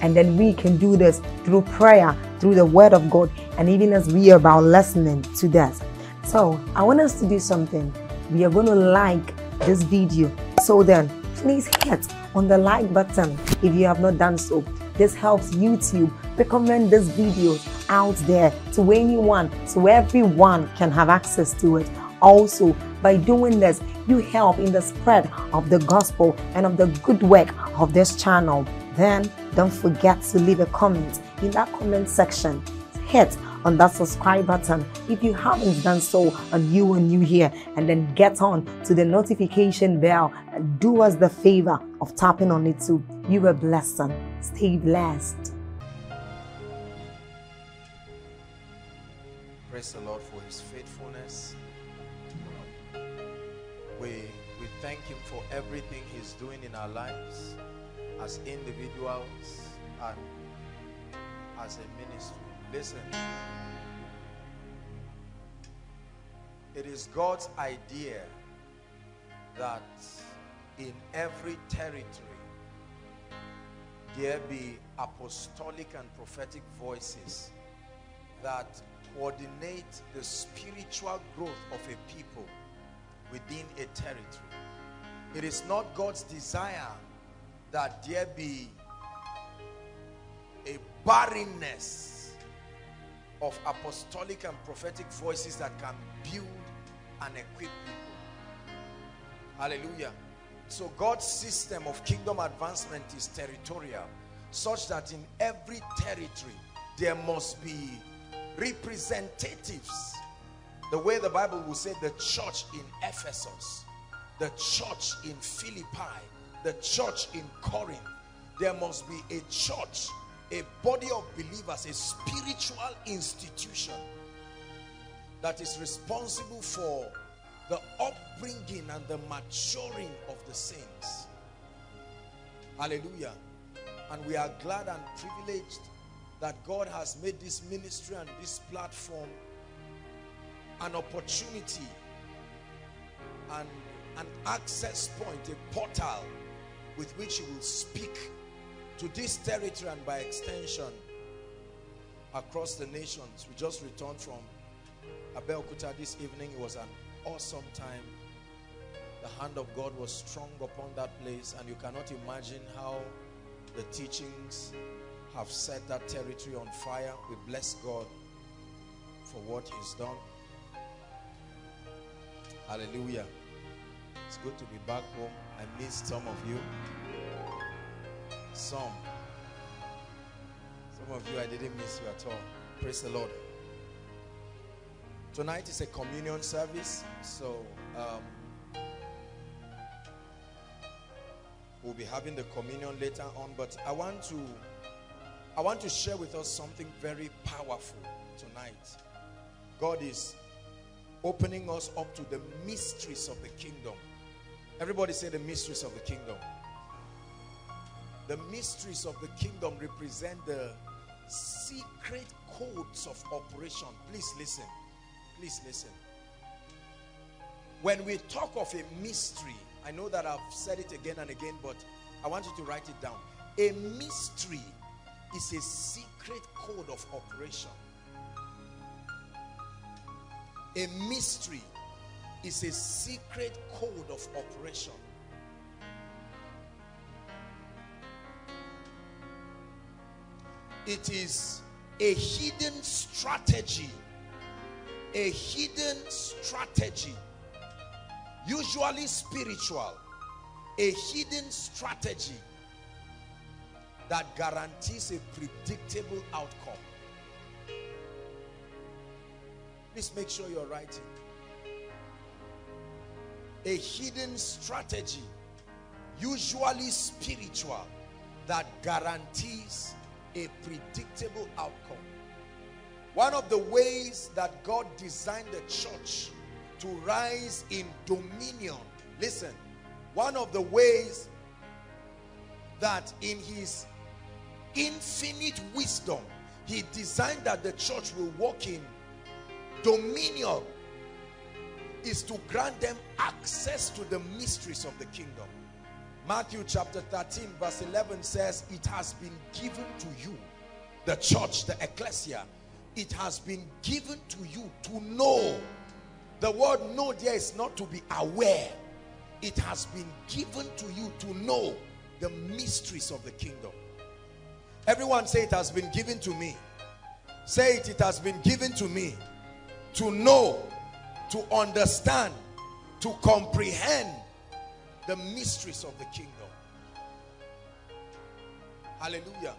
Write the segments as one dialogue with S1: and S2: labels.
S1: And then we can do this through prayer, through the Word of God, and even as we are about listening to this. So, I want us to do something. We are going to like this video. So, then please hit on the like button if you have not done so. This helps YouTube recommend this video out there to anyone so everyone can have access to it. Also, by doing this, you help in the spread of the gospel and of the good work of this channel. Then don't forget to leave a comment in that comment section. Hit on that subscribe button if you haven't done so and you are new here and then get on to the notification bell and do us the favor of tapping on it too. You are blessed. Stay blessed.
S2: Praise the Lord for his faithfulness. We, we thank him for everything he's doing in our lives as individuals and as a ministry. Listen, it is God's idea that in every territory there be apostolic and prophetic voices that coordinate the spiritual growth of a people within a territory. It is not God's desire that there be barrenness of apostolic and prophetic voices that can build and equip people. Hallelujah. So God's system of kingdom advancement is territorial such that in every territory there must be representatives the way the Bible will say the church in Ephesus the church in Philippi the church in Corinth there must be a church a body of believers a spiritual institution that is responsible for the upbringing and the maturing of the saints. Hallelujah. And we are glad and privileged that God has made this ministry and this platform an opportunity and an access point, a portal with which he will speak to this territory and by extension across the nations. We just returned from Abeokuta this evening. It was an awesome time. The hand of God was strong upon that place and you cannot imagine how the teachings have set that territory on fire. We bless God for what he's done. Hallelujah. It's good to be back home. I missed some of you. Some. Some of you, I didn't miss you at all. Praise the Lord. Tonight is a communion service. So, um, we'll be having the communion later on. But I want to I want to share with us something very powerful tonight. God is opening us up to the mysteries of the kingdom. Everybody say the mysteries of the kingdom. The mysteries of the kingdom represent the secret codes of operation. Please listen. Please listen. When we talk of a mystery, I know that I've said it again and again, but I want you to write it down. A mystery is a secret code of operation. A mystery is a secret code of operation. It is a hidden strategy. A hidden strategy. Usually spiritual. A hidden strategy that guarantees a predictable outcome. Please make sure you're writing. A hidden strategy usually spiritual that guarantees a predictable outcome. One of the ways that God designed the church to rise in dominion, listen, one of the ways that in his infinite wisdom, he designed that the church will walk in dominion is to grant them access to the mysteries of the kingdom. Matthew chapter 13 verse 11 says, it has been given to you, the church, the ecclesia, it has been given to you to know. The word know there is not to be aware. It has been given to you to know the mysteries of the kingdom. Everyone say it has been given to me. Say it, it has been given to me to know, to understand, to comprehend the mysteries of the kingdom. Hallelujah.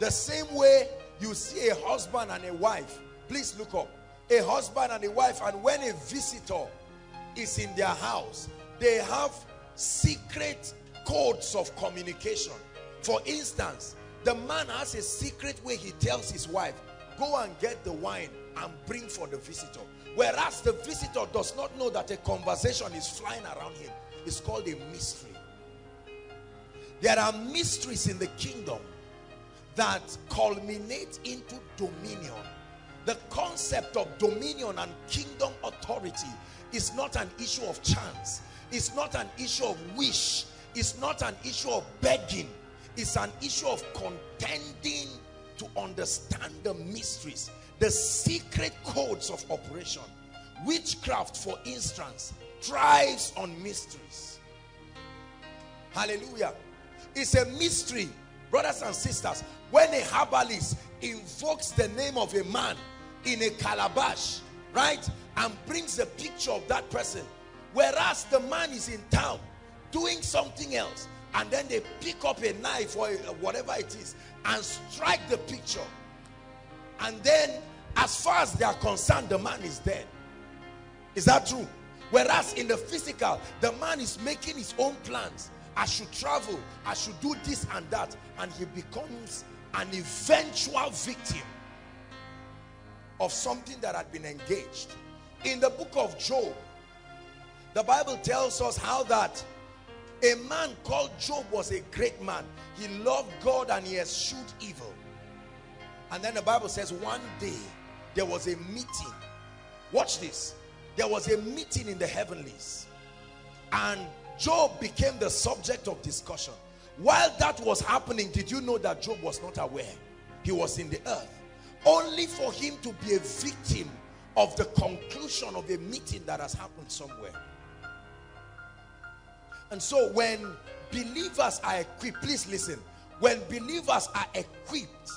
S2: The same way you see a husband and a wife, please look up. A husband and a wife, and when a visitor is in their house, they have secret codes of communication. For instance, the man has a secret way he tells his wife, go and get the wine and bring for the visitor. Whereas the visitor does not know that a conversation is flying around him is called a mystery. There are mysteries in the kingdom that culminate into dominion. The concept of dominion and kingdom authority is not an issue of chance. It's not an issue of wish. It's not an issue of begging. It's an issue of contending to understand the mysteries, the secret codes of operation. Witchcraft, for instance, thrives on mysteries. Hallelujah. It's a mystery, brothers and sisters. When a herbalist invokes the name of a man in a calabash, right, and brings a picture of that person, whereas the man is in town doing something else, and then they pick up a knife or whatever it is and strike the picture, and then, as far as they are concerned, the man is dead. Is that true? Whereas in the physical, the man is making his own plans. I should travel, I should do this and that. And he becomes an eventual victim of something that had been engaged. In the book of Job, the Bible tells us how that a man called Job was a great man. He loved God and he eschewed evil. And then the Bible says one day there was a meeting. Watch this there was a meeting in the heavenlies and Job became the subject of discussion. While that was happening, did you know that Job was not aware? He was in the earth. Only for him to be a victim of the conclusion of a meeting that has happened somewhere. And so when believers are equipped, please listen. When believers are equipped,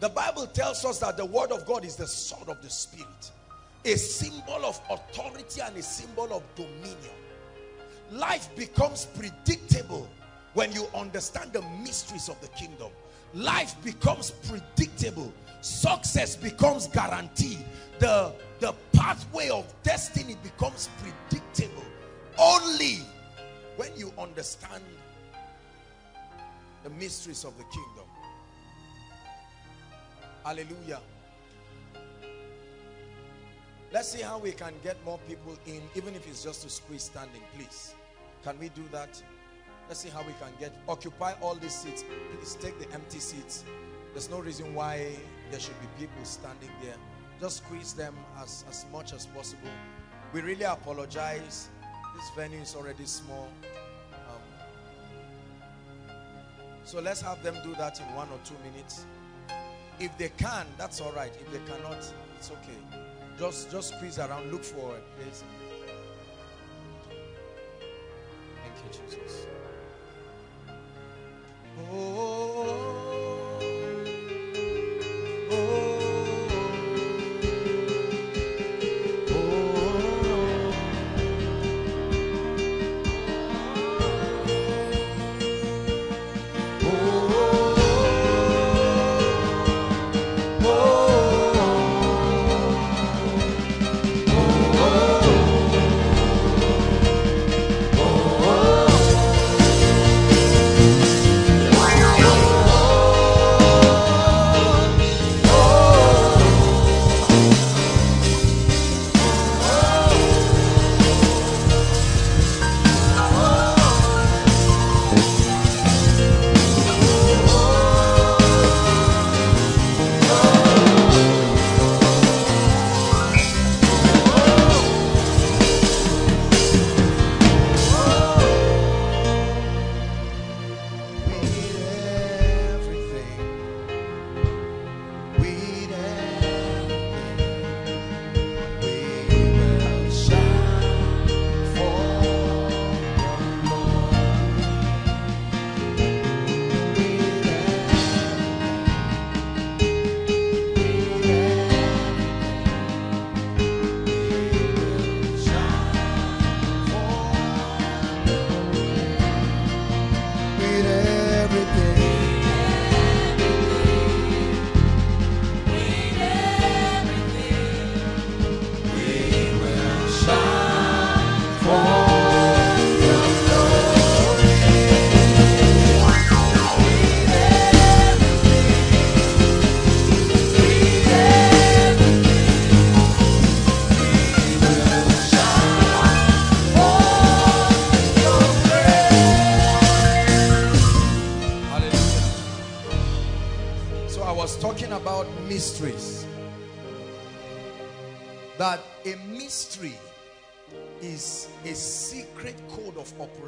S2: the Bible tells us that the word of God is the sword of the spirit a symbol of authority and a symbol of dominion. Life becomes predictable when you understand the mysteries of the kingdom. Life becomes predictable. Success becomes guaranteed. The, the pathway of destiny becomes predictable. Only when you understand the mysteries of the kingdom. Hallelujah. Let's see how we can get more people in, even if it's just to squeeze standing, please. Can we do that? Let's see how we can get, occupy all these seats. Please take the empty seats. There's no reason why there should be people standing there. Just squeeze them as, as much as possible. We really apologize. This venue is already small. Um, so let's have them do that in one or two minutes. If they can, that's all right. If they cannot, it's okay. Just, just squeeze around, look for a place. Thank you, Jesus. Oh, mysteries.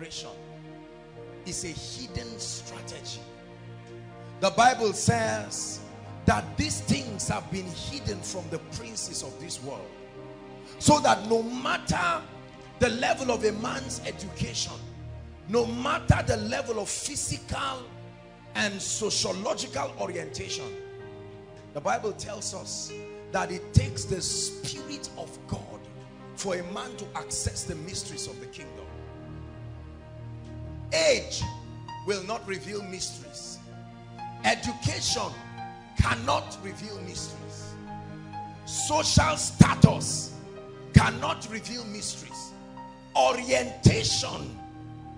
S2: Of operation. It's a hidden strategy. The Bible says that these things have been hidden from the princes of this world. So that no matter the level of a man's education, no matter the level of physical and sociological orientation, the Bible tells us that it takes the Spirit of God for a man to access the mysteries of the kingdom. Age will not reveal mysteries. Education cannot reveal mysteries. Social status cannot reveal mysteries. Orientation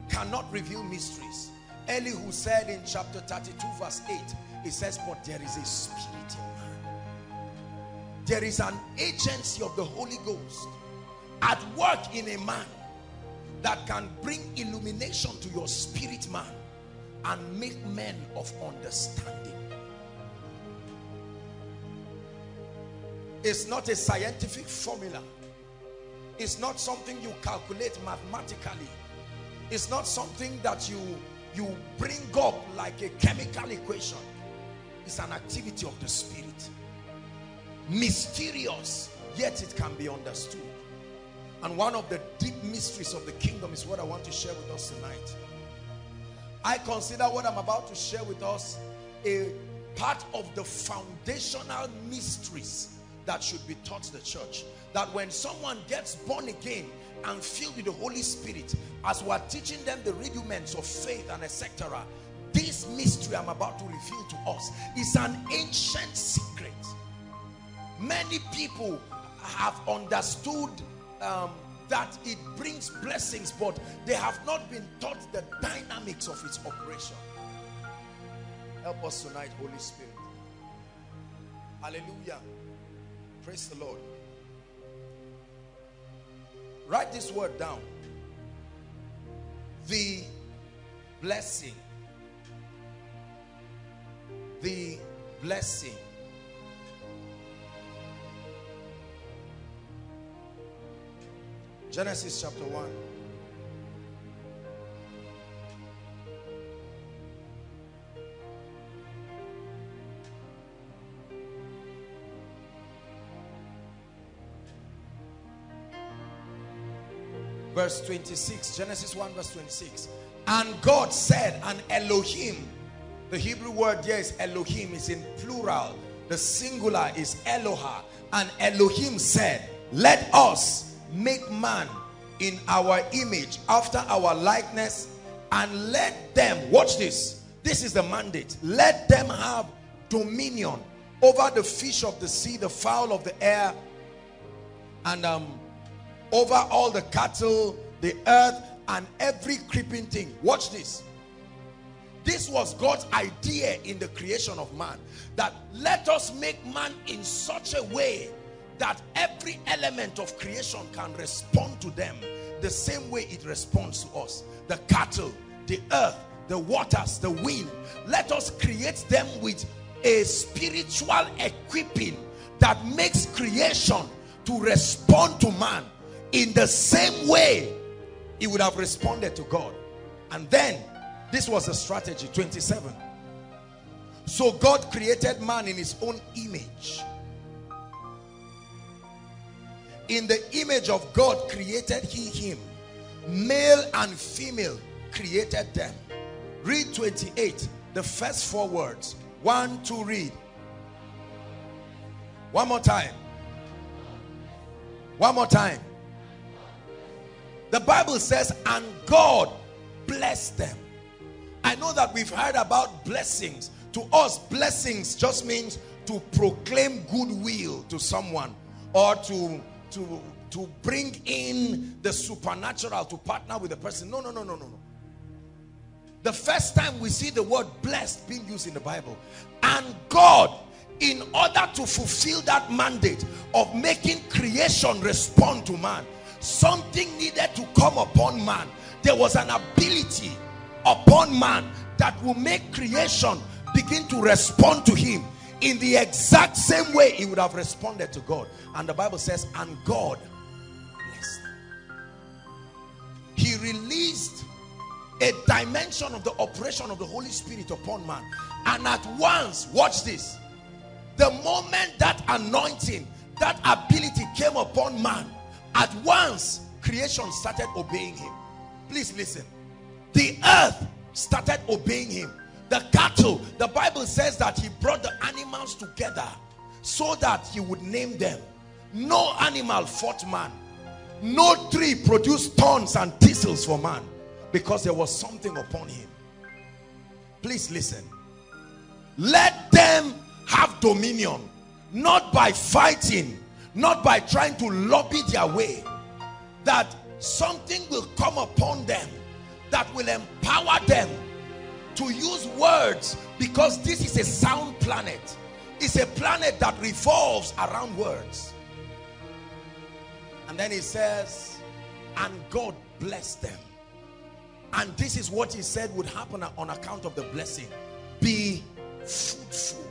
S2: cannot reveal mysteries. Elihu said in chapter 32 verse 8, he says, but there is a spirit in man. There is an agency of the Holy Ghost at work in a man that can bring illumination to your spirit man and make men of understanding. It's not a scientific formula. It's not something you calculate mathematically. It's not something that you, you bring up like a chemical equation. It's an activity of the spirit. Mysterious, yet it can be understood. And one of the deep mysteries of the kingdom is what I want to share with us tonight. I consider what I'm about to share with us a part of the foundational mysteries that should be taught the church. That when someone gets born again and filled with the Holy Spirit, as we're teaching them the rudiments of faith and etc., this mystery I'm about to reveal to us is an ancient secret. Many people have understood um, that it brings blessings, but they have not been taught the dynamics of its operation. Help us tonight, Holy Spirit. Hallelujah. Praise the Lord. Write this word down. The blessing. The blessing. Genesis chapter 1. Verse 26, Genesis 1 verse 26. And God said, and Elohim, the Hebrew word here is Elohim, is in plural. The singular is Eloha. And Elohim said, let us make man in our image after our likeness and let them watch this this is the mandate let them have dominion over the fish of the sea the fowl of the air and um over all the cattle the earth and every creeping thing. Watch this. This was God's idea in the creation of man that let us make man in such a way that every element of creation can respond to them the same way it responds to us. The cattle the earth the waters the wind. Let us create them with a spiritual equipping that makes creation to respond to man in the same way he would have responded to God. And then this was a strategy 27 so God created man in his own image in the image of God created he him. Male and female created them. Read 28 the first four words. One two read. One more time. One more time. The bible says and god blessed them. I know that we've heard about blessings. To us blessings just means to proclaim goodwill to someone or to to, to bring in the supernatural to partner with the person. No, no, no, no, no, no. The first time we see the word blessed being used in the Bible. And God, in order to fulfill that mandate of making creation respond to man, something needed to come upon man. There was an ability upon man that will make creation begin to respond to him in the exact same way he would have responded to God. And the Bible says, and God blessed He released a dimension of the operation of the Holy Spirit upon man. And at once, watch this, the moment that anointing, that ability came upon man, at once creation started obeying him. Please listen. The earth started obeying him. The cattle, the Bible says that he brought the animals together so that he would name them. No animal fought man. No tree produced thorns and thistles for man because there was something upon him. Please listen. Let them have dominion, not by fighting, not by trying to lobby their way. That something will come upon them that will empower them to use words because this is a sound planet. It's a planet that revolves around words. And then he says, and God blessed them. And this is what he said would happen on account of the blessing. Be fruitful,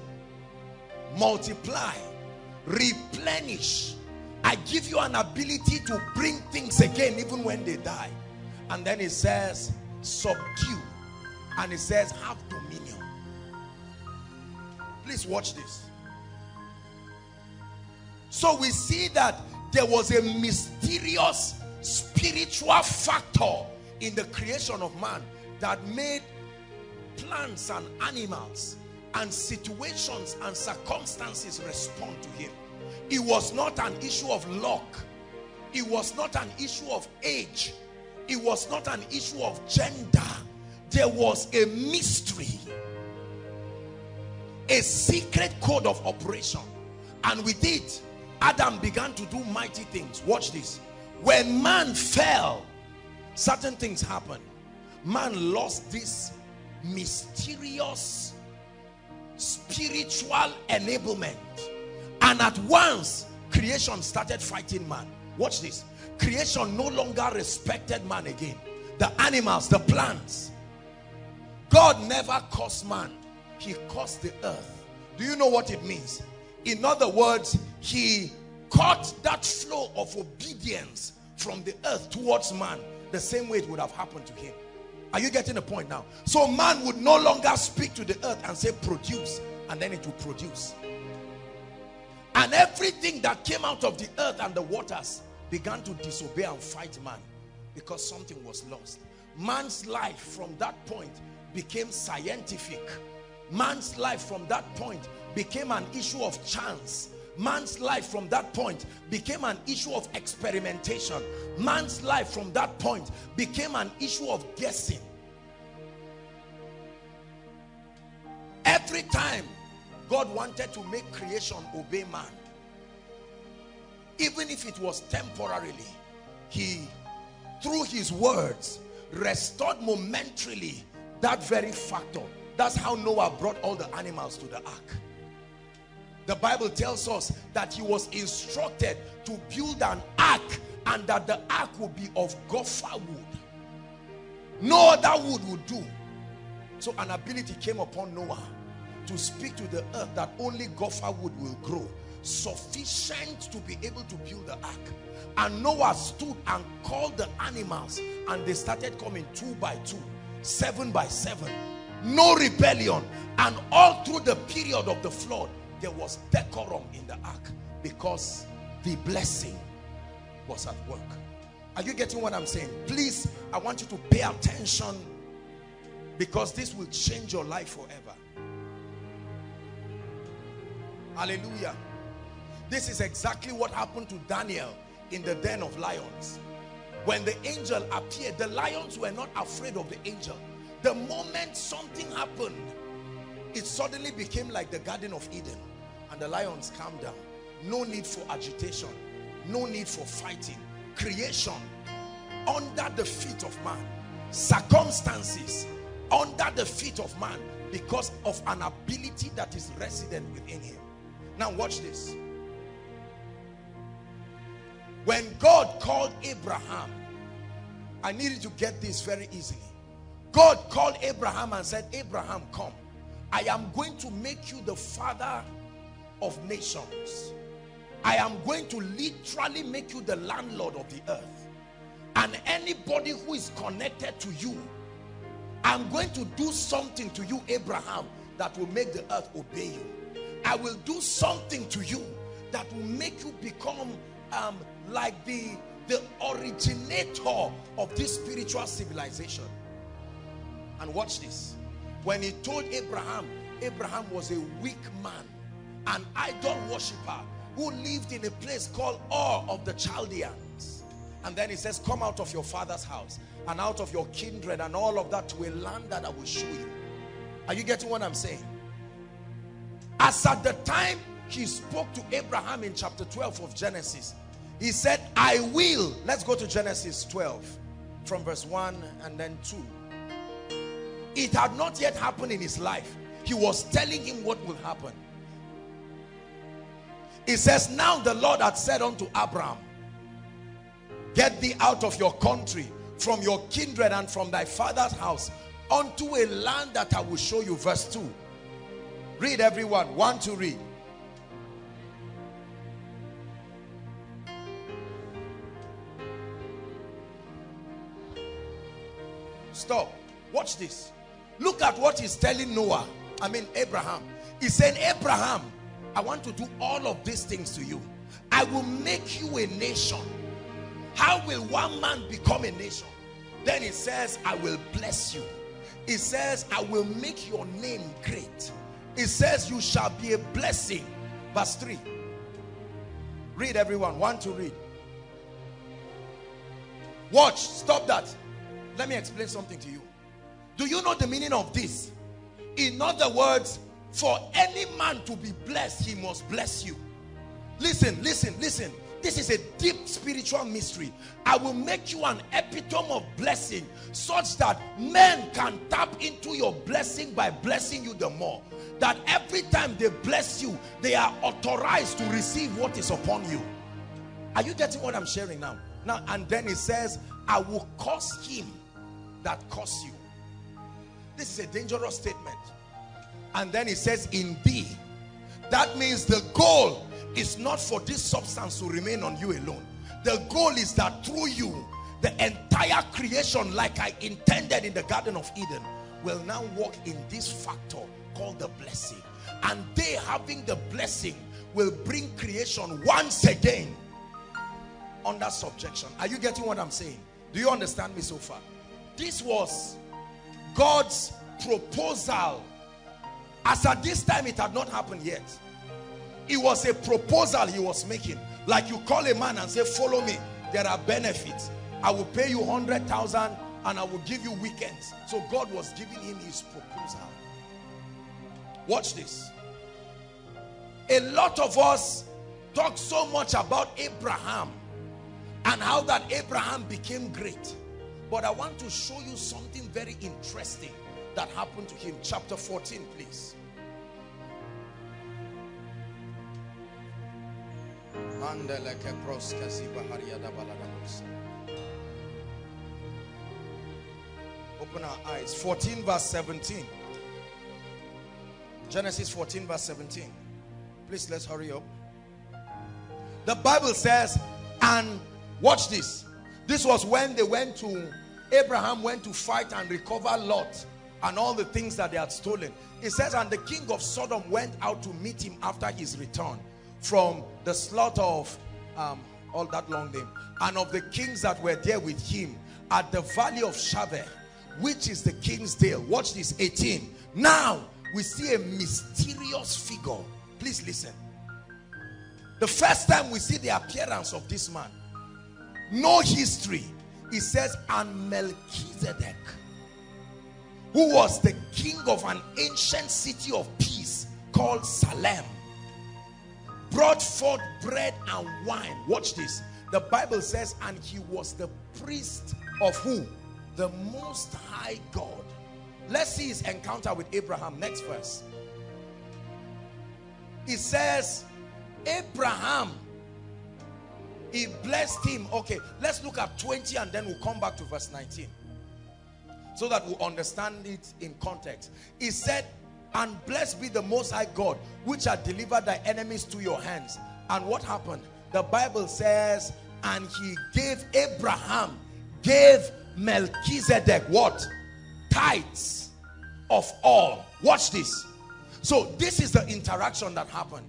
S2: multiply, replenish. I give you an ability to bring things again even when they die. And then he says, subdue. And he says, have dominion. Please watch this. So we see that there was a mysterious spiritual factor in the creation of man that made plants and animals and situations and circumstances respond to him. It was not an issue of luck. It was not an issue of age. It was not an issue of gender. There was a mystery. A secret code of operation. And with it, Adam began to do mighty things. Watch this. When man fell, certain things happened. Man lost this mysterious spiritual enablement. And at once, creation started fighting man. Watch this. Creation no longer respected man again. The animals, the plants. God never cursed man. He cursed the earth. Do you know what it means? In other words, he cut that flow of obedience from the earth towards man the same way it would have happened to him. Are you getting the point now? So man would no longer speak to the earth and say produce and then it will produce. And everything that came out of the earth and the waters began to disobey and fight man because something was lost. Man's life from that point became scientific. Man's life from that point became an issue of chance. Man's life from that point became an issue of experimentation. Man's life from that point became an issue of guessing. Every time God wanted to make creation obey man even if it was temporarily he through his words restored momentarily that very factor that's how Noah brought all the animals to the ark the Bible tells us that he was instructed to build an ark and that the ark would be of gopher wood. No other wood would do. So an ability came upon Noah to speak to the earth that only gopher wood will grow sufficient to be able to build the ark and Noah stood and called the animals and they started coming two by two seven by seven no rebellion and all through the period of the flood there was decorum in the ark because the blessing was at work. Are you getting what I'm saying? Please, I want you to pay attention because this will change your life forever. Hallelujah. This is exactly what happened to Daniel in the den of lions. When the angel appeared, the lions were not afraid of the angel. The moment something happened, it suddenly became like the Garden of Eden and the lions calmed down. No need for agitation. No need for fighting. Creation under the feet of man. Circumstances under the feet of man because of an ability that is resident within him. Now watch this. When God called Abraham, I needed to get this very easily. God called Abraham and said, Abraham, come. I am going to make you the father of nations. I am going to literally make you the landlord of the earth. And anybody who is connected to you, I'm going to do something to you, Abraham, that will make the earth obey you. I will do something to you that will make you become um, like the, the originator of this spiritual civilization. And watch this. When he told Abraham, Abraham was a weak man, an idol worshiper who lived in a place called Ur of the Chaldeans. And then he says, come out of your father's house and out of your kindred and all of that to a land that I will show you. Are you getting what I'm saying? As at the time he spoke to Abraham in chapter 12 of Genesis, he said, I will. Let's go to Genesis 12 from verse 1 and then 2. It had not yet happened in his life. He was telling him what will happen. It says, Now the Lord had said unto Abraham, Get thee out of your country, from your kindred, and from thy father's house, unto a land that I will show you. Verse 2. Read everyone. One to read. Stop. Watch this. Look at what he's telling Noah. I mean Abraham. He's saying, Abraham, I want to do all of these things to you. I will make you a nation. How will one man become a nation? Then he says, I will bless you. He says, I will make your name great. He says, you shall be a blessing. Verse 3. Read everyone. One to read. Watch. Stop that. Let me explain something to you. Do you know the meaning of this? In other words, for any man to be blessed, he must bless you. Listen, listen, listen. This is a deep spiritual mystery. I will make you an epitome of blessing such that men can tap into your blessing by blessing you the more. That every time they bless you, they are authorized to receive what is upon you. Are you getting what I'm sharing now? Now, and then it says, I will cause him that curse you. This is a dangerous statement. And then it says, in thee. That means the goal is not for this substance to remain on you alone. The goal is that through you, the entire creation, like I intended in the Garden of Eden, will now walk in this factor called the blessing. And they having the blessing will bring creation once again under subjection. Are you getting what I'm saying? Do you understand me so far? This was God's proposal. As at this time, it had not happened yet. It was a proposal he was making. Like you call a man and say, follow me. There are benefits. I will pay you 100,000 and I will give you weekends. So God was giving him his proposal. Watch this. A lot of us talk so much about Abraham and how that Abraham became great. But I want to show you something very interesting that happened to him. Chapter 14, please. Open our eyes. 14 verse 17. Genesis 14 verse 17. Please let's hurry up. The Bible says, and watch this. This was when they went to, Abraham went to fight and recover Lot and all the things that they had stolen. It says, and the king of Sodom went out to meet him after his return from the slaughter of um, all that long name and of the kings that were there with him at the valley of Shaveh, which is the king's dale. Watch this, 18. Now we see a mysterious figure. Please listen. The first time we see the appearance of this man, no history. It says, and Melchizedek, who was the king of an ancient city of peace called Salem, brought forth bread and wine. Watch this. The Bible says, and he was the priest of who? The most high God. Let's see his encounter with Abraham. Next verse. It says, Abraham he blessed him. Okay, let's look at 20 and then we'll come back to verse 19. So that we'll understand it in context. He said, And blessed be the most high God, which had delivered thy enemies to your hands. And what happened? The Bible says, and he gave Abraham, gave Melchizedek what? Tithes of all. Watch this. So this is the interaction that happened.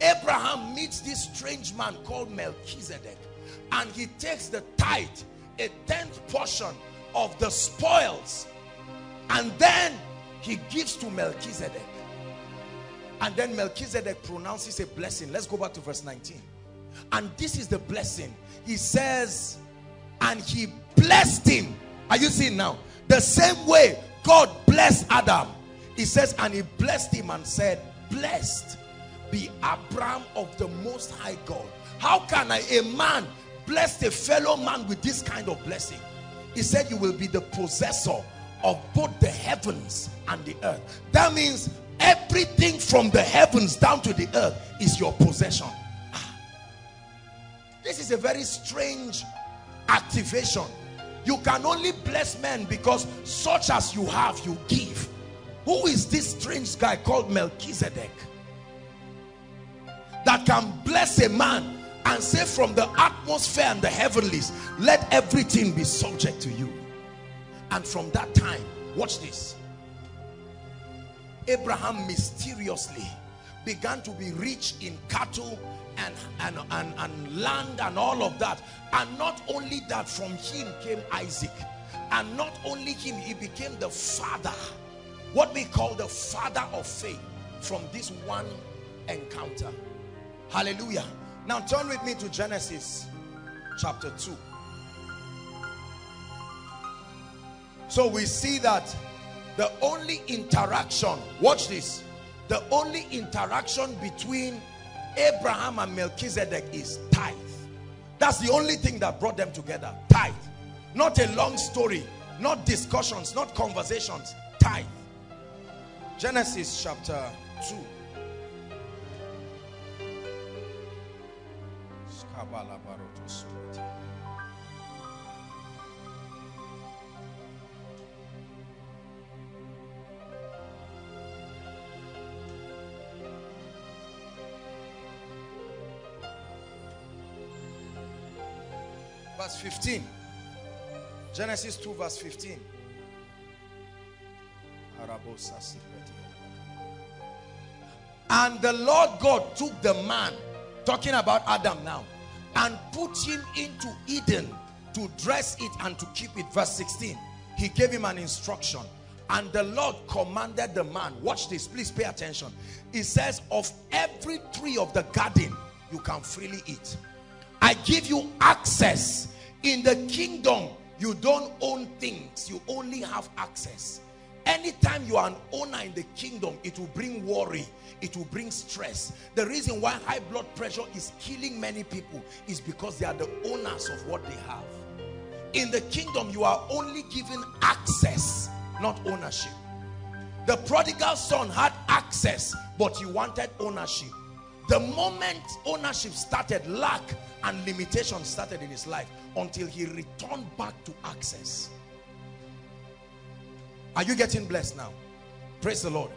S2: Abraham meets this strange man called Melchizedek and he takes the tithe, a tenth portion of the spoils and then he gives to Melchizedek. And then Melchizedek pronounces a blessing. Let's go back to verse 19. And this is the blessing. He says, and he blessed him. Are you seeing now? The same way God blessed Adam. He says, and he blessed him and said, blessed be Abraham of the most high God. How can I, a man bless a fellow man with this kind of blessing? He said, you will be the possessor of both the heavens and the earth. That means everything from the heavens down to the earth is your possession. Ah. This is a very strange activation. You can only bless men because such as you have, you give. Who is this strange guy called Melchizedek? That can bless a man and say from the atmosphere and the heavenlies, let everything be subject to you. And from that time, watch this. Abraham mysteriously began to be rich in cattle and, and, and, and land and all of that. And not only that, from him came Isaac. And not only him, he became the father. What we call the father of faith from this one encounter. Hallelujah. Now turn with me to Genesis chapter 2. So we see that the only interaction, watch this, the only interaction between Abraham and Melchizedek is tithe. That's the only thing that brought them together, tithe. Not a long story, not discussions, not conversations, tithe. Genesis chapter 2. Verse 15. Genesis 2 verse 15. And the Lord God took the man, talking about Adam now, and put him into Eden to dress it and to keep it. Verse 16. He gave him an instruction. And the Lord commanded the man, watch this, please pay attention. He says, of every tree of the garden, you can freely eat. I give you access. In the kingdom, you don't own things. You only have access. Anytime you are an owner in the kingdom, it will bring worry. It will bring stress. The reason why high blood pressure is killing many people is because they are the owners of what they have. In the kingdom, you are only given access, not ownership. The prodigal son had access, but he wanted ownership. The moment ownership started, lack and limitation started in his life until he returned back to access. Are you getting blessed now? Praise the Lord.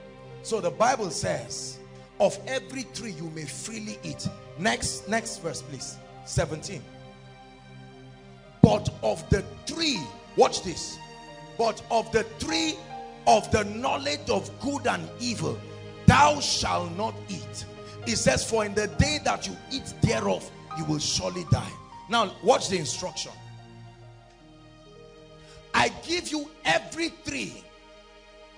S2: So the Bible says, of every tree you may freely eat. Next, next verse, please. 17. But of the tree, watch this. But of the tree of the knowledge of good and evil, thou shalt not eat. It says, for in the day that you eat thereof, you will surely die. Now, watch the instruction. I give you every tree,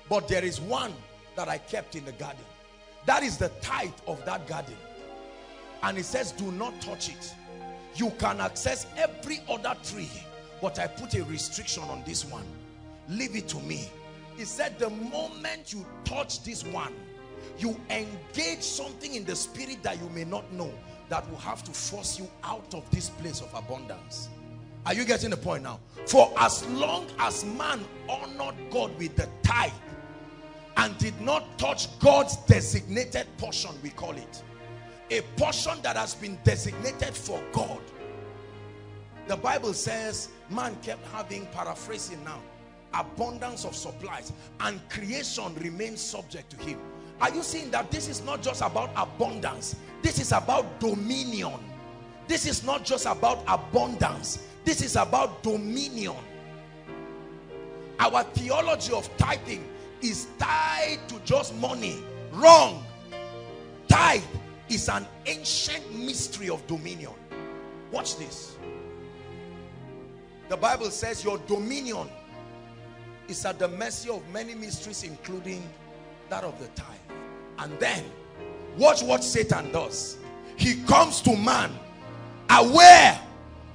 S2: but there is one that I kept in the garden. That is the tithe of that garden. And it says, do not touch it. You can access every other tree, but I put a restriction on this one. Leave it to me. He said, the moment you touch this one, you engage something in the spirit that you may not know that will have to force you out of this place of abundance are you getting the point now? For as long as man honored God with the tithe and did not touch God's designated portion we call it a portion that has been designated for God the Bible says man kept having paraphrasing now abundance of supplies and creation remains subject to him. Are you seeing that this is not just about abundance? This is about dominion. This is not just about abundance this is about dominion. Our theology of tithing is tied to just money. Wrong. Tithe is an ancient mystery of dominion. Watch this. The bible says your dominion is at the mercy of many mysteries including that of the tithe. And then watch what satan does. He comes to man aware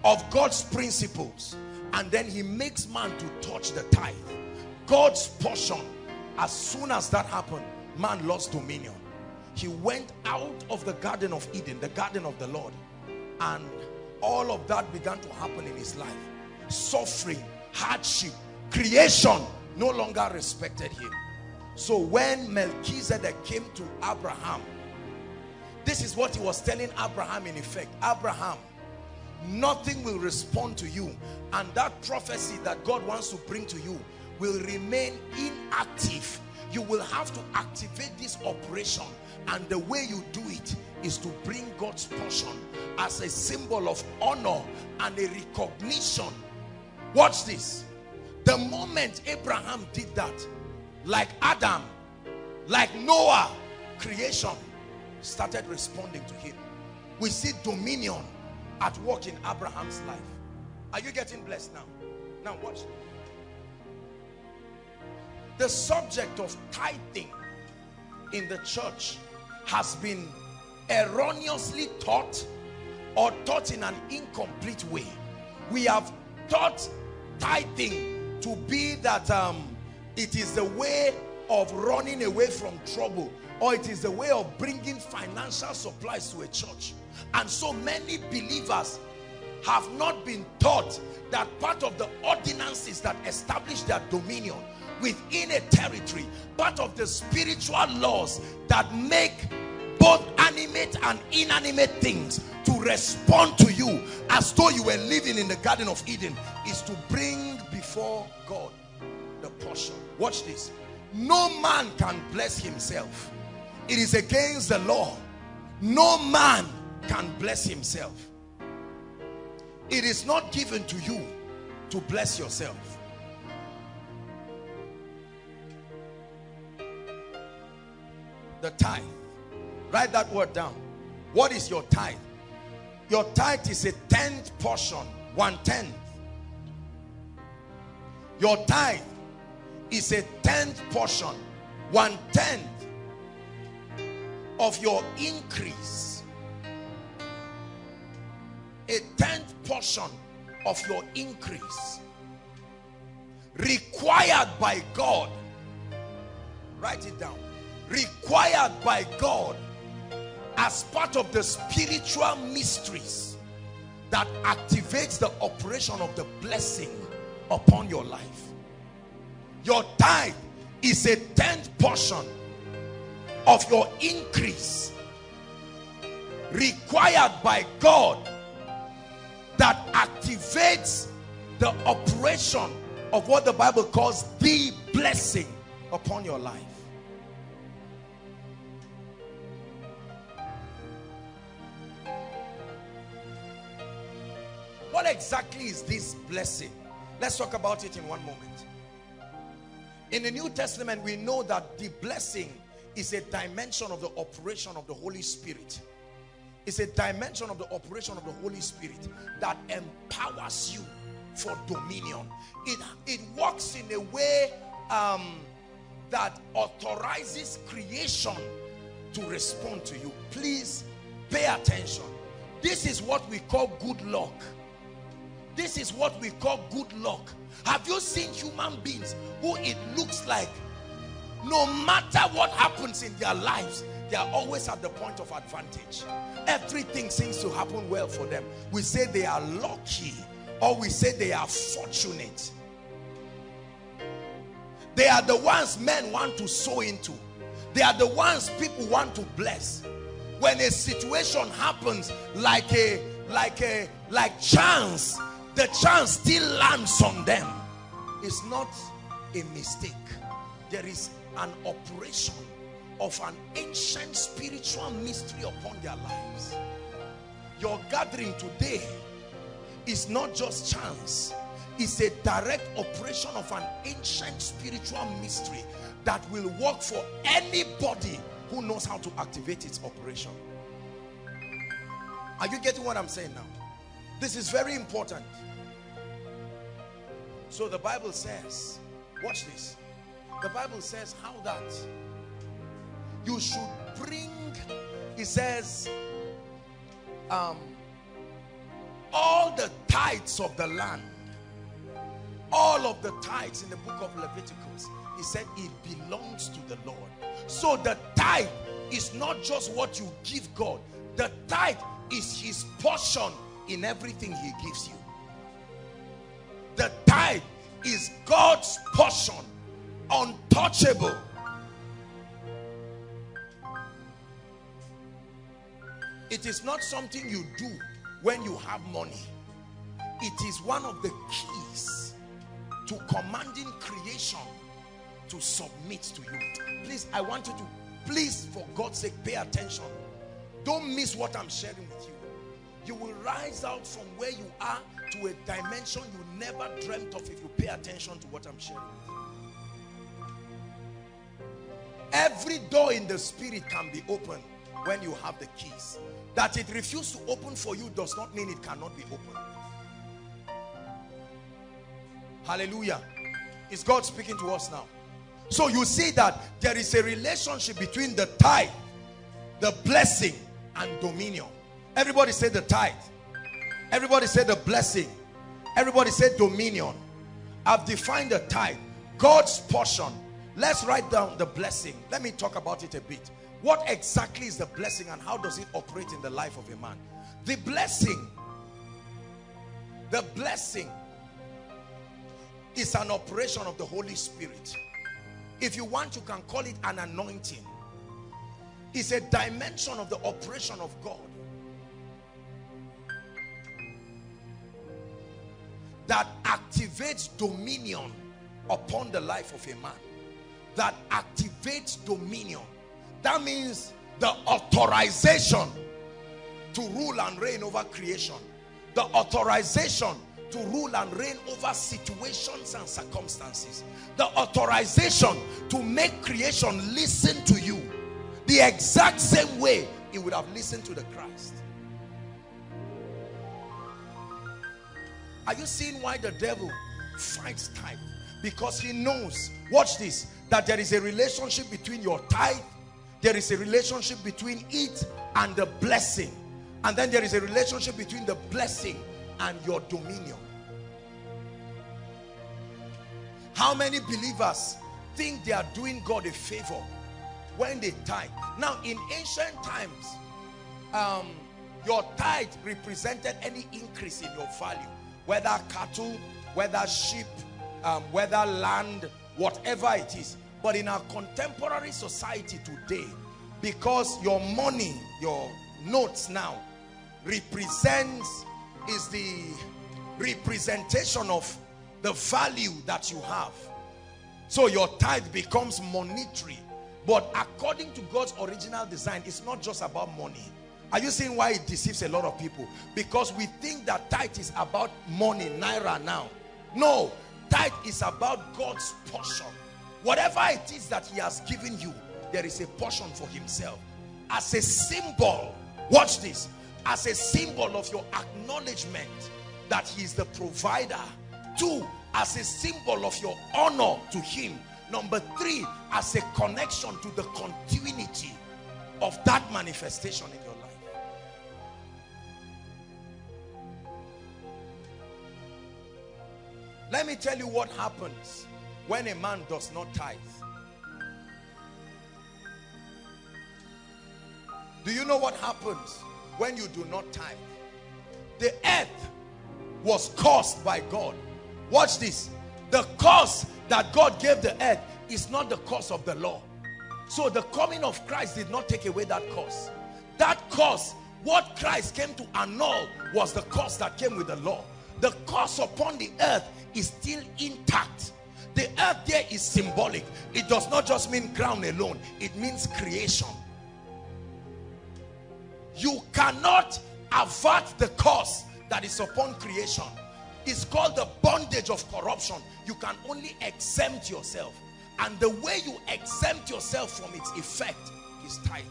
S2: of god's principles and then he makes man to touch the tithe. God's portion as soon as that happened man lost dominion. He went out of the garden of eden the garden of the lord and all of that began to happen in his life. Suffering hardship creation no longer respected him. So when melchizedek came to abraham this is what he was telling abraham in effect. Abraham nothing will respond to you. And that prophecy that god wants to bring to you will remain inactive. You will have to activate this operation. And the way you do it is to bring God's portion as a symbol of honor and a recognition. Watch this. The moment Abraham did that like Adam like Noah creation started responding to him. We see dominion at work in Abraham's life. Are you getting blessed now? Now watch. The subject of tithing in the church has been erroneously taught or taught in an incomplete way. We have taught tithing to be that um, it is the way of running away from trouble or it is the way of bringing financial supplies to a church and so many believers have not been taught that part of the ordinances that establish their dominion within a territory part of the spiritual laws that make both animate and inanimate things to respond to you as though you were living in the garden of eden is to bring before god the portion. Watch this. No man can bless himself. It is against the law. No man can bless himself. It is not given to you to bless yourself. The tithe. Write that word down. What is your tithe? Your tithe is a tenth portion one tenth. Your tithe is a tenth portion one tenth of your increase a tenth portion of your increase required by God. Write it down. Required by God as part of the spiritual mysteries that activates the operation of the blessing upon your life. Your tithe is a tenth portion of your increase required by God that activates the operation of what the Bible calls the blessing upon your life What exactly is this blessing? Let's talk about it in one moment. In the New Testament, we know that the blessing is a dimension of the operation of the Holy Spirit. It's a dimension of the operation of the Holy Spirit that empowers you for dominion. It, it works in a way um, that authorizes creation to respond to you. Please pay attention. This is what we call good luck. This is what we call good luck. Have you seen human beings who it looks like no matter what happens in their lives, they are always at the point of advantage. Everything seems to happen well for them. We say they are lucky or we say they are fortunate. They are the ones men want to sow into. They are the ones people want to bless. When a situation happens like a like a like chance the chance still lands on them it's not a mistake. There is an operation of an ancient spiritual mystery upon their lives. Your gathering today is not just chance. It's a direct operation of an ancient spiritual mystery that will work for anybody who knows how to activate its operation. Are you getting what I'm saying now? This is very important. So the Bible says, watch this. The Bible says how that you should bring, it says, um, all the tithes of the land, all of the tithes in the book of Leviticus, he said it belongs to the Lord. So the tithe is not just what you give God. The tithe is his portion in everything he gives you. The tithe is God's portion, untouchable. It is not something you do when you have money. It is one of the keys to commanding creation to submit to you. Please, I want you to, please, for God's sake, pay attention. Don't miss what I'm sharing with you. You will rise out from where you are to a dimension you never dreamt of if you pay attention to what I'm sharing with you. Every door in the spirit can be opened when you have the keys. That it refuses to open for you does not mean it cannot be opened. Hallelujah. Is God speaking to us now? So you see that there is a relationship between the tithe, the blessing, and dominion. Everybody say the tithe. Everybody say the blessing. Everybody say dominion. I've defined the tithe. God's portion. Let's write down the blessing. Let me talk about it a bit. What exactly is the blessing and how does it operate in the life of a man? The blessing, the blessing is an operation of the Holy Spirit. If you want, you can call it an anointing. It's a dimension of the operation of God. That activates dominion upon the life of a man. That activates dominion. That means the authorization to rule and reign over creation. The authorization to rule and reign over situations and circumstances. The authorization to make creation listen to you. The exact same way it would have listened to the Christ. Are you seeing why the devil fights time? Because he knows, watch this, that there is a relationship between your tithe, there is a relationship between it and the blessing. And then there is a relationship between the blessing and your dominion. How many believers think they are doing God a favor when they tithe? Now, in ancient times, um, your tithe represented any increase in your value, whether cattle, whether sheep, um, whether land, whatever it is. But in our contemporary society today, because your money, your notes now, represents, is the representation of the value that you have. So your tithe becomes monetary. But according to God's original design, it's not just about money. Are you seeing why it deceives a lot of people? Because we think that tithe is about money, naira now. No, tithe is about God's portion. Whatever it is that he has given you, there is a portion for himself. As a symbol, watch this, as a symbol of your acknowledgement that he is the provider. Two, as a symbol of your honor to him. Number three, as a connection to the continuity of that manifestation in your life. Let me tell you what happens when a man does not tithe. Do you know what happens when you do not tithe? The earth was caused by God. Watch this. The cause that God gave the earth is not the cause of the law. So the coming of Christ did not take away that cause. That cause, what Christ came to annul was the cause that came with the law. The cause upon the earth is still intact the earth there is symbolic. It does not just mean ground alone. It means creation. You cannot avert the curse that is upon creation. It's called the bondage of corruption. You can only exempt yourself. And the way you exempt yourself from its effect is tithing.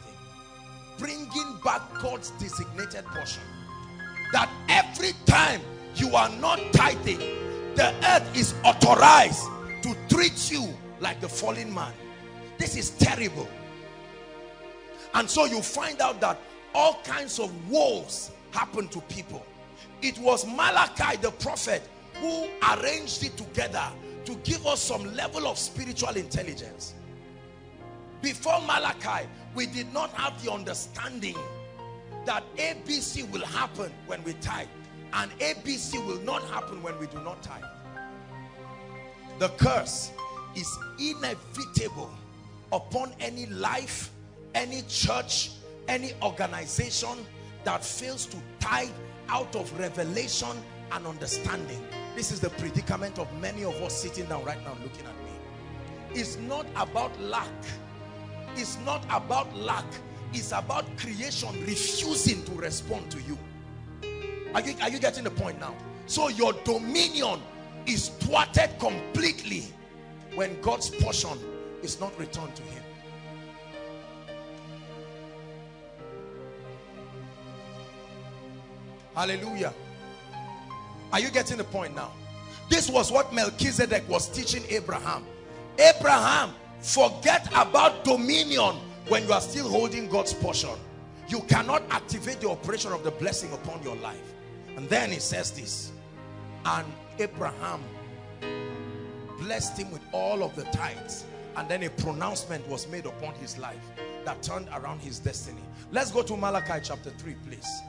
S2: Bringing back God's designated portion. That every time you are not tithing the earth is authorized to treat you like the fallen man. This is terrible. And so you find out that all kinds of woes happen to people. It was Malachi the prophet who arranged it together to give us some level of spiritual intelligence. Before Malachi we did not have the understanding that ABC will happen when we tithe and ABC will not happen when we do not tithe the curse is inevitable upon any life any church any organization that fails to tithe out of revelation and understanding. This is the predicament of many of us sitting down right now looking at me. It's not about lack. It's not about lack. It's about creation refusing to respond to you. Are you are you getting the point now? So your dominion is thwarted completely when God's portion is not returned to him Hallelujah. Are you getting the point now? This was what Melchizedek was teaching Abraham. Abraham, forget about dominion when you are still holding God's portion. You cannot activate the operation of the blessing upon your life. And then he says this. And Abraham blessed him with all of the tithes. And then a pronouncement was made upon his life that turned around his destiny. Let's go to Malachi chapter 3, please.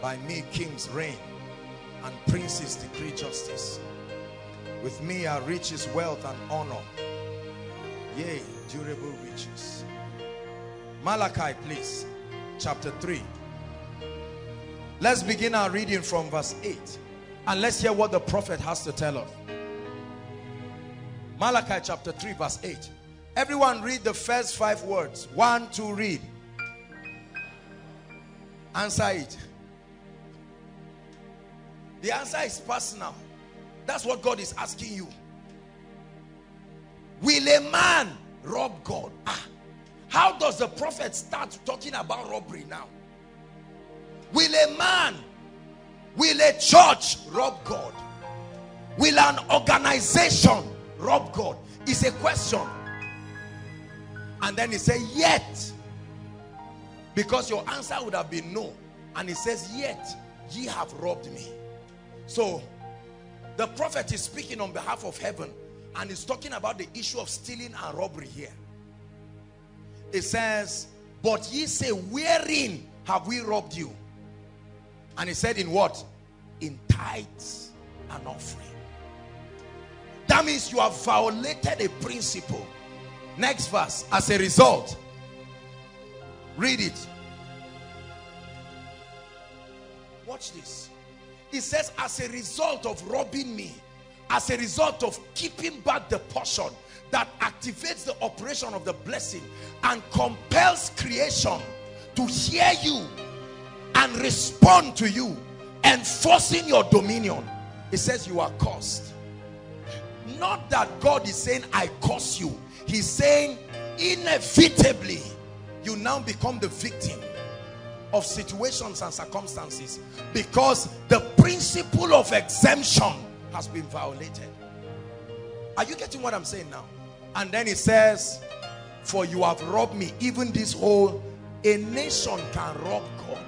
S2: By me kings reign and princes decree justice. With me are riches, wealth and honor. Yea, durable riches. Malachi, please. Chapter 3. Let's begin our reading from verse 8. And let's hear what the prophet has to tell us. Malachi chapter 3 verse 8. Everyone read the first five words. One, two, read. Answer it. The answer is personal. That's what God is asking you. Will a man rob God? Ah, how does the prophet start talking about robbery now? Will a man, will a church rob God? Will an organization rob God? It's a question. And then he said, yet. Because your answer would have been no. And he says, yet ye have robbed me. So the prophet is speaking on behalf of heaven and he's talking about the issue of stealing and robbery here. It says, but ye say, wherein have we robbed you? And he said, in what? In tithes and offering. That means you have violated a principle. Next verse. As a result, read it. Watch this. It says, as a result of robbing me, as a result of keeping back the portion that activates the operation of the blessing and compels creation to hear you and respond to you, enforcing your dominion. It says you are cursed. Not that God is saying, I curse you. He's saying, inevitably, you now become the victim of situations and circumstances because the principle of exemption has been violated. Are you getting what I'm saying now? And then he says, for you have robbed me, even this whole, a nation can rob God.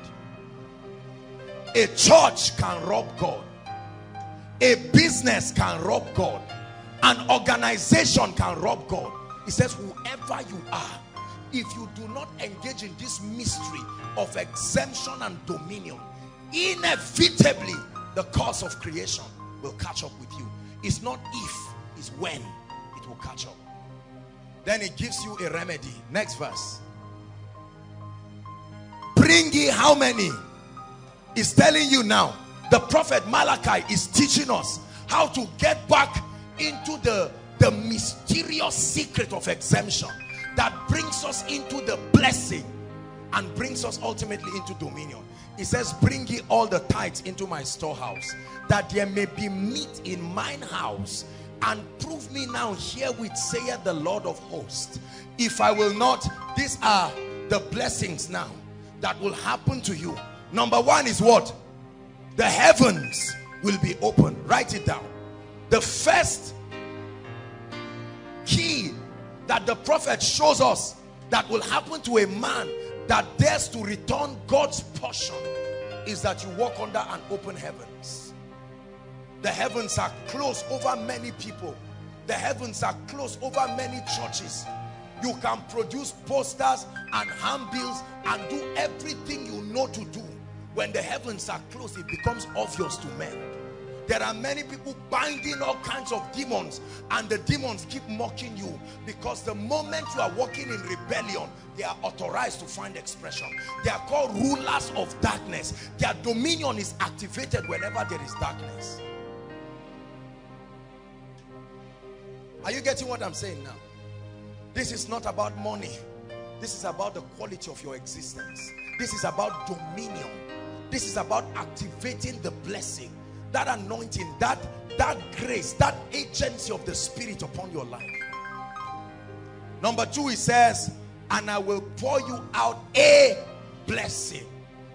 S2: A church can rob God. A business can rob God. An organization can rob God. He says, whoever you are, if you do not engage in this mystery of exemption and dominion, inevitably the cause of creation will catch up with you. It's not if, it's when it will catch up. Then it gives you a remedy. Next verse. Bring ye how many? is telling you now the prophet Malachi is teaching us how to get back into the the mysterious secret of exemption that brings us into the blessing and brings us ultimately into dominion he says bring ye all the tithes into my storehouse that there may be meat in mine house and prove me now herewith saith the lord of hosts. If i will not these are the blessings now that will happen to you. Number one is what? The heavens will be open. Write it down. The first key that the prophet shows us that will happen to a man that dares to return God's portion is that you walk under an open heavens. The heavens are closed over many people. The heavens are closed over many churches. You can produce posters and handbills and do everything you know to do. When the heavens are closed, it becomes obvious to men. There are many people binding all kinds of demons and the demons keep mocking you because the moment you are walking in rebellion, they are authorized to find expression. They are called rulers of darkness. Their dominion is activated whenever there is darkness. Are you getting what I'm saying now? This is not about money. This is about the quality of your existence. This is about dominion. This is about activating the blessing that anointing, that, that grace, that agency of the Spirit upon your life. Number two, he says, and I will pour you out a blessing.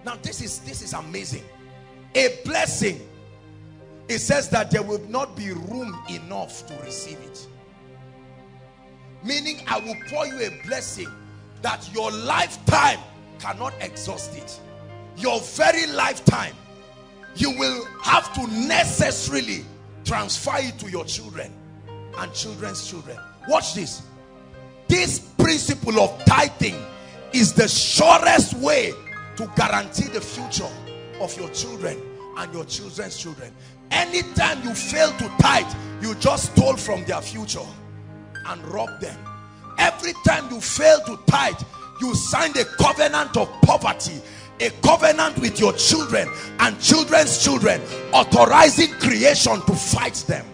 S2: Now, this is this is amazing. A blessing. It says that there will not be room enough to receive it. Meaning, I will pour you a blessing that your lifetime cannot exhaust it. Your very lifetime you will have to necessarily transfer it to your children and children's children. Watch this. This principle of tithing is the surest way to guarantee the future of your children and your children's children. Anytime you fail to tithe, you just stole from their future and rob them. Every time you fail to tithe, you signed a covenant of poverty a covenant with your children and children's children authorizing creation to fight them.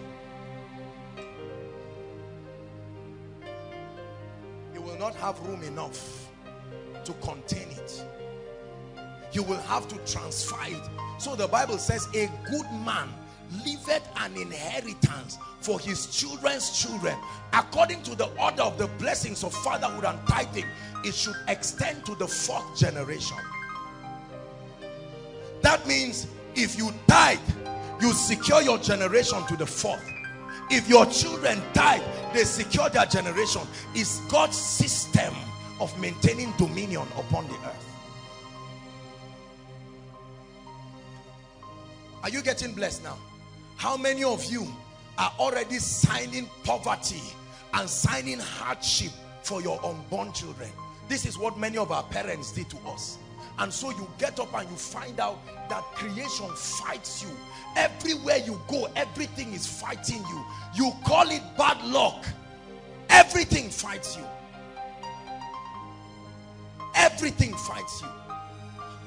S2: You will not have room enough to contain it. You will have to transfer it. So the bible says a good man leaveth an inheritance for his children's children according to the order of the blessings of fatherhood and tithing it should extend to the fourth generation that means if you tithe, you secure your generation to the fourth. If your children tithe, they secure their generation. It's God's system of maintaining dominion upon the earth. Are you getting blessed now? How many of you are already signing poverty and signing hardship for your unborn children? This is what many of our parents did to us. And so you get up and you find out that creation fights you. Everywhere you go, everything is fighting you. You call it bad luck. Everything fights you. Everything fights you.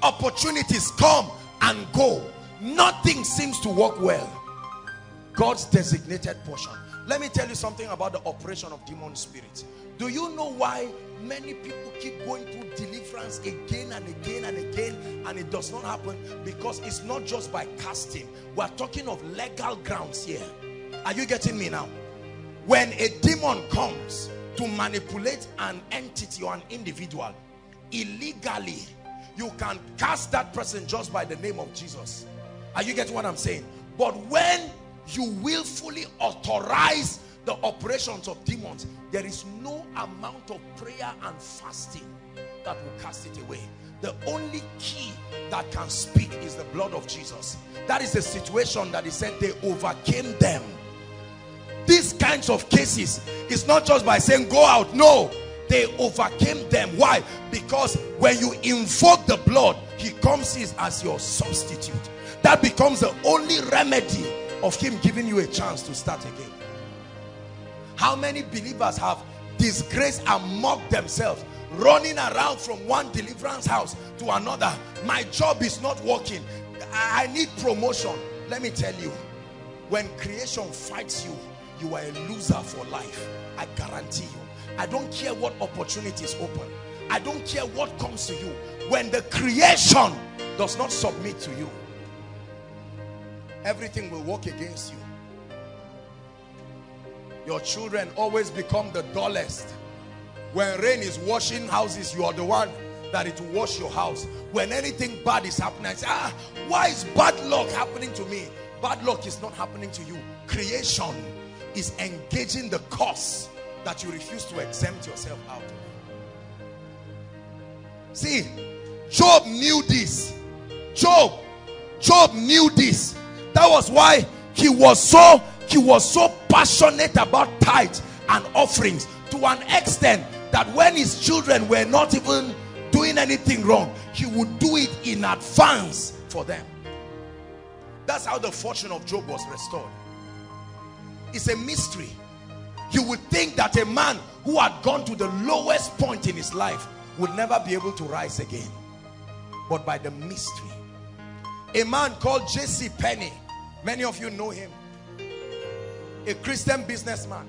S2: Opportunities come and go. Nothing seems to work well. God's designated portion. Let me tell you something about the operation of demon spirits. Do you know why many people keep going through deliverance again and again and again and it does not happen? Because it's not just by casting. We're talking of legal grounds here. Are you getting me now? When a demon comes to manipulate an entity or an individual illegally, you can cast that person just by the name of Jesus. Are you getting what I'm saying? But when you willfully authorize the operations of demons, there is no amount of prayer and fasting that will cast it away. The only key that can speak is the blood of Jesus. That is the situation that he said they overcame them. These kinds of cases is not just by saying go out. No, they overcame them. Why? Because when you invoke the blood, he comes as your substitute. That becomes the only remedy of him giving you a chance to start again. How many believers have disgraced and mocked themselves running around from one deliverance house to another my job is not working I, need promotion. Let me tell you, when creation fights you, you are a loser for life. I guarantee you. I don't care what opportunities open. I don't care what comes to you. When the creation does not submit to you, everything will work against you. Your children always become the dullest. When rain is washing houses, you are the one that it will wash your house. When anything bad is happening, say, ah, why is bad luck happening to me? Bad luck is not happening to you. Creation is engaging the cause that you refuse to exempt yourself out of. See, Job knew this. Job, Job knew this. That was why he was so he was so passionate about tithes and offerings to an extent that when his children were not even doing anything wrong, he would do it in advance for them. That's how the fortune of Job was restored. It's a mystery. You would think that a man who had gone to the lowest point in his life would never be able to rise again. But by the mystery. A man called J.C. Penney. Many of you know him. A Christian businessman.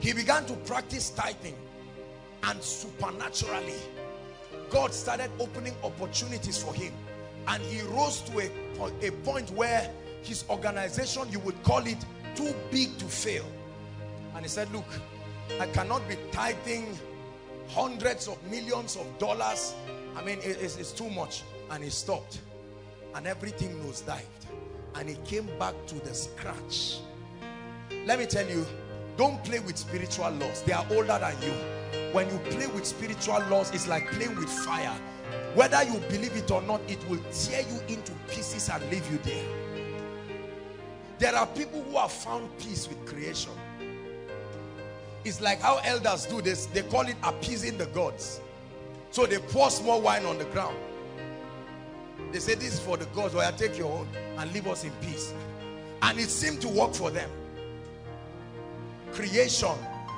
S2: He began to practice tithing. And supernaturally, God started opening opportunities for him. And he rose to a, a point where his organization, you would call it too big to fail. And he said, look, I cannot be tithing hundreds of millions of dollars. I mean, it's, it's too much. And he stopped. And everything nosedived. And he came back to the scratch. Let me tell you, don't play with spiritual laws. They are older than you. When you play with spiritual laws, it's like playing with fire. Whether you believe it or not, it will tear you into pieces and leave you there. There are people who have found peace with creation. It's like how elders do this. They call it appeasing the gods. So they pour small wine on the ground. They said, this is for the gods. I take your own and leave us in peace. And it seemed to work for them. Creation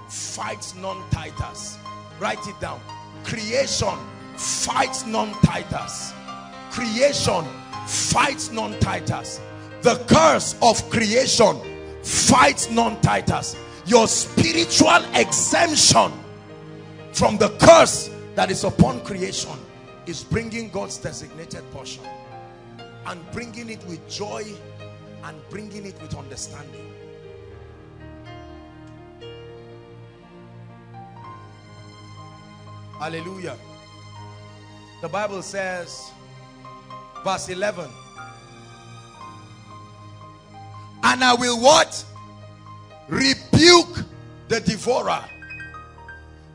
S2: fights non-tithers. Write it down. Creation fights non-tithers. Creation fights non-tithers. The curse of creation fights non-tithers. Your spiritual exemption from the curse that is upon creation is bringing God's designated portion and bringing it with joy and bringing it with understanding. Hallelujah. The Bible says, verse 11, and I will what? Rebuke the devourer.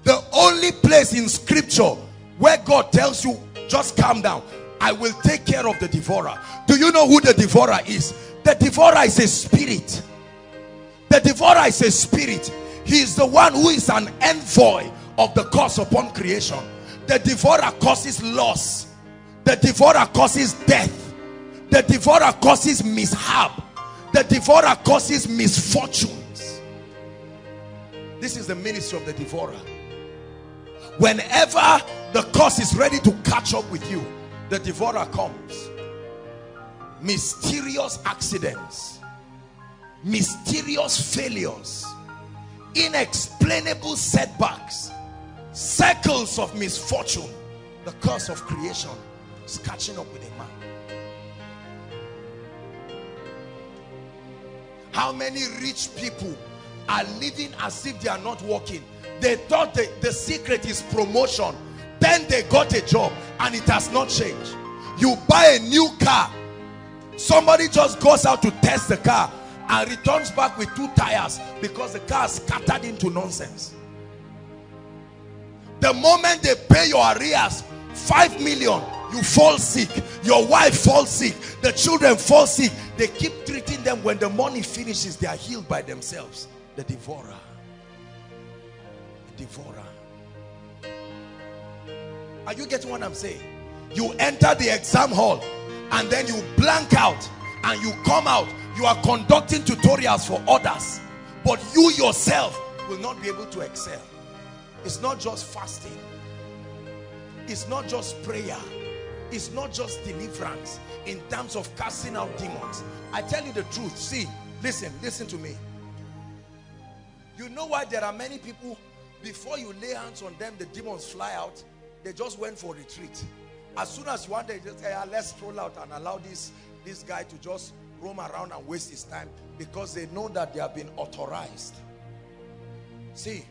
S2: The only place in scripture where God tells you, just calm down. I will take care of the devourer. Do you know who the devourer is? The devourer is a spirit. The devourer is a spirit. He is the one who is an envoy of the curse upon creation. The devourer causes loss. The devourer causes death. The devourer causes mishap. The devourer causes misfortunes. This is the ministry of the devourer. Whenever the curse is ready to catch up with you, the devourer comes. Mysterious accidents, mysterious failures, inexplainable setbacks, circles of misfortune. The curse of creation is catching up with a man. How many rich people are living as if they are not working? They thought the, the secret is promotion then they got a job and it has not changed you buy a new car somebody just goes out to test the car and returns back with two tires because the car scattered into nonsense the moment they pay your arrears, five million, you fall sick. Your wife falls sick. The children fall sick. They keep treating them. When the money finishes, they are healed by themselves. The devourer. The devourer. Are you getting what I'm saying? You enter the exam hall and then you blank out and you come out. You are conducting tutorials for others. But you yourself will not be able to excel. It's not just fasting. It's not just prayer. It's not just deliverance in terms of casting out demons. I tell you the truth. See, listen, listen to me. You know why there are many people, before you lay hands on them, the demons fly out. They just went for retreat. As soon as you they just say, yeah, let's stroll out and allow this, this guy to just roam around and waste his time because they know that they have been authorized. See,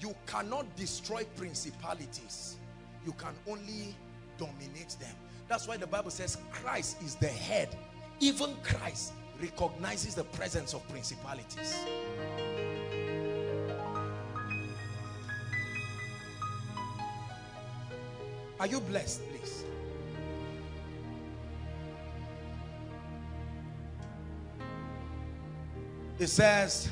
S2: you cannot destroy principalities. You can only dominate them. That's why the Bible says Christ is the head. Even Christ recognizes the presence of principalities. Are you blessed, please? It says,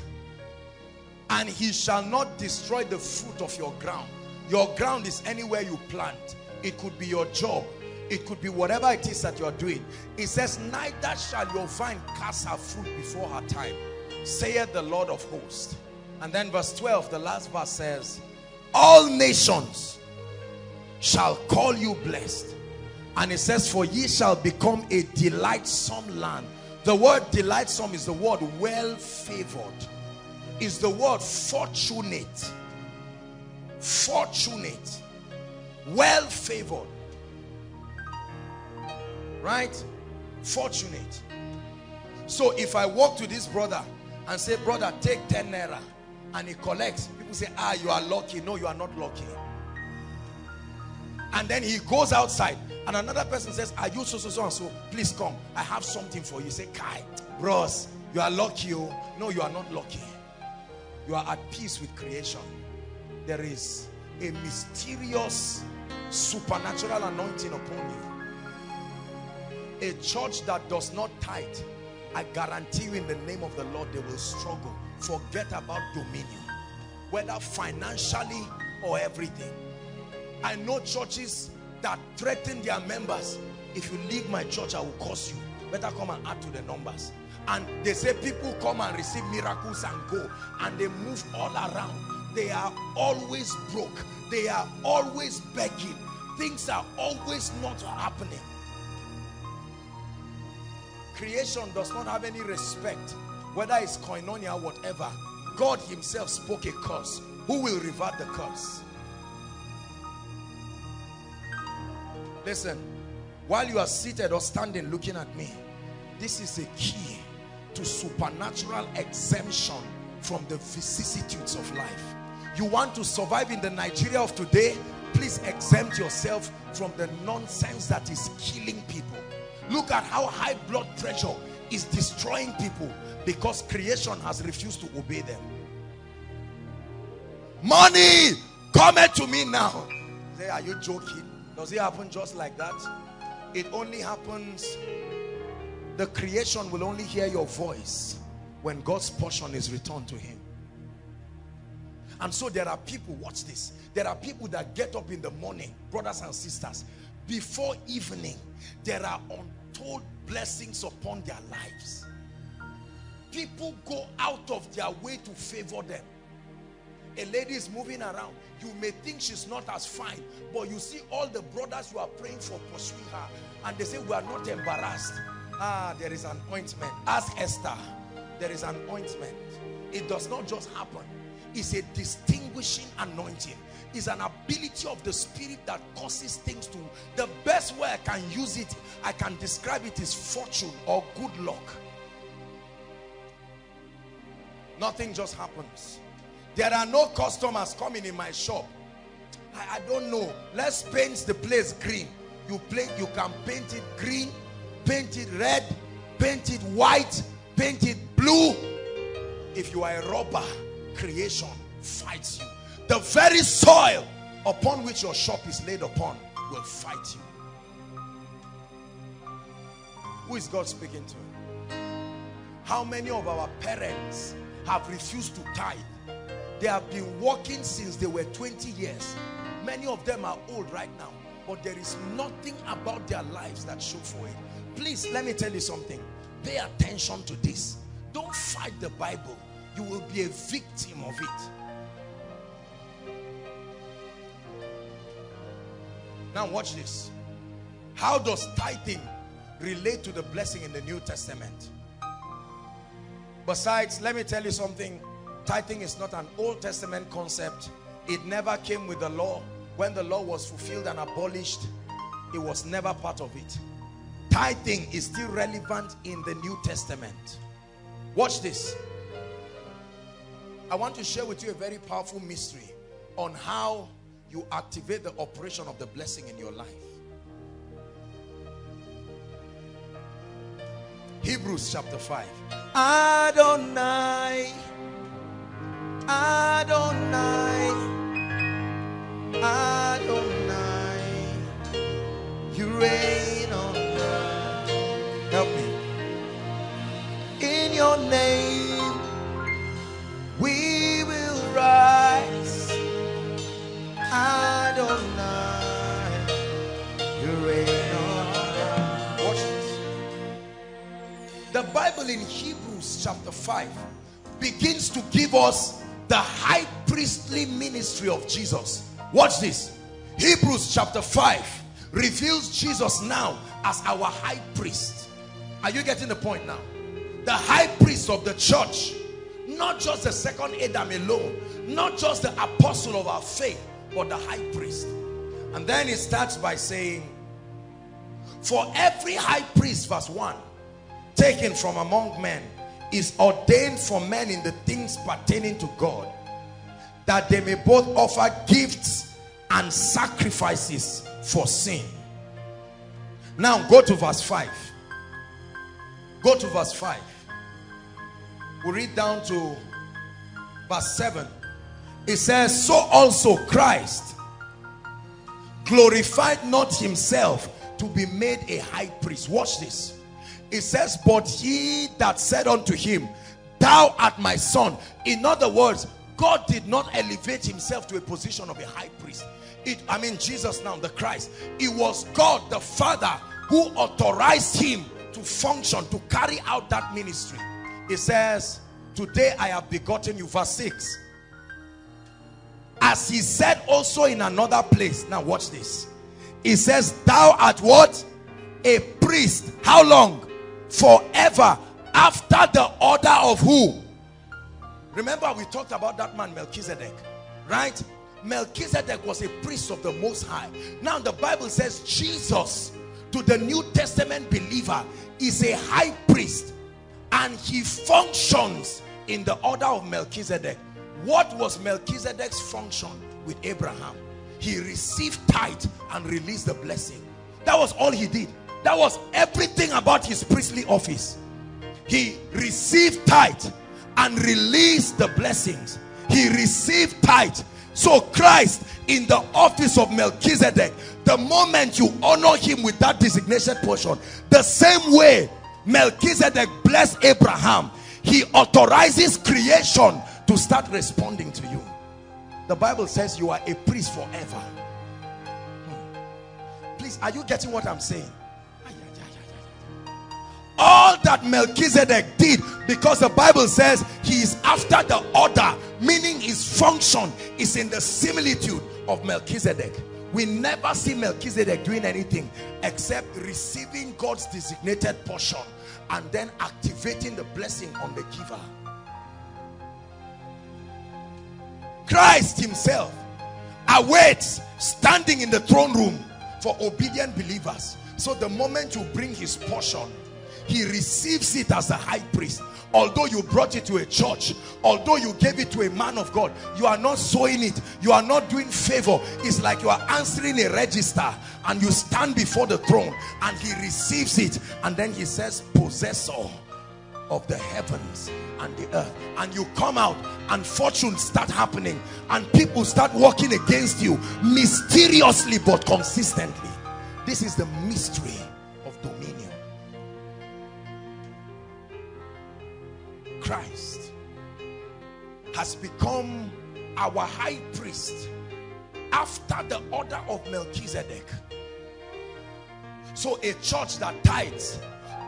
S2: and he shall not destroy the fruit of your ground. Your ground is anywhere you plant. It could be your job. It could be whatever it is that you are doing. It says, neither shall your vine cast her fruit before her time, saith the Lord of hosts. And then verse 12, the last verse says, all nations shall call you blessed. And it says, for ye shall become a delightsome land. The word delightsome is the word well favored. Is the word fortunate. Fortunate. Well favored. Right? Fortunate. So if I walk to this brother and say, brother, take 10 naira and he collects, people say, ah, you are lucky. No, you are not lucky and then he goes outside. And another person says are you so so so and so? Please come. I have something for you. Say kai bros you are lucky oh. No you are not lucky. You are at peace with creation. There is a mysterious supernatural anointing upon you. A church that does not tithe i guarantee you in the name of the lord they will struggle. Forget about dominion whether financially or everything I know churches that threaten their members. If you leave my church, I will curse you. Better come and add to the numbers. And they say people come and receive miracles and go. And they move all around. They are always broke. They are always begging. Things are always not happening. Creation does not have any respect. Whether it's koinonia or whatever. God himself spoke a curse. Who will revert the curse? Listen, while you are seated or standing looking at me, this is a key to supernatural exemption from the vicissitudes of life. You want to survive in the Nigeria of today, please exempt yourself from the nonsense that is killing people. Look at how high blood pressure is destroying people because creation has refused to obey them. Money, come to me now. Say, are you joking? Does it happen just like that? It only happens, the creation will only hear your voice when God's portion is returned to him. And so there are people, watch this, there are people that get up in the morning, brothers and sisters, before evening, there are untold blessings upon their lives. People go out of their way to favor them a lady is moving around. You may think she's not as fine but you see all the brothers you are praying for pursuing her and they say we are not embarrassed. Ah there is an ointment. Ask Esther. There is an ointment. It does not just happen. It's a distinguishing anointing. Is an ability of the spirit that causes things to the best way I can use it I can describe it is fortune or good luck. Nothing just happens there are no customers coming in my shop. I, I don't know. Let's paint the place green. You play, you can paint it green, paint it red, paint it white, paint it blue. If you are a robber, creation fights you. The very soil upon which your shop is laid upon will fight you. Who is God speaking to? How many of our parents have refused to tithe they have been working since they were 20 years. Many of them are old right now, but there is nothing about their lives that show for it. Please, let me tell you something. Pay attention to this. Don't fight the Bible. You will be a victim of it. Now watch this. How does tithing relate to the blessing in the New Testament? Besides, let me tell you something. Tithing is not an Old Testament concept. It never came with the law. When the law was fulfilled and abolished, it was never part of it. Tithing is still relevant in the New Testament. Watch this. I want to share with you a very powerful mystery on how you activate the operation of the blessing in your life. Hebrews chapter 5. Adonai, Adonai, Adonai, you reign on high. Help me. In your name, we will rise. Adonai, you reign on high. Watch this. The Bible in Hebrews chapter 5 begins to give us the high priestly ministry of Jesus. Watch this. Hebrews chapter 5 reveals Jesus now as our high priest. Are you getting the point now? The high priest of the church, not just the second Adam alone, not just the apostle of our faith, but the high priest. And then it starts by saying, For every high priest, verse 1, taken from among men, is ordained for men in the things pertaining to God, that they may both offer gifts and sacrifices for sin. Now go to verse 5. Go to verse 5. We read down to verse 7. It says, So also Christ glorified not himself to be made a high priest. Watch this. It says, But he that said unto him, Thou art my son. In other words, God did not elevate himself to a position of a high priest. It, I mean, Jesus now, the Christ. It was God, the Father, who authorized him to function, to carry out that ministry. He says, Today I have begotten you. Verse 6. As he said also in another place. Now watch this. He says, Thou art what? A priest. How long? Forever. After the order of who? Remember we talked about that man Melchizedek. Right? Melchizedek was a priest of the Most High. Now the Bible says Jesus to the New Testament believer is a high priest and he functions in the order of Melchizedek. What was Melchizedek's function with Abraham? He received tithe and released the blessing. That was all he did. That was everything about his priestly office. He received tithe and released the blessings. He received tithe. So Christ in the office of Melchizedek, the moment you honor him with that designated portion, the same way Melchizedek blessed Abraham, he authorizes creation to start responding to you. The Bible says you are a priest forever. Hmm. Please, are you getting what I'm saying? All that Melchizedek did because the Bible says he is after the order meaning his function is in the similitude of Melchizedek. We never see Melchizedek doing anything except receiving God's designated portion and then activating the blessing on the giver. Christ himself awaits standing in the throne room for obedient believers. So the moment you bring his portion he receives it as a high priest. Although you brought it to a church although you gave it to a man of God you are not sowing it. You are not doing favor. It's like you are answering a register and you stand before the throne and he receives it. And then he says possessor of the heavens and the earth. And you come out and fortunes start happening and people start working against you mysteriously but consistently. This is the mystery Christ has become our high priest after the order of Melchizedek so a church that tithes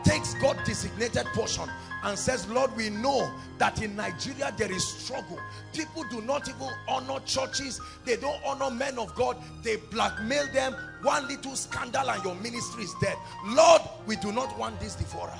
S2: takes God designated portion and says, Lord, we know that in Nigeria there is struggle. People do not even honor churches. They don't honor men of God. They blackmail them. One little scandal and your ministry is dead. Lord, we do not want this devourer.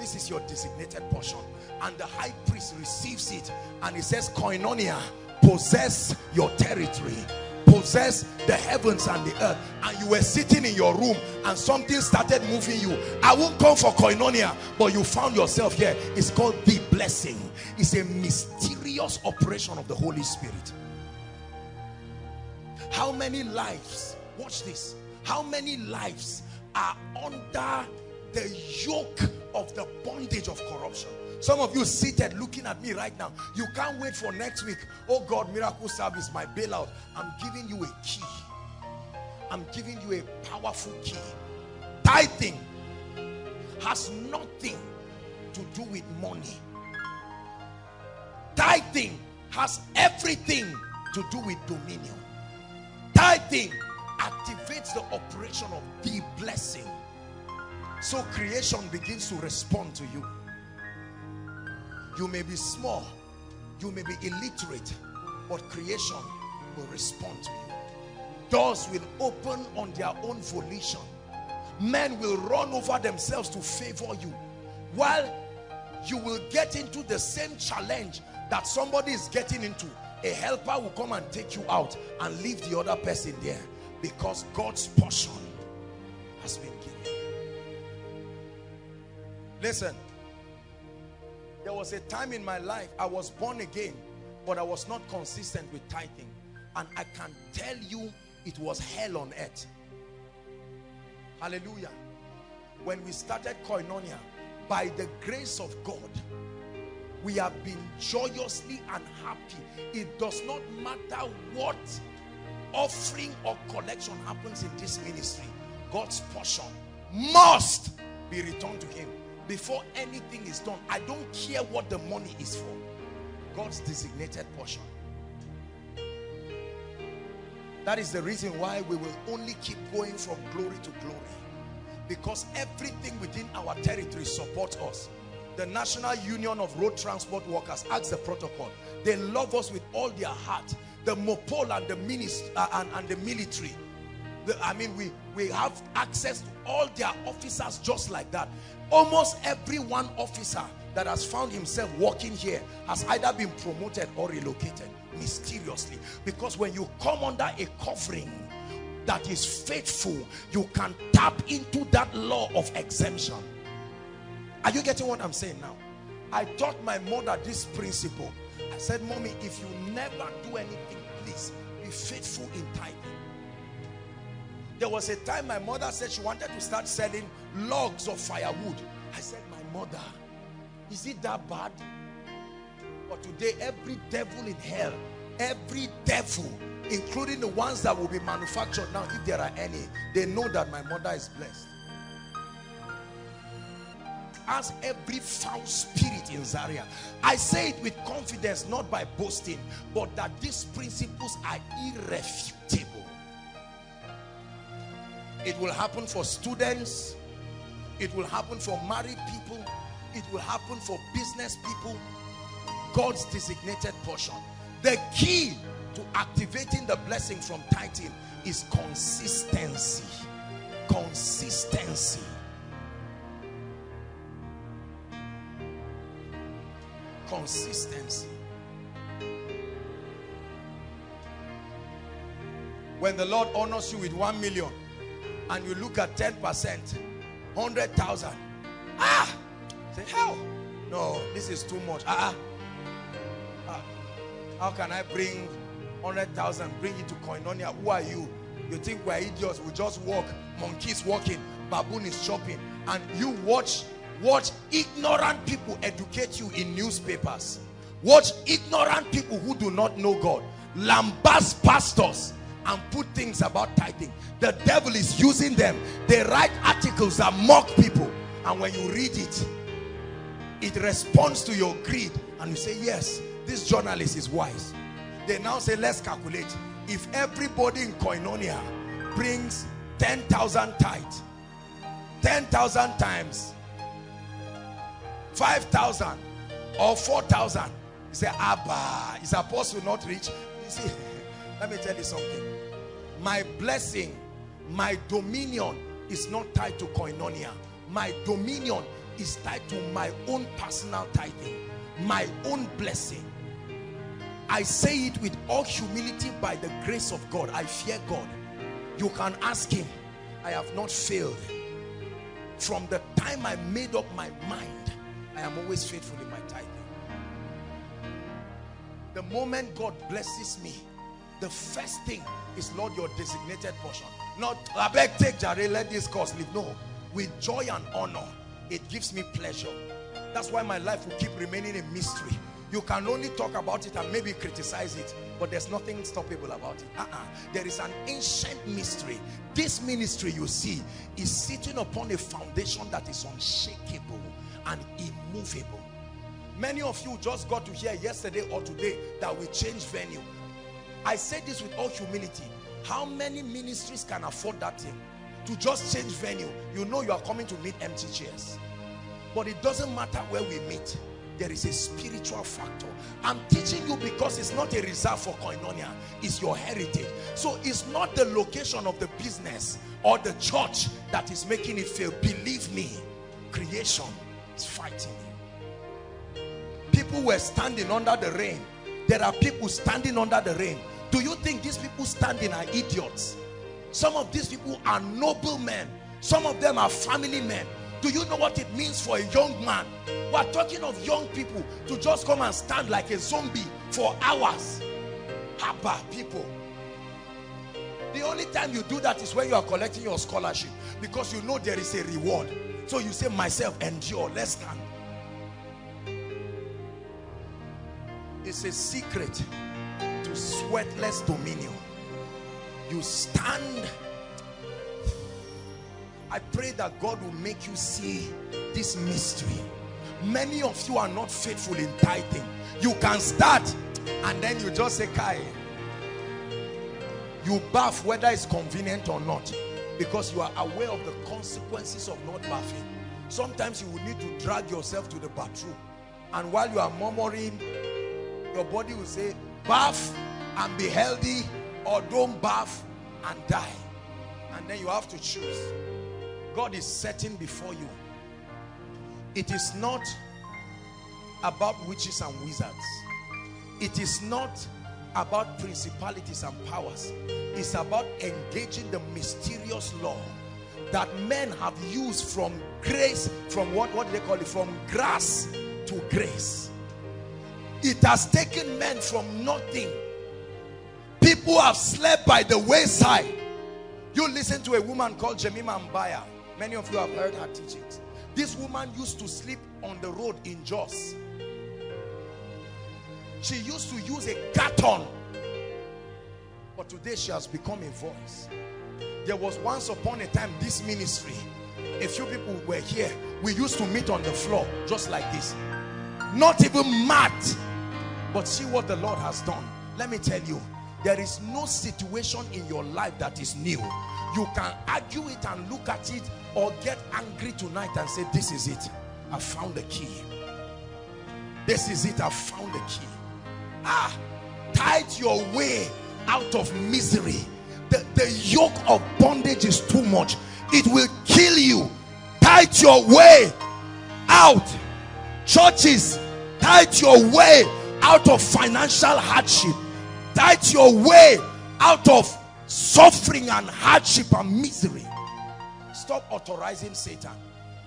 S2: This is your designated portion. And the high priest receives it. And he says, Koinonia, possess your territory. Possess the heavens and the earth. And you were sitting in your room and something started moving you. I won't come for koinonia but you found yourself here. It's called the blessing. It's a mysterious operation of the holy spirit. How many lives watch this how many lives are under the yoke of the bondage of corruption some of you seated looking at me right now. You can't wait for next week. Oh God, miracle service, my bailout. I'm giving you a key. I'm giving you a powerful key. Tithing has nothing to do with money. Tithing has everything to do with dominion. Tithing activates the operation of the blessing. So creation begins to respond to you. You may be small, you may be illiterate, but creation will respond to you. Doors will open on their own volition. Men will run over themselves to favor you. While you will get into the same challenge that somebody is getting into, a helper will come and take you out and leave the other person there because God's portion has been given. Listen, there was a time in my life I was born again, but I was not consistent with tithing. And I can tell you it was hell on earth. Hallelujah. When we started Koinonia, by the grace of God, we have been joyously and happy. It does not matter what offering or collection happens in this ministry. God's portion must be returned to him before anything is done i don't care what the money is for. God's designated portion. That is the reason why we will only keep going from glory to glory. Because everything within our territory supports us. The national union of road transport workers acts the protocol. They love us with all their heart. The mopol and the ministry uh, and, and the military. The, i mean we we have access to all their officers just like that almost every one officer that has found himself working here has either been promoted or relocated mysteriously. Because when you come under a covering that is faithful you can tap into that law of exemption. Are you getting what i'm saying now? I taught my mother this principle. I said mommy if you never do anything please be faithful in there was a time my mother said she wanted to start selling logs of firewood. I said, my mother, is it that bad? But today, every devil in hell, every devil, including the ones that will be manufactured now, if there are any, they know that my mother is blessed. Ask every foul spirit in Zaria. I say it with confidence, not by boasting, but that these principles are irrefutable. It will happen for students. It will happen for married people. It will happen for business people. God's designated portion. The key to activating the blessing from tithing is consistency. Consistency. Consistency. When the Lord honors you with one million, and you look at 10%, 100,000. Ah! Say, hell, no, this is too much. Ah, ah. How can I bring 100,000, bring it to Koinonia? Who are you? You think we're idiots? We just walk, monkeys walking, baboon is chopping. And you watch, watch ignorant people educate you in newspapers. Watch ignorant people who do not know God. Lambast pastors and put things about tithing. The devil is using them. They write articles that mock people. And when you read it, it responds to your greed. And you say, yes, this journalist is wise. They now say, let's calculate. If everybody in Koinonia brings 10,000 tithe, 10,000 times 5,000 or 4,000. You say, Abba, is apostle not rich? You let me tell you something. My blessing, my dominion is not tied to koinonia. My dominion is tied to my own personal tithing, my own blessing. I say it with all humility by the grace of God. I fear God. You can ask him. I have not failed. From the time I made up my mind, I am always faithful in my tithing. The moment God blesses me, the first thing is, Lord, your designated portion. Not, I beg, take Jare, let this cost live. No, with joy and honor, it gives me pleasure. That's why my life will keep remaining a mystery. You can only talk about it and maybe criticize it, but there's nothing stoppable about it. Uh -uh. There is an ancient mystery. This ministry you see is sitting upon a foundation that is unshakable and immovable. Many of you just got to hear yesterday or today that we change venue. I say this with all humility. How many ministries can afford that thing? To just change venue. You know you are coming to meet empty chairs. But it doesn't matter where we meet. There is a spiritual factor. I'm teaching you because it's not a reserve for koinonia. It's your heritage. So it's not the location of the business or the church that is making it fail. Believe me, creation is fighting you. People were standing under the rain. There are people standing under the rain do you think these people standing are idiots? Some of these people are noble men. Some of them are family men. Do you know what it means for a young man? We're talking of young people to just come and stand like a zombie for hours. Haba people. The only time you do that is when you are collecting your scholarship because you know there is a reward. So you say, myself, endure, let's stand. It's a secret to sweatless dominion. You stand. I pray that God will make you see this mystery. Many of you are not faithful in tithing. You can start and then you just say, Kai. You bath whether it's convenient or not because you are aware of the consequences of not bathing. Sometimes you will need to drag yourself to the bathroom and while you are murmuring, your body will say, bath and be healthy or don't bath and die. And then you have to choose. God is setting before you. It is not about witches and wizards. It is not about principalities and powers. It's about engaging the mysterious law that men have used from grace from what what do they call it? From grass to grace it has taken men from nothing. People have slept by the wayside. You listen to a woman called Jemima Mbaya. Many of you have heard her teachings. This woman used to sleep on the road in Jos. She used to use a carton. But today she has become a voice. There was once upon a time this ministry. A few people were here. We used to meet on the floor just like this. Not even mad but see what the Lord has done. Let me tell you, there is no situation in your life that is new. You can argue it and look at it or get angry tonight and say, this is it. I found the key. This is it. I found the key. Ah, tithe your way out of misery. The, the yoke of bondage is too much. It will kill you. Tithe your way out. Churches, tithe your way out of financial hardship. Tithe your way out of suffering and hardship and misery. Stop authorizing satan.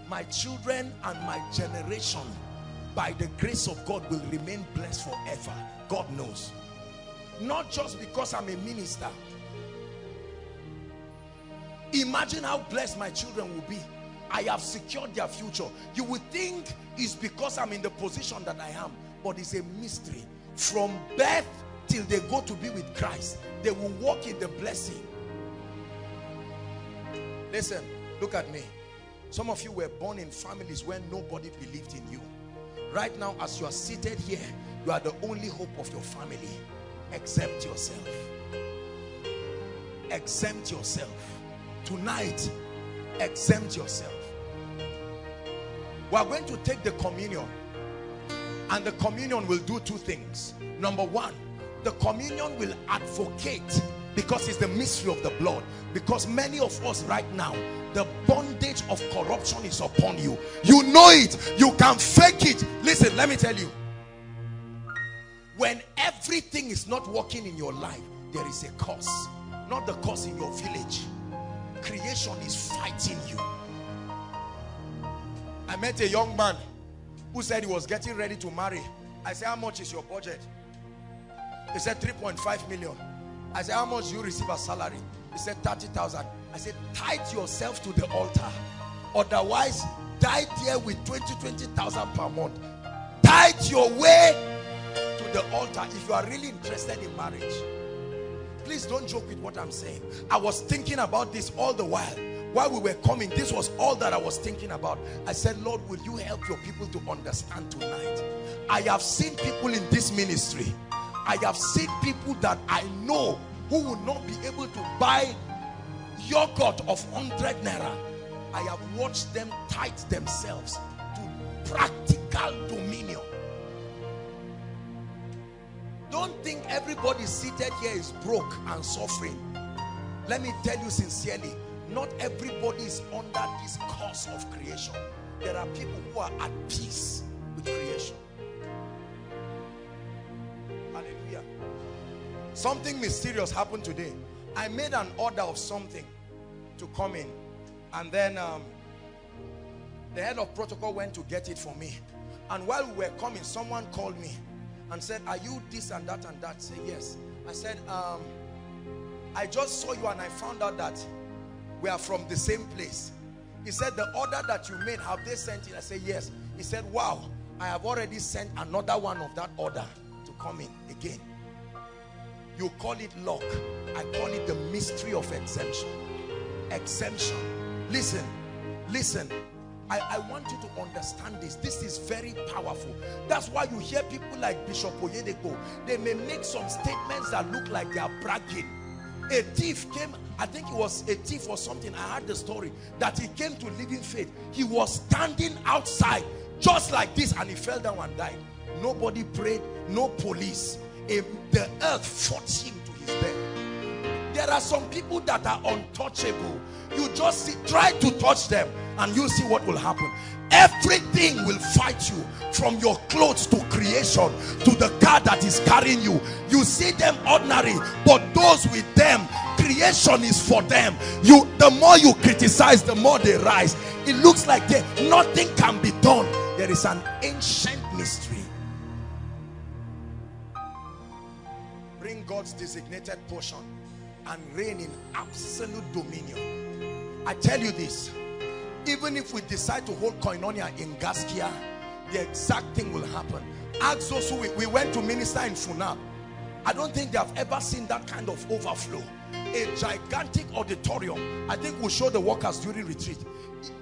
S2: My children and my generation by the grace of god will remain blessed forever. God knows. Not just because i'm a minister. Imagine how blessed my children will be. I have secured their future. You would think it's because i'm in the position that i am but it's a mystery. From birth till they go to be with Christ, they will walk in the blessing. Listen, look at me. Some of you were born in families where nobody believed in you. Right now, as you are seated here, you are the only hope of your family. Exempt yourself. Exempt yourself. Tonight, exempt yourself. We are going to take the communion. And the communion will do two things. Number one, the communion will advocate because it's the mystery of the blood. Because many of us right now, the bondage of corruption is upon you. You know it. You can fake it. Listen, let me tell you. When everything is not working in your life, there is a cause. Not the cause in your village. Creation is fighting you. I met a young man who said he was getting ready to marry. I said, how much is your budget? He said 3.5 million. I said, how much do you receive as salary? He said 30,000. I said, tithe yourself to the altar. Otherwise, die there with 20, 20,000 per month. Tithe your way to the altar if you are really interested in marriage. Please don't joke with what I'm saying. I was thinking about this all the while. While we were coming, this was all that I was thinking about. I said, Lord, will you help your people to understand tonight? I have seen people in this ministry. I have seen people that I know who will not be able to buy yogurt of 100 naira. I have watched them tithe themselves to practical dominion. Don't think everybody seated here is broke and suffering. Let me tell you sincerely, not everybody is under this curse of creation. There are people who are at peace with creation. Hallelujah. Something mysterious happened today. I made an order of something to come in. And then um, the head of protocol went to get it for me. And while we were coming, someone called me and said, are you this and that and that? Say yes. I said, um, I just saw you and I found out that we are from the same place. He said, the order that you made, have they sent it? I said, yes. He said, wow, I have already sent another one of that order to come in again. You call it luck. I call it the mystery of exemption. Exemption. Listen, listen. I, I want you to understand this. This is very powerful. That's why you hear people like Bishop Oyedepo. They may make some statements that look like they are bragging. A thief came, I think it was a thief or something. I heard the story that he came to living faith. He was standing outside just like this and he fell down and died. Nobody prayed, no police. A, the earth fought him to his death. There are some people that are untouchable. You just see, try to touch them and you see what will happen. Everything will fight you from your clothes to creation to the car that is carrying you. You see them ordinary, but those with them, creation is for them. You, the more you criticize, the more they rise. It looks like they, nothing can be done. There is an ancient mystery. Bring God's designated portion and reign in absolute dominion. I tell you this, even if we decide to hold koinonia in Gaskia, the exact thing will happen. Ask those who we, we went to minister in Funab. I don't think they have ever seen that kind of overflow. A gigantic auditorium. I think we'll show the workers during retreat.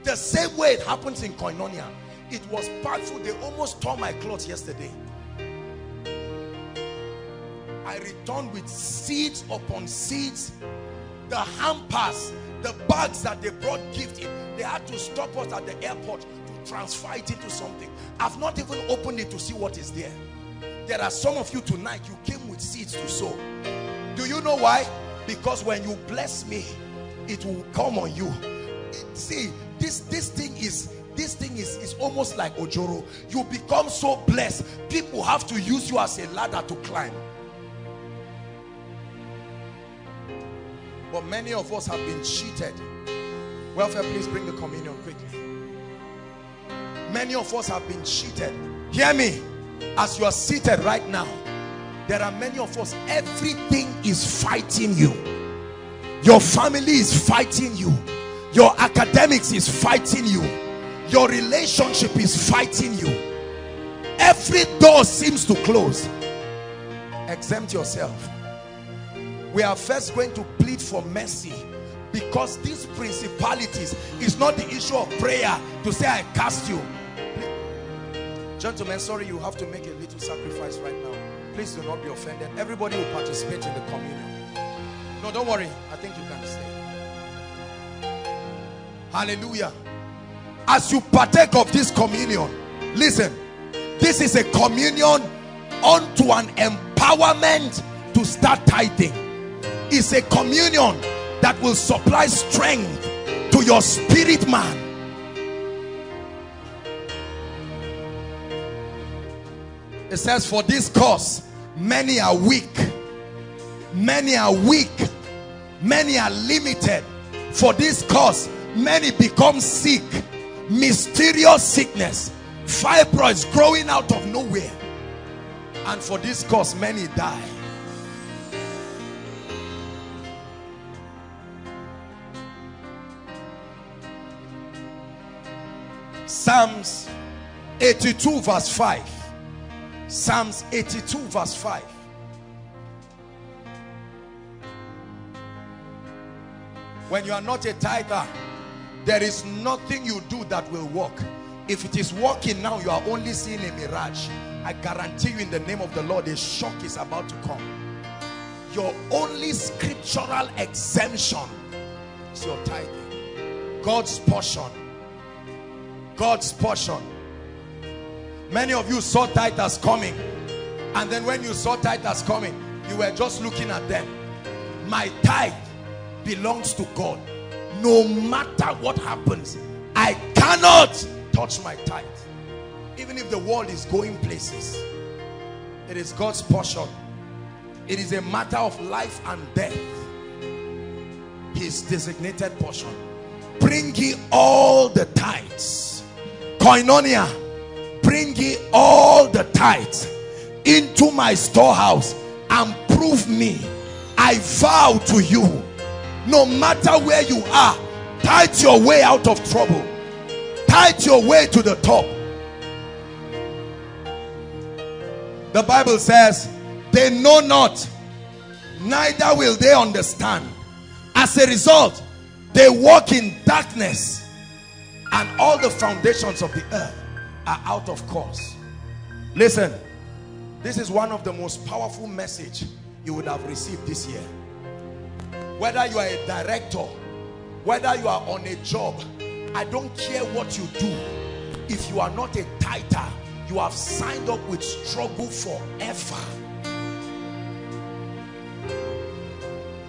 S2: The same way it happens in koinonia. It was powerful. They almost tore my clothes yesterday. I returned with seeds upon seeds. The hampers, the bags that they brought gift in, they had to stop us at the airport to transfer it into something. I've not even opened it to see what is there. There are some of you tonight, you came with seeds to sow. Do you know why? Because when you bless me, it will come on you. See, this, this thing is this thing is, is almost like Ojoro. You become so blessed, people have to use you as a ladder to climb. But many of us have been cheated. Welfare, please bring the communion quickly. Many of us have been cheated. Hear me. As you are seated right now, there are many of us, everything is fighting you. Your family is fighting you. Your academics is fighting you. Your relationship is fighting you. Every door seems to close. Exempt yourself we are first going to plead for mercy because these principalities is not the issue of prayer to say I cast you. Gentlemen sorry you have to make a little sacrifice right now. Please do not be offended. Everybody will participate in the communion. No don't worry. I think you can stay. Hallelujah. As you partake of this communion listen. This is a communion unto an empowerment to start tithing it's a communion that will supply strength to your spirit man. It says for this cause many are weak. Many are weak. Many are limited. For this cause many become sick. Mysterious sickness. Fibroids growing out of nowhere. And for this cause many die Psalms 82 verse 5 Psalms 82 verse 5 when you are not a tither there is nothing you do that will work. If it is working now you are only seeing a mirage. I guarantee you in the name of the lord a shock is about to come. Your only scriptural exemption is your tithing god's portion god's portion. Many of you saw tithers coming. And then when you saw tithers coming you were just looking at them. My tithe belongs to God. No matter what happens I cannot touch my tithe. Even if the world is going places it is God's portion. It is a matter of life and death. His designated portion. Bring ye all the tithes koinonia bring ye all the tithes into my storehouse and prove me. I vow to you no matter where you are tithe your way out of trouble. Tithe your way to the top. The bible says they know not neither will they understand. As a result they walk in darkness and all the foundations of the earth are out of course. Listen this is one of the most powerful message you would have received this year. Whether you are a director whether you are on a job i don't care what you do. If you are not a tither you have signed up with struggle forever.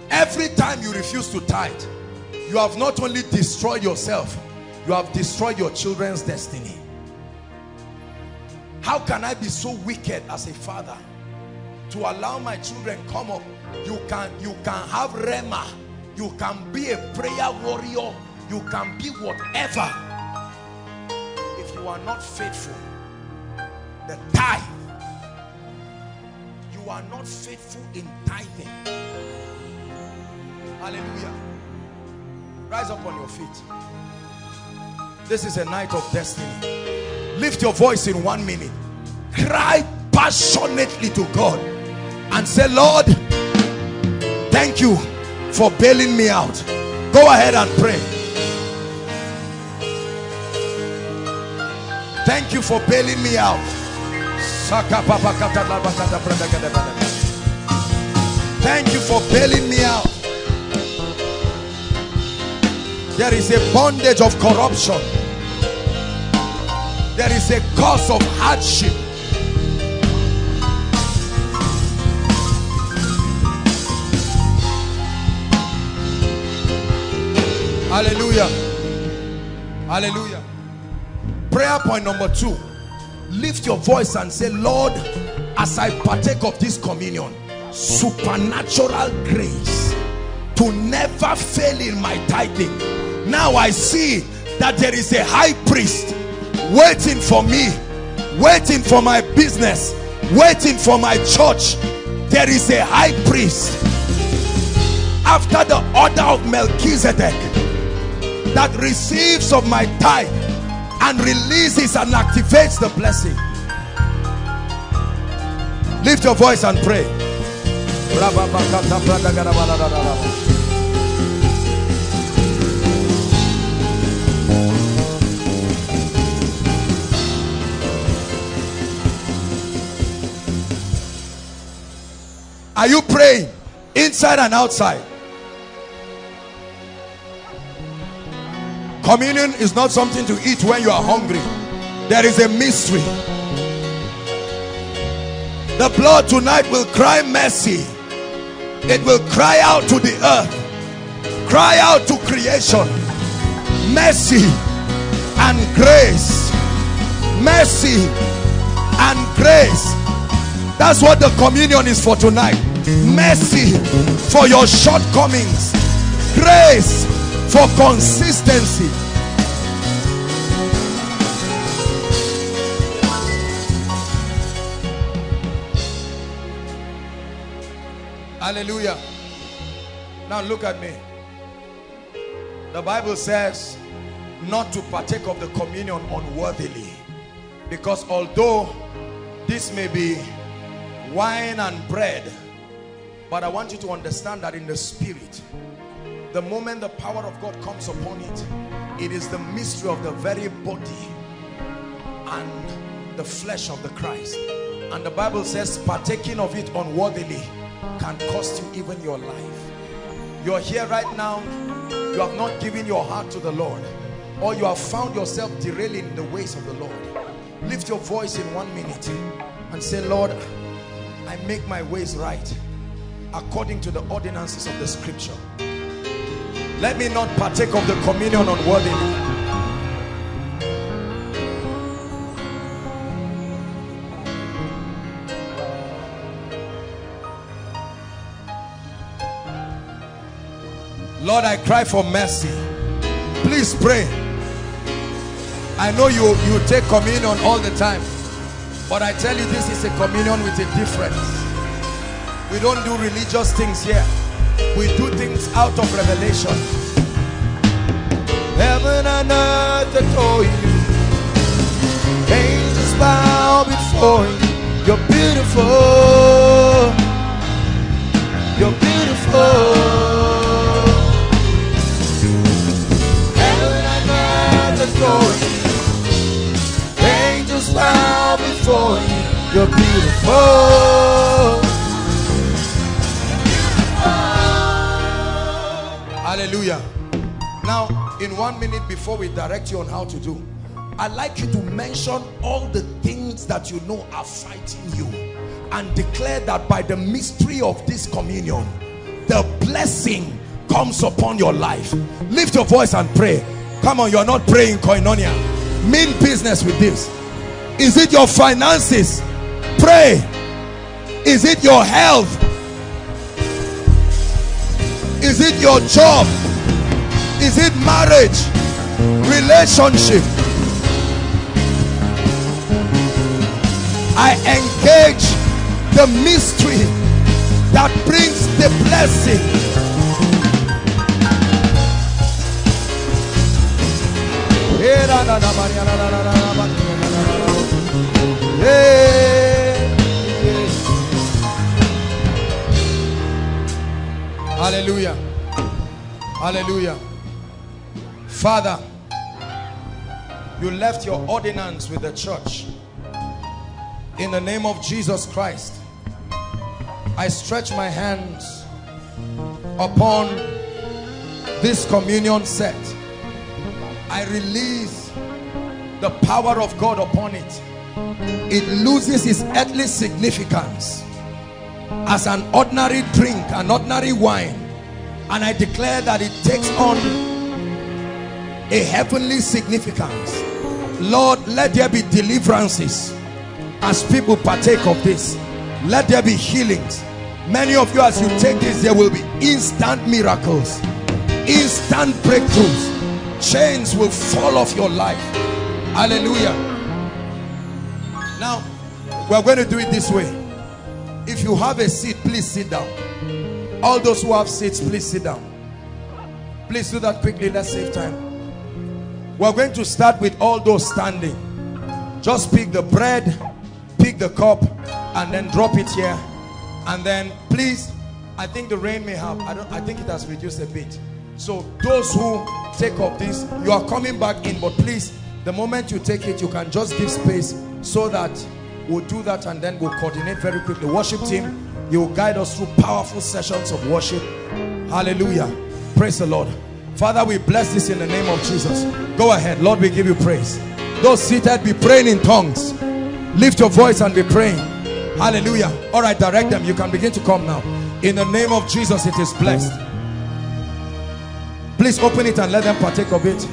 S2: Every time you refuse to tithe you have not only destroyed yourself you have destroyed your children's destiny. How can i be so wicked as a father? To allow my children come up you can you can have rhema. You can be a prayer warrior. You can be whatever. If you are not faithful the tithe you are not faithful in tithing. Hallelujah. Rise up on your feet this is a night of destiny. Lift your voice in one minute. Cry passionately to God and say Lord thank you for bailing me out. Go ahead and pray. Thank you for bailing me out. Thank you for bailing me out there is a bondage of corruption. There is a cause of hardship. Hallelujah. Hallelujah. Prayer point number two. Lift your voice and say lord as i partake of this communion supernatural grace to never fail in my tithing. Now i see that there is a high priest waiting for me waiting for my business waiting for my church. There is a high priest after the order of melchizedek that receives of my tithe and releases and activates the blessing. Lift your voice and pray are you praying inside and outside Communion is not something to eat when you are hungry. There is a mystery. The blood tonight will cry mercy. It will cry out to the earth. Cry out to creation. Mercy and grace. Mercy and grace. That's what the communion is for tonight. Mercy for your shortcomings. Grace for consistency. Hallelujah. Now look at me. The Bible says not to partake of the communion unworthily. Because although this may be wine and bread, but I want you to understand that in the spirit, the moment the power of God comes upon it, it is the mystery of the very body and the flesh of the Christ. And the Bible says partaking of it unworthily can cost you even your life. You're here right now, you have not given your heart to the Lord or you have found yourself derailing the ways of the Lord. Lift your voice in one minute and say, Lord, I make my ways right according to the ordinances of the scripture. Let me not partake of the communion unworthily. Lord, I cry for mercy. Please pray. I know you, you take communion all the time. But I tell you, this is a communion with a difference. We don't do religious things here. We do things out of revelation. Heaven and earth adore you. Angels bow before you. You're beautiful. You're beautiful. Angels bow before you. You're beautiful. Hallelujah. Now, in one minute before we direct you on how to do, I'd like you to mention all the things that you know are fighting you and declare that by the mystery of this communion, the blessing comes upon your life. Lift your voice and pray. Come on, you're not praying koinonia. Mean business with this. Is it your finances? Pray. Is it your health? Is it your job? Is it marriage? Relationship? I engage the mystery that brings the blessing. Hallelujah. Hallelujah. Father, you left your ordinance with the church. In the name of Jesus Christ, I stretch my hands upon this communion set. I release the power of God upon it. It loses its earthly significance as an ordinary drink, an ordinary wine. And I declare that it takes on a heavenly significance. Lord, let there be deliverances as people partake of this. Let there be healings. Many of you, as you take this, there will be instant miracles, instant breakthroughs. Chains will fall off your life. Hallelujah. Now, we're going to do it this way. If you have a seat, please sit down. All those who have seats, please sit down. Please do that quickly. Let's save time. We're going to start with all those standing. Just pick the bread, pick the cup, and then drop it here. And then, please, I think the rain may have, I, don't, I think it has reduced a bit. So those who take up this, you are coming back in, but please, the moment you take it, you can just give space so that we'll do that and then we'll coordinate very quickly. Worship team, you will guide us through powerful sessions of worship. Hallelujah. Praise the Lord. Father, we bless this in the name of Jesus. Go ahead. Lord, we give you praise. Those seated, be praying in tongues. Lift your voice and be praying. Hallelujah. All right, direct them. You can begin to come now. In the name of Jesus, it is blessed. Please open it and let them partake of it.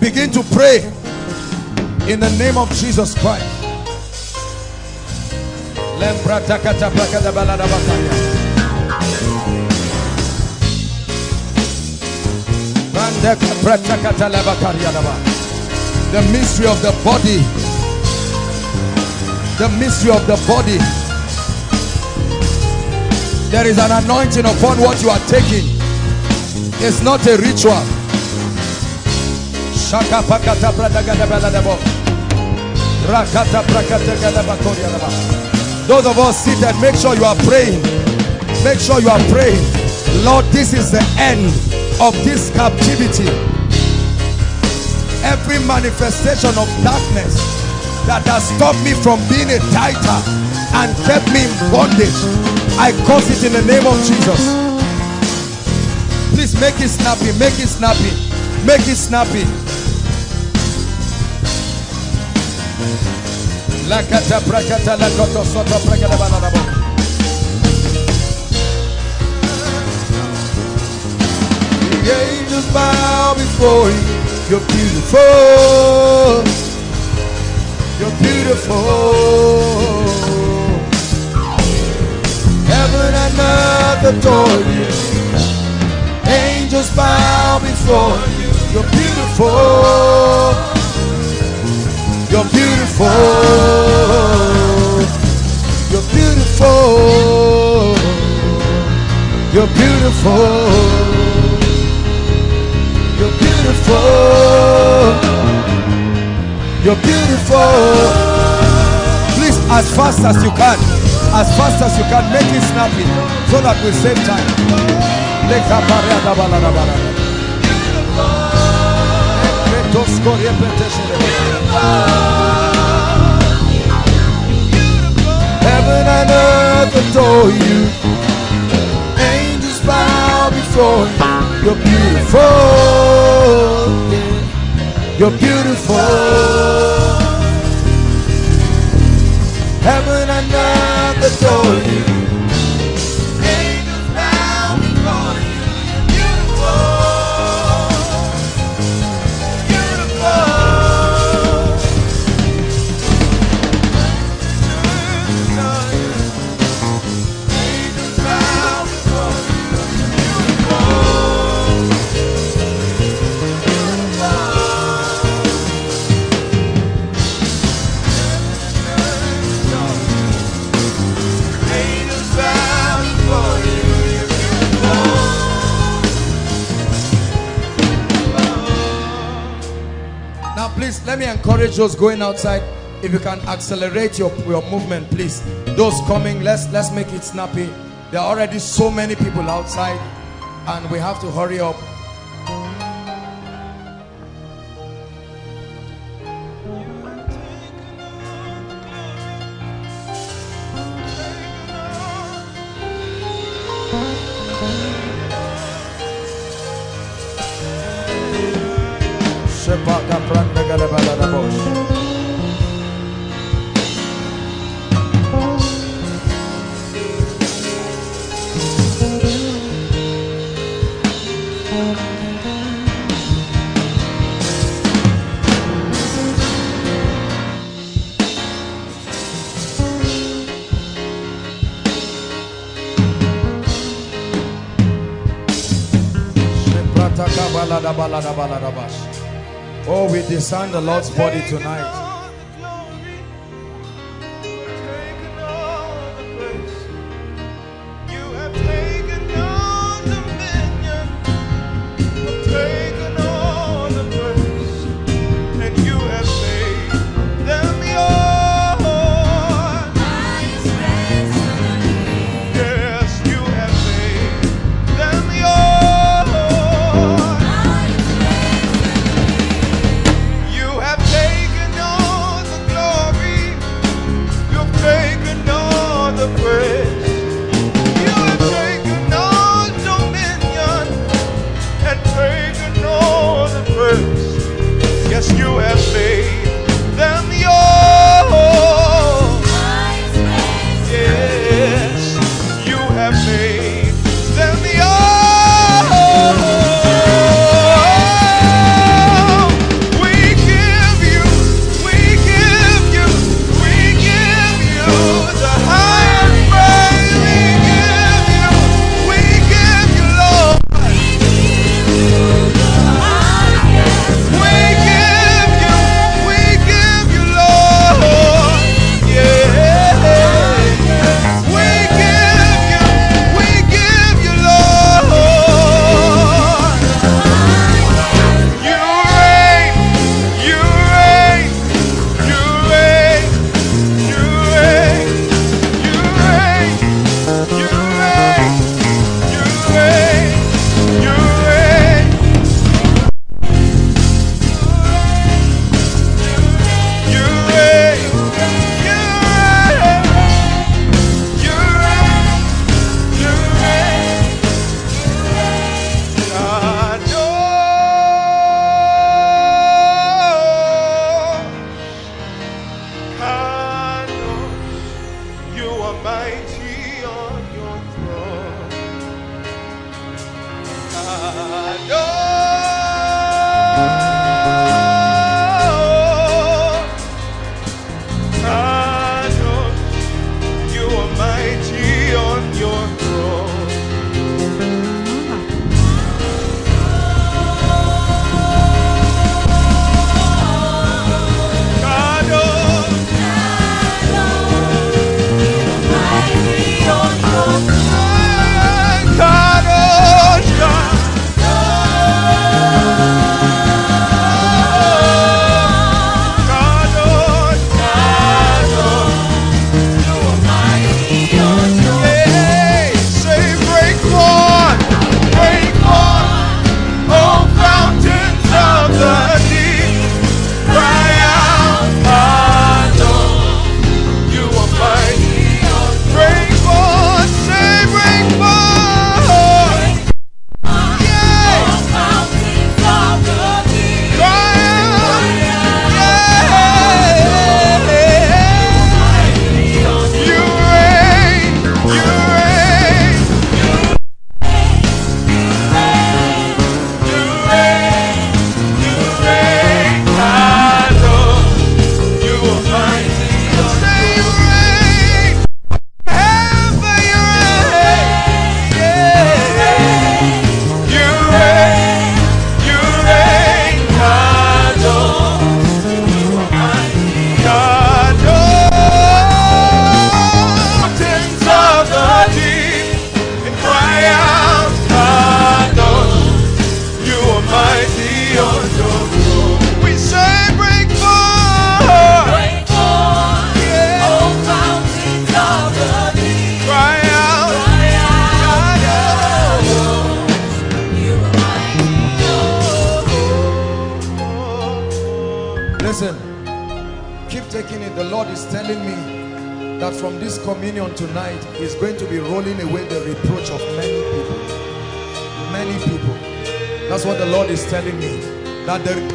S2: Begin to pray in the name of Jesus Christ. The mystery of the body. The mystery of the body. There is an anointing upon what you are taking. It's not a ritual. Those of us seated, make sure you are praying. Make sure you are praying. Lord, this is the end of this captivity. Every manifestation of darkness that has stopped me from being a tither and kept me in bondage, I cause it in the name of Jesus. Please make it snappy, make it snappy, make it snappy. Lakata prakata lakoto soto prakata bananabo. The angels bow before you. You're beautiful. Adore you. Angels bow before you. You're beautiful. You're beautiful. You're beautiful. You're beautiful. You're beautiful. You're beautiful. Please, as fast as you can, as fast as you can, make it snappy so that we save time. Heaven and earth adore you. Angels bow before you. You're beautiful. You're beautiful. Heaven adore you. Those going outside. If you can accelerate your, your movement please. Those coming let's let's make it snappy. There are already so many people outside and we have to hurry up Discern the Lord's body tonight.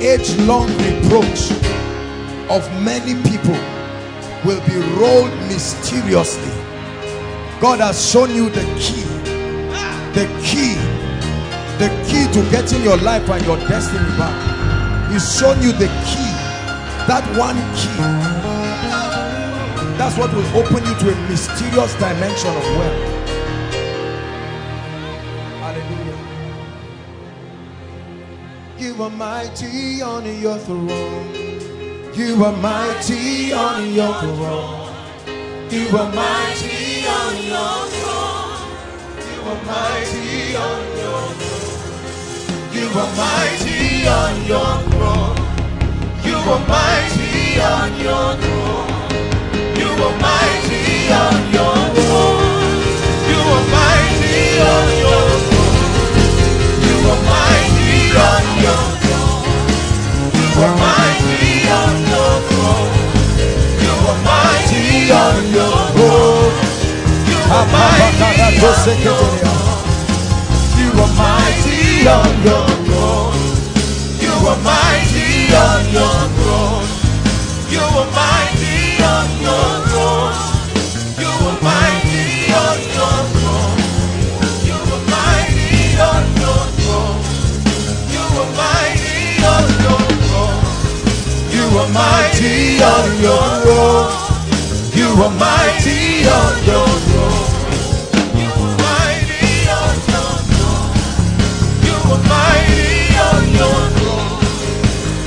S3: Age-long reproach of many people will be rolled mysteriously. God has shown you the key, the key, the key to getting your life and your destiny back. He's shown you the key, that one key. That's what will open you to a mysterious dimension of wealth. You are mighty on your throne. You are mighty on your throne. You are mighty on your throne. You are mighty on your throne. You are mighty on your throne. You are mighty on your throne. You are mighty on your throne. You are mighty on your throne. Mighty on your throne. You almighty on your go You are mighty on your throne. Your throne. You are mighty on your throne. You are mighty on your throne. You are mighty on your throne.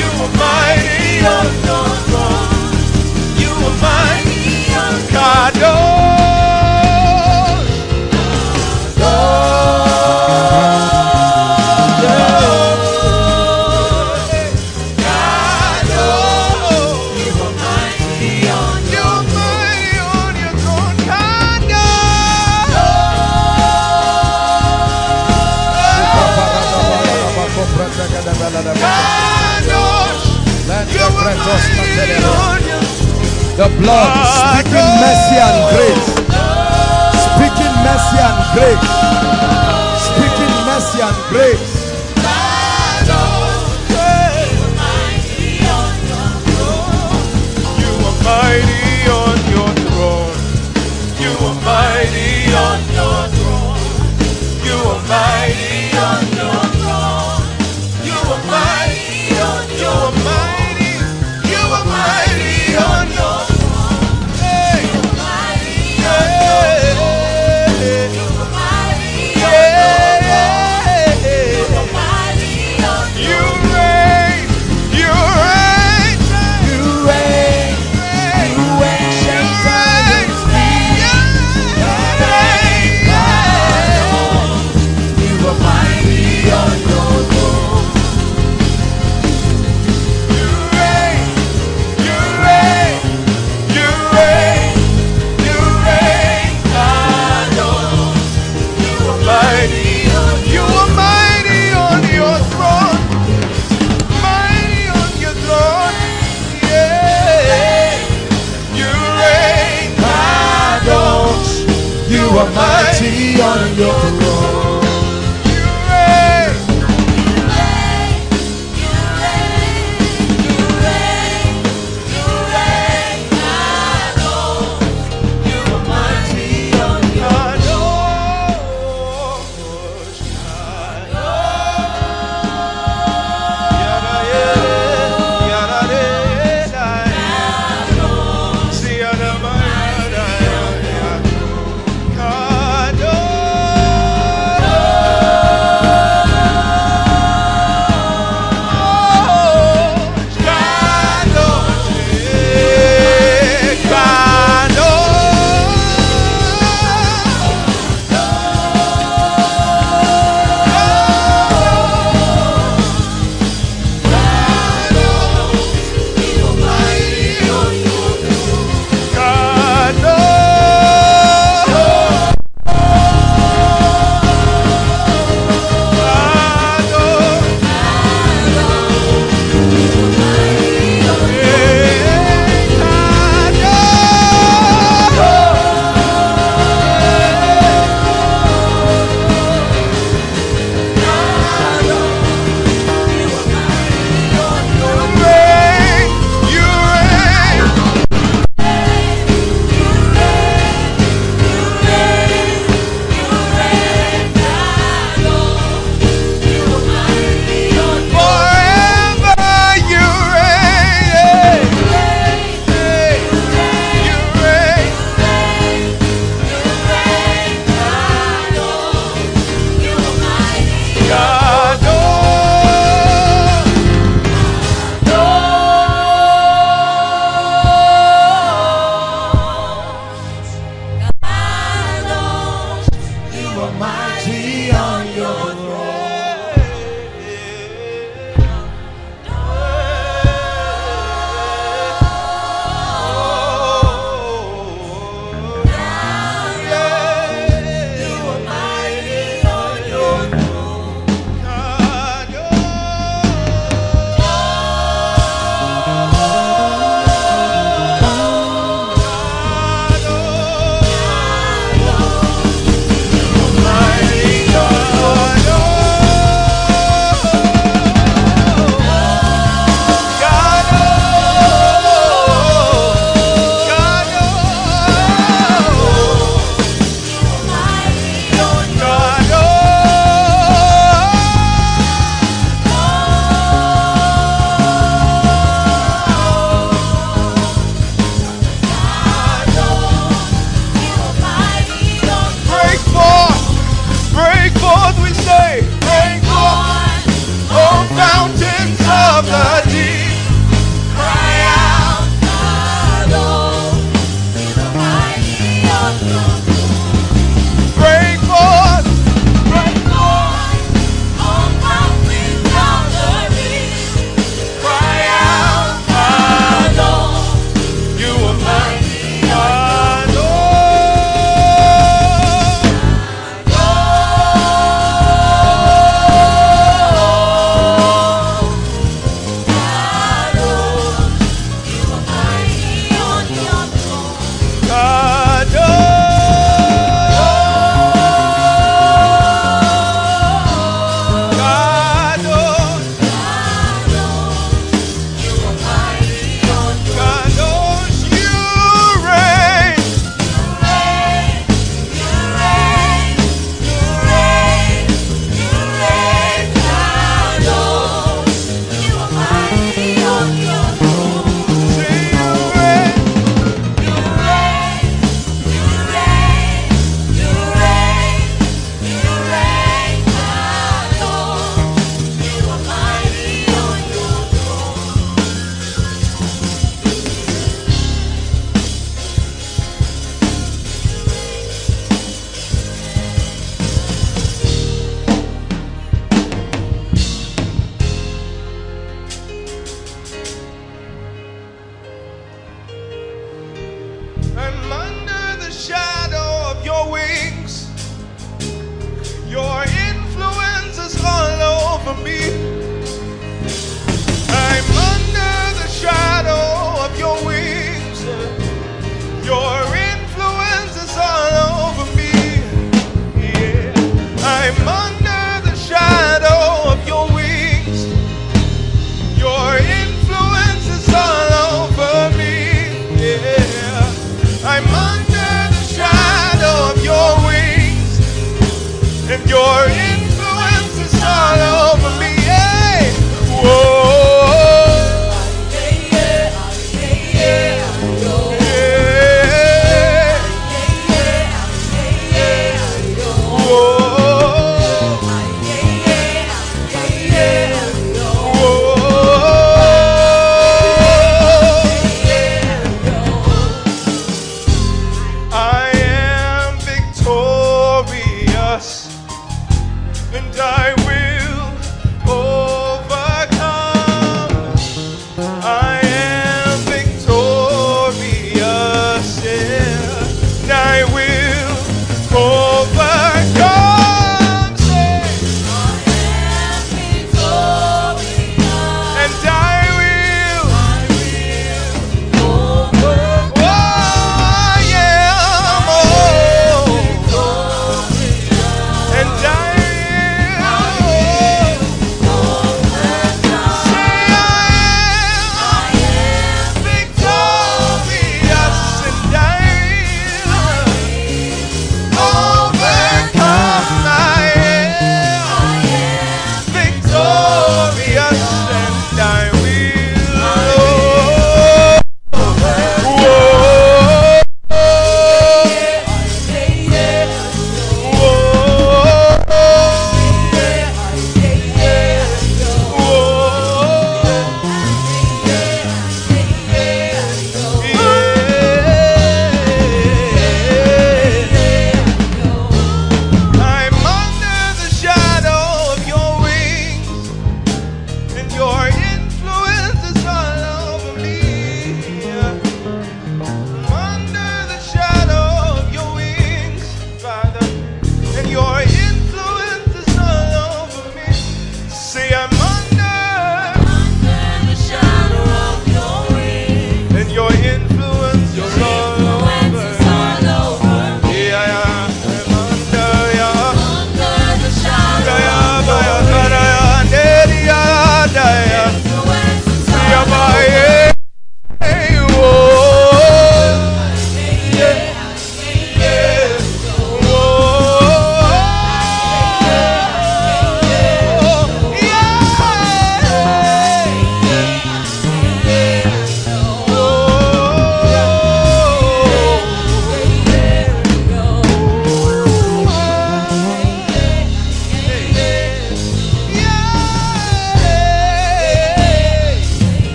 S2: You are mighty on your throne. You are mighty on Kadosh.
S3: The blood speaking mercy and grace. Speaking mercy and grace. Speaking mercy and grace.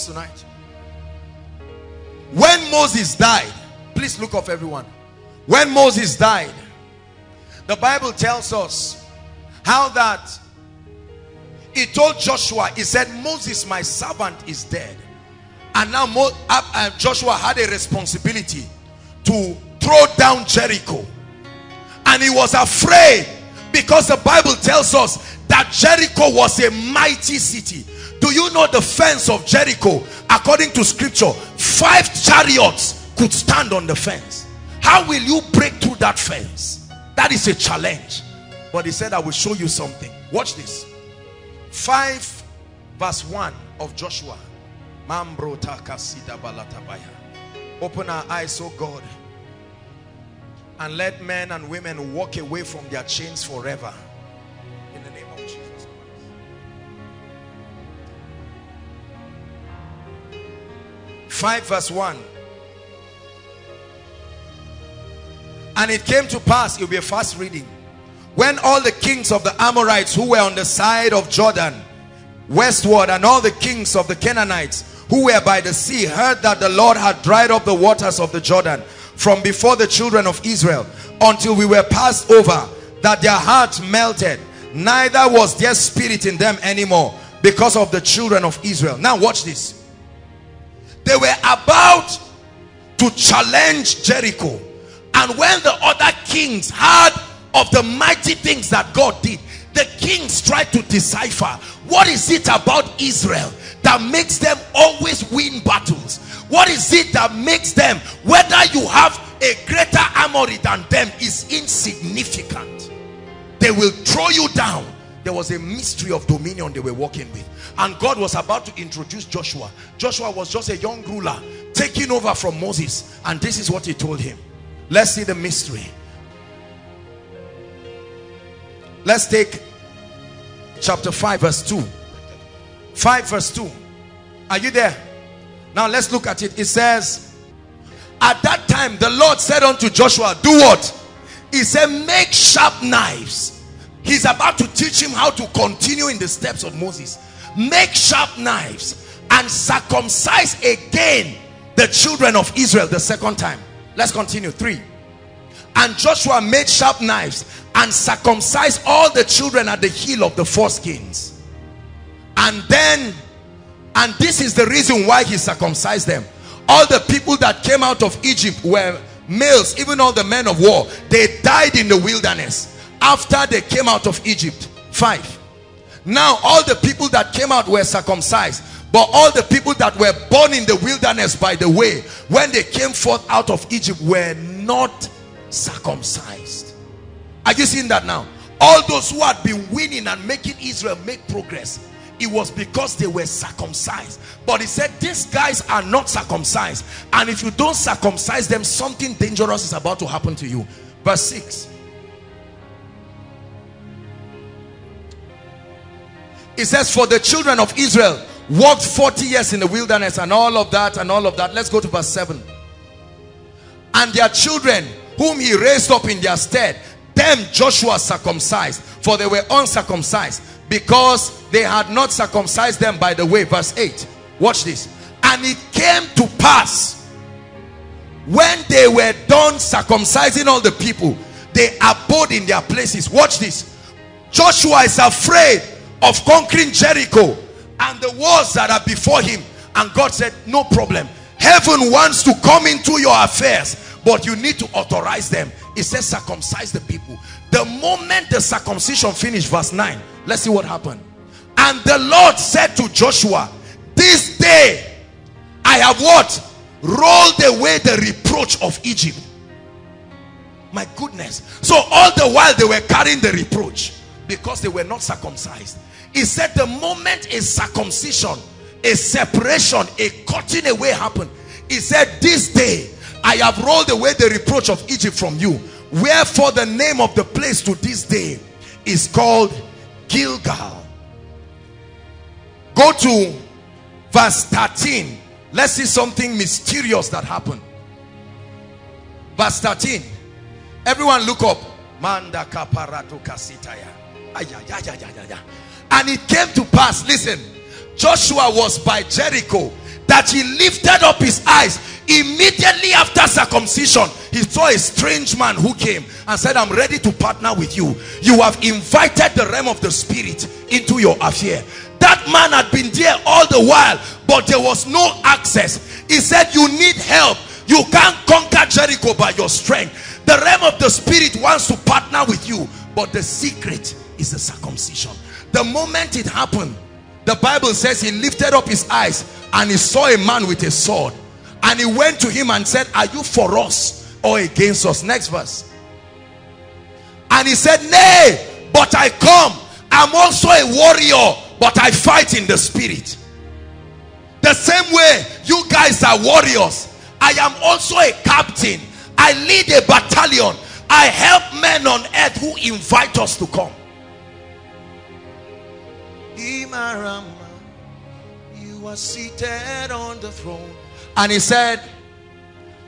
S2: Us tonight? When Moses died, please look up everyone. When Moses died, the Bible tells us how that he told Joshua, he said, Moses, my servant, is dead. And now uh, uh, Joshua had a responsibility to throw down Jericho. And he was afraid because the Bible tells us that Jericho was a mighty city. Do you know the fence of Jericho? According to scripture, five chariots could stand on the fence. How will you break through that fence? That is a challenge. But he said, I will show you something. Watch this. 5 verse 1 of Joshua. Open our eyes, oh God, and let men and women walk away from their chains forever. 5 verse 1 and it came to pass it will be a fast reading when all the kings of the Amorites who were on the side of Jordan westward and all the kings of the Canaanites who were by the sea heard that the Lord had dried up the waters of the Jordan from before the children of Israel until we were passed over that their hearts melted. Neither was there spirit in them anymore because of the children of Israel. Now watch this they were about to challenge Jericho. And when the other kings heard of the mighty things that God did the kings tried to decipher what is it about Israel that makes them always win battles? What is it that makes them whether you have a greater armory than them is insignificant? They will throw you down there was a mystery of dominion they were working with. And God was about to introduce Joshua. Joshua was just a young ruler taking over from Moses. And this is what he told him. Let's see the mystery. Let's take chapter 5 verse 2 5 verse 2 are you there? Now let's look at it. It says at that time the Lord said unto Joshua do what he said make sharp knives he's about to teach him how to continue in the steps of Moses. Make sharp knives and circumcise again the children of Israel the second time. Let's continue. Three. And Joshua made sharp knives and circumcised all the children at the heel of the foreskins. And then and this is the reason why he circumcised them. All the people that came out of Egypt were males even all the men of war. They died in the wilderness after they came out of Egypt. Five. Now all the people that came out were circumcised but all the people that were born in the wilderness by the way when they came forth out of Egypt were not circumcised. Are you seeing that now? All those who had been winning and making Israel make progress it was because they were circumcised. But he said these guys are not circumcised. And if you don't circumcise them something dangerous is about to happen to you. Verse 6 it says for the children of Israel walked 40 years in the wilderness and all of that and all of that. Let's go to verse 7 and their children whom he raised up in their stead them Joshua circumcised for they were uncircumcised because they had not circumcised them by the way. Verse 8 watch this. And it came to pass when they were done circumcising all the people they abode in their places. Watch this. Joshua is afraid of conquering Jericho and the wars that are before him. And God said no problem. Heaven wants to come into your affairs but you need to authorize them. It says circumcise the people. The moment the circumcision finished verse 9 let's see what happened. And the Lord said to Joshua this day I have what? Rolled away the reproach of Egypt. My goodness. So all the while they were carrying the reproach because they were not circumcised he said the moment a circumcision a separation a cutting away happened he said this day I have rolled away the reproach of Egypt from you. Wherefore the name of the place to this day is called Gilgal. Go to verse 13 let's see something mysterious that happened. Verse 13 everyone look up. Manda kaparato kasitaya and it came to pass listen Joshua was by Jericho that he lifted up his eyes immediately after circumcision. He saw a strange man who came and said i'm ready to partner with you. You have invited the realm of the spirit into your affair. That man had been there all the while but there was no access. He said you need help. You can't conquer jericho by your strength. The realm of the spirit wants to partner with you but the secret is the circumcision the moment it happened the bible says he lifted up his eyes and he saw a man with a sword. And he went to him and said are you for us or against us? Next verse. And he said nay but i come. I'm also a warrior but i fight in the spirit. The same way you guys are warriors i am also a captain. I lead a battalion. I help men on earth who invite us to come You are seated on the throne and he said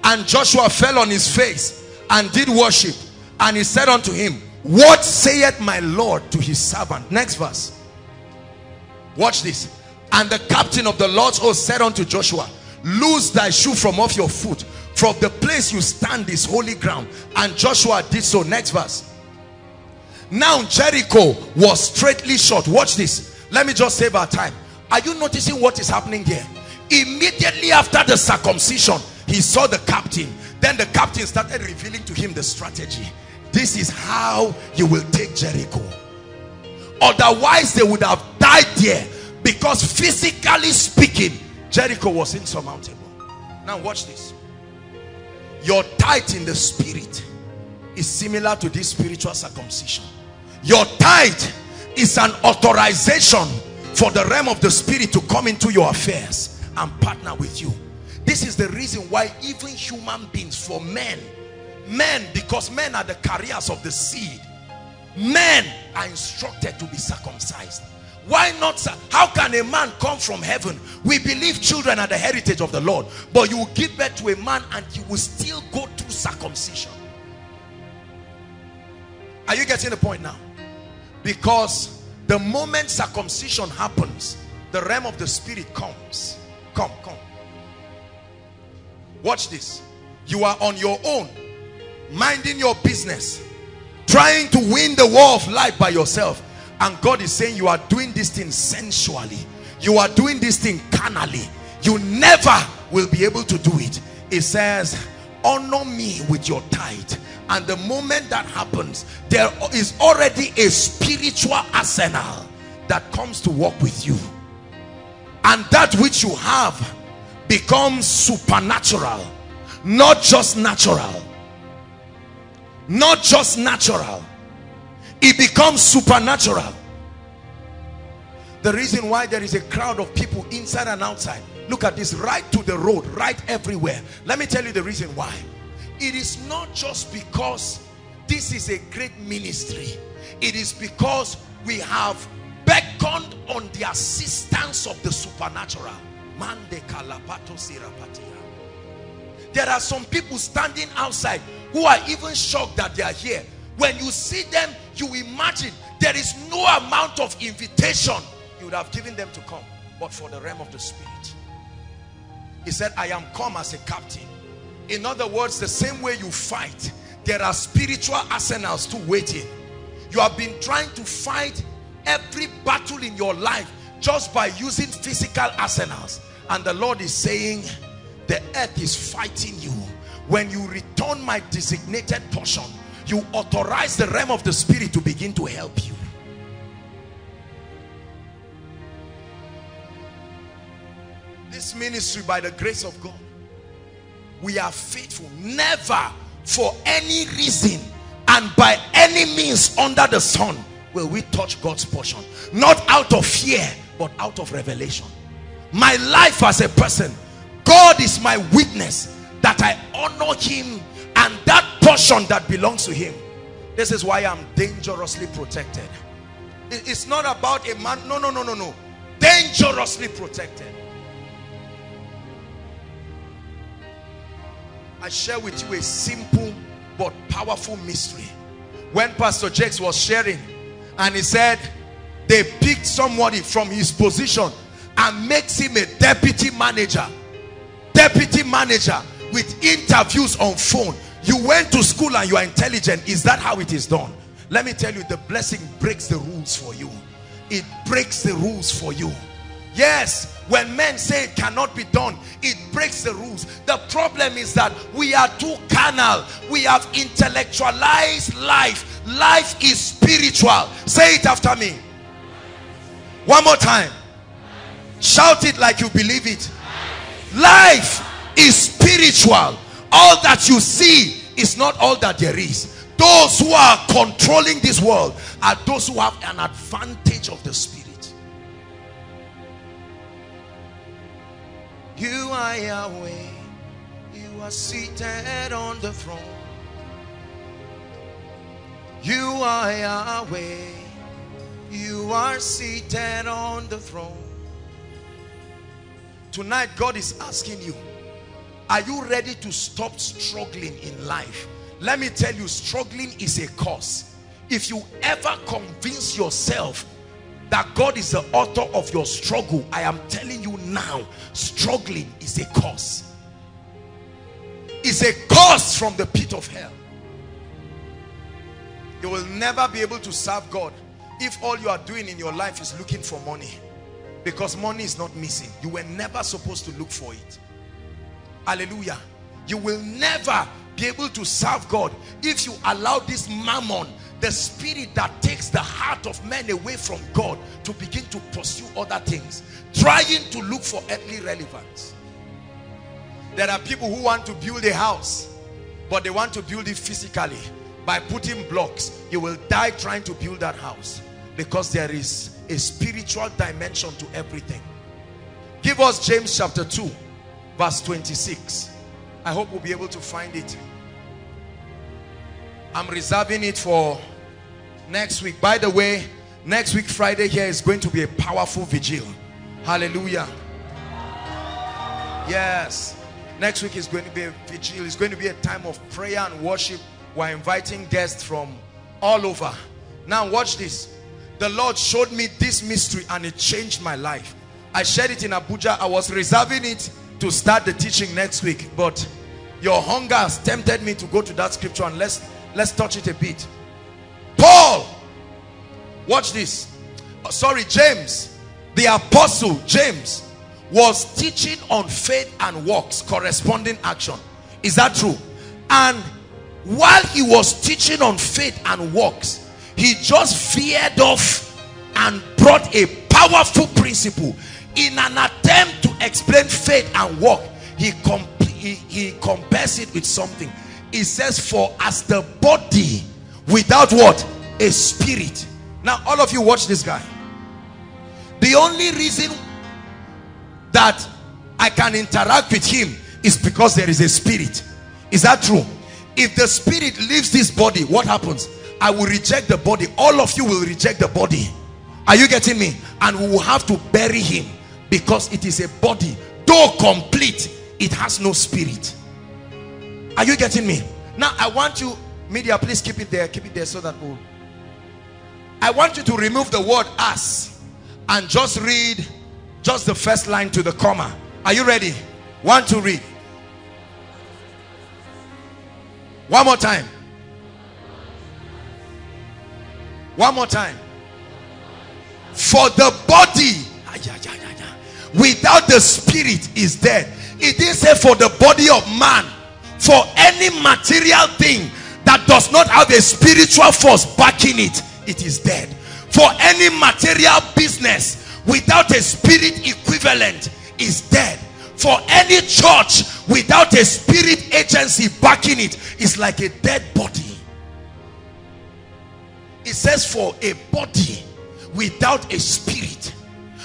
S2: and Joshua fell on his face and did worship and he said unto him what saith my Lord to his servant? Next verse. Watch this. And the captain of the Lord's host said unto Joshua, Loose thy shoe from off your foot. From the place you stand is holy ground. And Joshua did so. Next verse. Now Jericho was straightly short. Watch this. Let me just save our time. Are you noticing what is happening here? Immediately after the circumcision, he saw the captain. Then the captain started revealing to him the strategy. This is how you will take Jericho. Otherwise, they would have died there because physically speaking, Jericho was insurmountable. Now watch this. Your tithe in the spirit is similar to this spiritual circumcision. Your tithe is an authorization for the realm of the spirit to come into your affairs and partner with you. This is the reason why even human beings for men, men because men are the carriers of the seed, men are instructed to be circumcised. Why not? How can a man come from heaven? We believe children are the heritage of the Lord. But you will give birth to a man and he will still go through circumcision. Are you getting the point now? Because the moment circumcision happens, the realm of the spirit comes. Come, come. Watch this. You are on your own, minding your business, trying to win the war of life by yourself and God is saying you are doing this thing sensually. You are doing this thing carnally. You never will be able to do it. It says, honor me with your tithe. And the moment that happens, there is already a spiritual arsenal that comes to work with you. And that which you have becomes supernatural. Not just natural. Not just natural it becomes supernatural the reason why there is a crowd of people inside and outside look at this right to the road right everywhere let me tell you the reason why it is not just because this is a great ministry. It is because we have beckoned on the assistance of the supernatural. There are some people standing outside who are even shocked that they are here. When you see them you imagine there is no amount of invitation you would have given them to come but for the realm of the spirit. He said i am come as a captain in other words the same way you fight there are spiritual arsenals to waiting you have been trying to fight every battle in your life just by using physical arsenals. And the lord is saying the earth is fighting you. When you return my designated portion you authorize the realm of the spirit to begin to help you. This ministry by the grace of God we are faithful. Never for any reason and by any means under the sun will we touch God's portion. Not out of fear but out of revelation. My life as a person God is my witness that I honor him and that portion that belongs to him. This is why i'm dangerously protected. It's not about a man. No no no no no. Dangerously protected i share with you a simple but powerful mystery. When pastor jakes was sharing and he said they picked somebody from his position and makes him a deputy manager. Deputy manager with interviews on phone. You went to school and you are intelligent. Is that how it is done? Let me tell you the blessing breaks the rules for you. It breaks the rules for you yes when men say it cannot be done it breaks the rules. The problem is that we are too carnal. We have intellectualized life. Life is spiritual. Say it after me. One more time. Shout it like you believe it. Life is spiritual. All that you see is not all that there is. Those who are controlling this world are those who have an advantage of the spirit you are Yahweh you are seated on the throne you are Yahweh you are seated on the throne tonight God is asking you are you ready to stop struggling in life? Let me tell you, struggling is a cause. if you ever convince yourself that God is the author of your struggle. I am telling you now struggling is a cause is a cause from the pit of hell. You will never be able to serve God if all you are doing in your life is looking for money. Because money is not missing. You were never supposed to look for it. Hallelujah. You will never be able to serve God if you allow this mammon the spirit that takes the heart of men away from God to begin to pursue other things trying to look for earthly relevance. There are people who want to build a house but they want to build it physically. By putting blocks you will die trying to build that house because there is a spiritual dimension to everything. Give us James chapter 2 verse 26 I hope we'll be able to find it I'm reserving it for next week. By the way next week Friday here is going to be a powerful vigil. Hallelujah. Yes. Next week is going to be a vigil. It's going to be a time of prayer and worship. We're inviting guests from all over. Now watch this. The Lord showed me this mystery and it changed my life. I shared it in Abuja. I was reserving it to start the teaching next week but your hunger has tempted me to go to that scripture and let's let's touch it a bit. Paul watch this. Oh, sorry James the apostle James was teaching on faith and works corresponding action. Is that true? And while he was teaching on faith and works he just veered off and brought a powerful principle. In an attempt to explain faith and work he he, he compares it with something it says for as the body without what? A spirit. Now all of you watch this guy. The only reason that I can interact with him is because there is a spirit. Is that true? If the spirit leaves this body what happens? I will reject the body. All of you will reject the body. Are you getting me? And we will have to bury him because it is a body. Though complete it has no spirit are you getting me? Now i want you media please keep it there keep it there so that we'll i want you to remove the word as and just read just the first line to the comma. Are you ready? One to read. One more time. One more time. For the body without the spirit is dead. It didn't say for the body of man for any material thing that does not have a spiritual force backing it it is dead. For any material business without a spirit equivalent is dead. For any church without a spirit agency backing it is like a dead body. It says for a body without a spirit.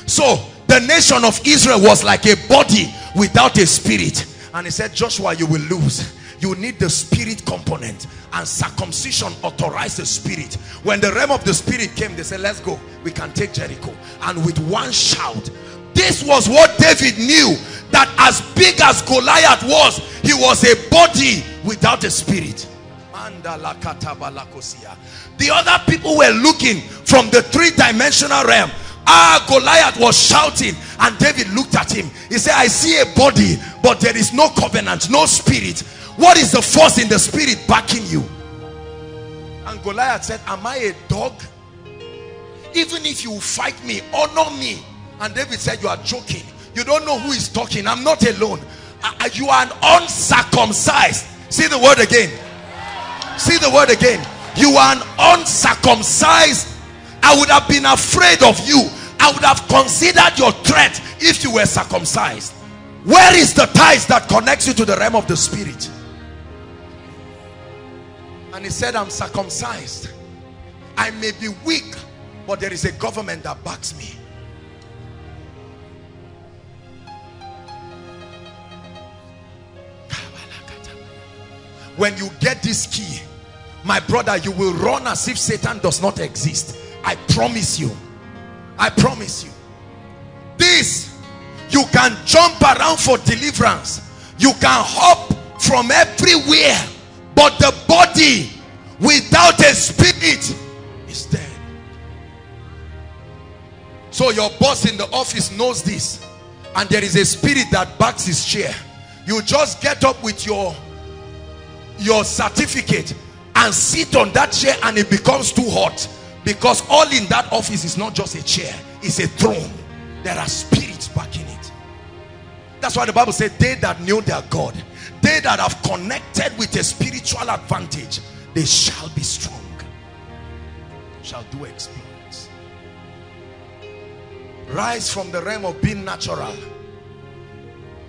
S2: So the nation of Israel was like a body without a spirit and he said Joshua you will lose. You need the spirit component. And circumcision authorized the spirit. When the realm of the spirit came they said let's go. We can take Jericho. And with one shout this was what David knew that as big as Goliath was he was a body without a spirit. The other people were looking from the three-dimensional realm ah Goliath was shouting and David looked at him. He said I see a body but there is no covenant no spirit. What is the force in the spirit backing you? And Goliath said am I a dog? Even if you fight me honor me. And David said you are joking. You don't know who is talking. I'm not alone. You are an uncircumcised. See the word again. See the word again. You are an uncircumcised. I would have been afraid of you I would have considered your threat if you were circumcised. Where is the ties that connects you to the realm of the spirit? And he said I'm circumcised. I may be weak but there is a government that backs me. When you get this key my brother you will run as if Satan does not exist. I promise you I promise you this you can jump around for deliverance you can hop from everywhere but the body without a spirit is dead. So your boss in the office knows this and there is a spirit that backs his chair. You just get up with your your certificate and sit on that chair and it becomes too hot because all in that office is not just a chair it's a throne. There are spirits backing it. That's why the bible said they that knew their god they that have connected with a spiritual advantage they shall be strong. Shall do exploits. Rise from the realm of being natural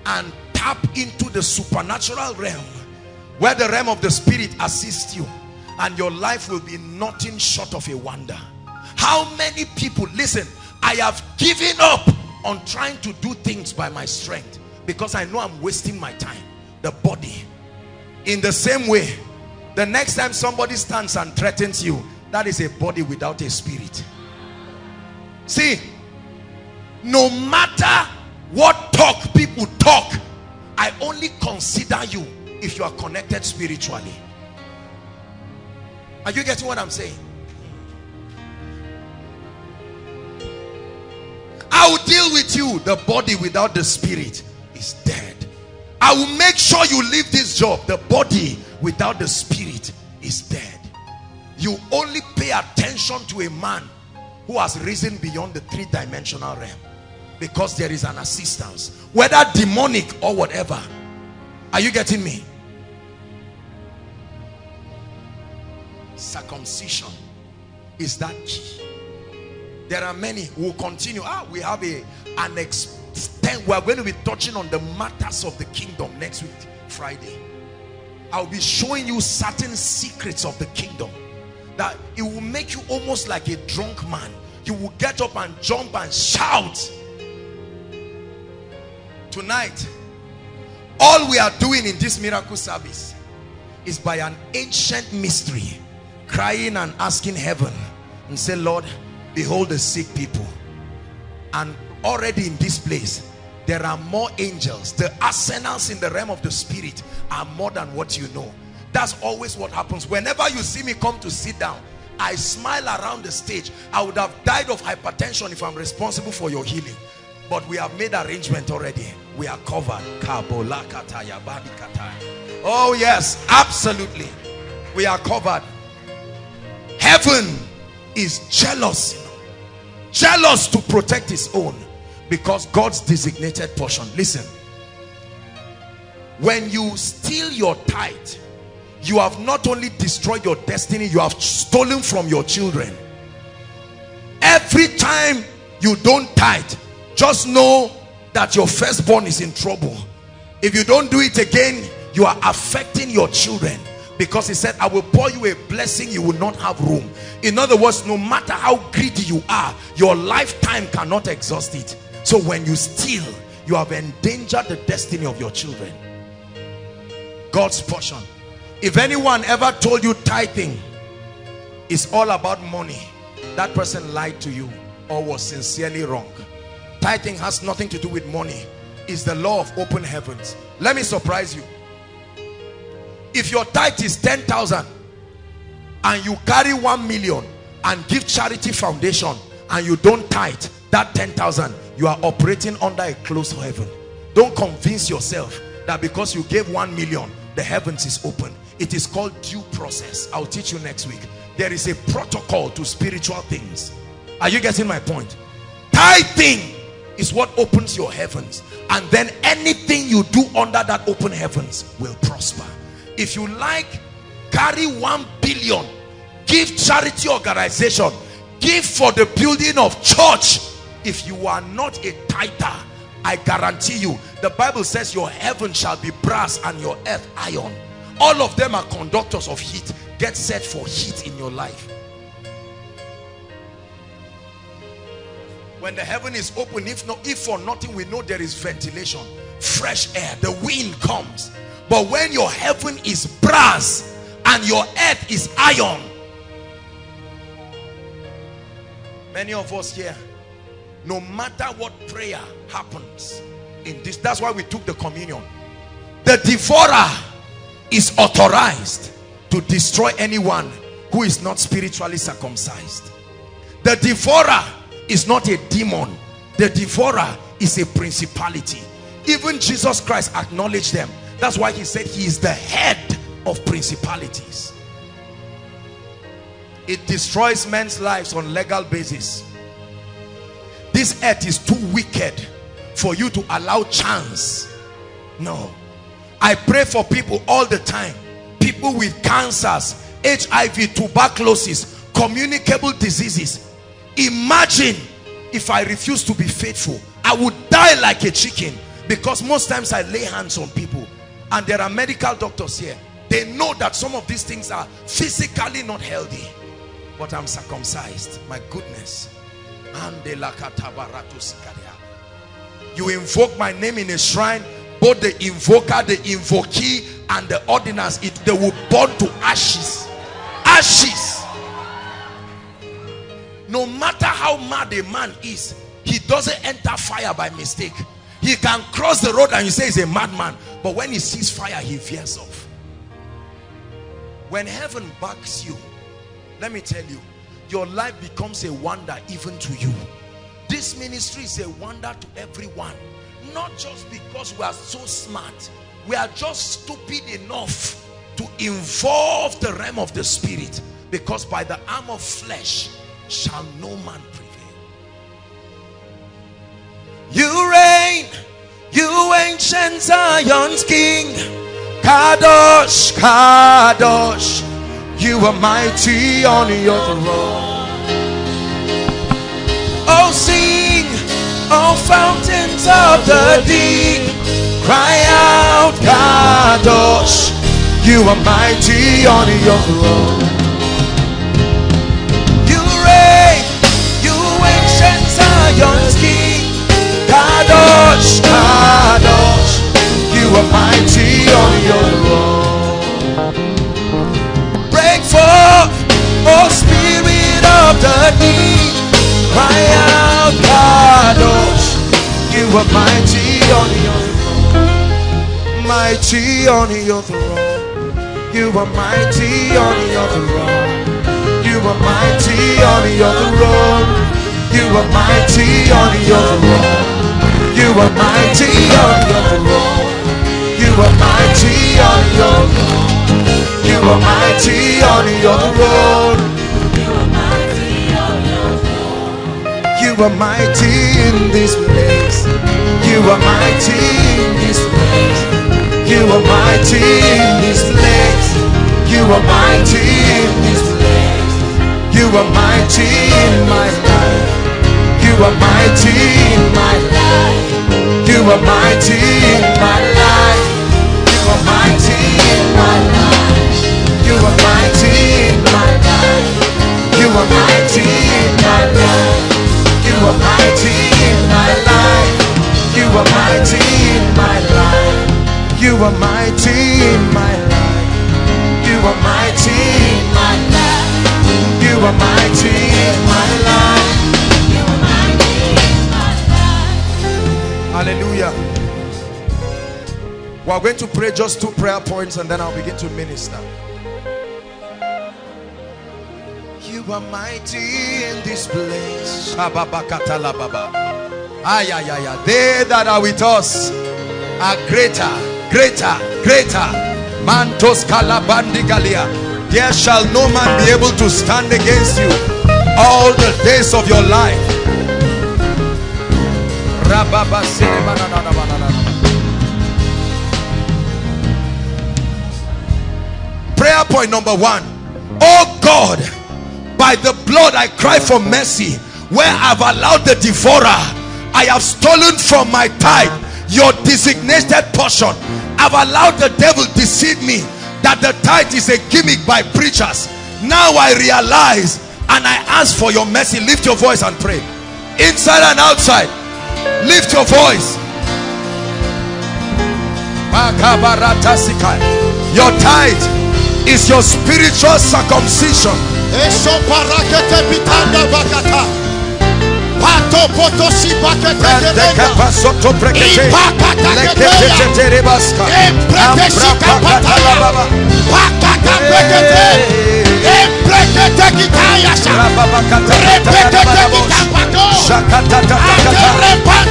S2: and tap into the supernatural realm where the realm of the spirit assists you and your life will be nothing short of a wonder. How many people listen i have given up on trying to do things by my strength because i know i'm wasting my time the body. In the same way the next time somebody stands and threatens you that is a body without a spirit. See no matter what talk people talk i only consider you if you are connected spiritually are you getting what i'm saying? I will deal with you. The body without the spirit is dead. I will make sure you leave this job. The body without the spirit is dead. You only pay attention to a man who has risen beyond the three-dimensional realm because there is an assistance whether demonic or whatever. Are you getting me circumcision is that key. There are many who will continue ah we have a an extent we are going to be touching on the matters of the kingdom next week friday. I'll be showing you certain secrets of the kingdom that it will make you almost like a drunk man. You will get up and jump and shout. Tonight all we are doing in this miracle service is by an ancient mystery crying and asking heaven and say lord behold the sick people. And already in this place there are more angels. The arsenals in the realm of the spirit are more than what you know. That's always what happens. Whenever you see me come to sit down i smile around the stage. I would have died of hypertension if i'm responsible for your healing. But we have made arrangement already. We are covered. Oh yes absolutely. We are covered heaven is jealous jealous to protect his own because God's designated portion. Listen. When you steal your tithe you have not only destroyed your destiny you have stolen from your children. Every time you don't tithe just know that your firstborn is in trouble. If you don't do it again you are affecting your children because he said i will pour you a blessing you will not have room. In other words no matter how greedy you are your lifetime cannot exhaust it. So when you steal you have endangered the destiny of your children. God's portion. If anyone ever told you tithing is all about money that person lied to you or was sincerely wrong. Tithing has nothing to do with money. It's the law of open heavens. Let me surprise you if your tithe is 10,000 and you carry 1 million and give charity foundation and you don't tithe that 10,000 you are operating under a closed heaven. Don't convince yourself that because you gave 1 million the heavens is open. It is called due process. I'll teach you next week. There is a protocol to spiritual things. Are you getting my point? Tithing is what opens your heavens. And then anything you do under that open heavens will prosper if you like carry one billion. Give charity organization. Give for the building of church. If you are not a tither i guarantee you the bible says your heaven shall be brass and your earth iron. All of them are conductors of heat. Get set for heat in your life. When the heaven is open if not if for nothing we know there is ventilation. Fresh air. The wind comes but when your heaven is brass and your earth is iron many of us here no matter what prayer happens in this that's why we took the communion the devourer is authorized to destroy anyone who is not spiritually circumcised. The devourer is not a demon. The devourer is a principality. Even Jesus Christ acknowledged them. That's why he said he is the head of principalities. It destroys men's lives on legal basis. This earth is too wicked for you to allow chance. No. I pray for people all the time. People with cancers, HIV, tuberculosis, communicable diseases. Imagine if I refuse to be faithful. I would die like a chicken because most times I lay hands on people and there are medical doctors here. They know that some of these things are physically not healthy. But I'm circumcised. My goodness. You invoke my name in a shrine both the invoker, the invokee, and the ordinance, it they will burn to ashes. Ashes. No matter how mad a man is, he doesn't enter fire by mistake. He can cross the road and you say he's a madman. But when he sees fire, he veers off. When heaven backs you, let me tell you, your life becomes a wonder even to you. This ministry is a wonder to everyone not just because we are so smart we are just stupid enough to involve the realm of the spirit because by the arm of flesh shall no man you reign you ancient Zion's king. Kadosh Kadosh you are mighty on your throne oh sing oh fountains of the deep. Cry out Kadosh you are mighty on your throne you reign you ancient king Kadosh Kadosh you are mighty on your throne break forth oh spirit of the deep cry out Kadosh you are mighty on your throne. Mighty on your throne. You are mighty on your throne. You are mighty on your throne you are mighty on your throne you are mighty on your throne you are mighty on your throne you are mighty on your throne You are mighty on your own. You are mighty in this place. You are mighty in this place. You are mighty in this place. You are mighty in this place. You are mighty in my life. You are mighty in my life. You are mighty in my life. You are mighty in my life. You are mighty in my life. You are mighty in my life. You are mighty in my life. You are mighty in my life. You are mighty in my life. You are mighty in my life. You are mighty in my life. Hallelujah. We are going to pray just two prayer points and then I'll begin to minister. You are mighty in this place. Shababakatalababa. Ay, ay, ay, ay. They that are with us are greater, greater, greater. Mantos kalabandigalia. There shall no man be able to stand against you all the days of your life. Prayer point number one. Oh God, by the blood I cry for mercy where I've allowed the devourer I have stolen from my tithe your designated portion. I've allowed the devil deceive me that the tithe is a gimmick by preachers. Now I realize and I ask for your mercy. Lift your voice and pray. Inside and outside lift your voice. Your tithe is your spiritual circumcision.
S4: Eso Empre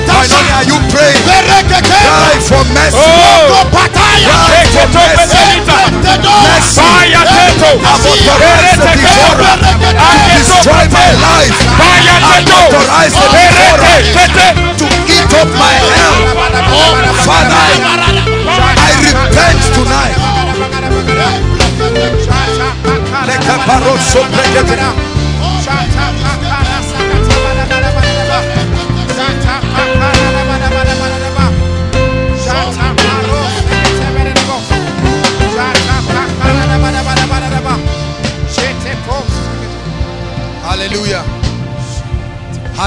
S2: Finally, are you praying? Cry for mercy.
S5: Oh.
S2: Cry for mercy. Mercy. To destroy my life. I'm authorized devourer to eat up my health. Father, I repent tonight.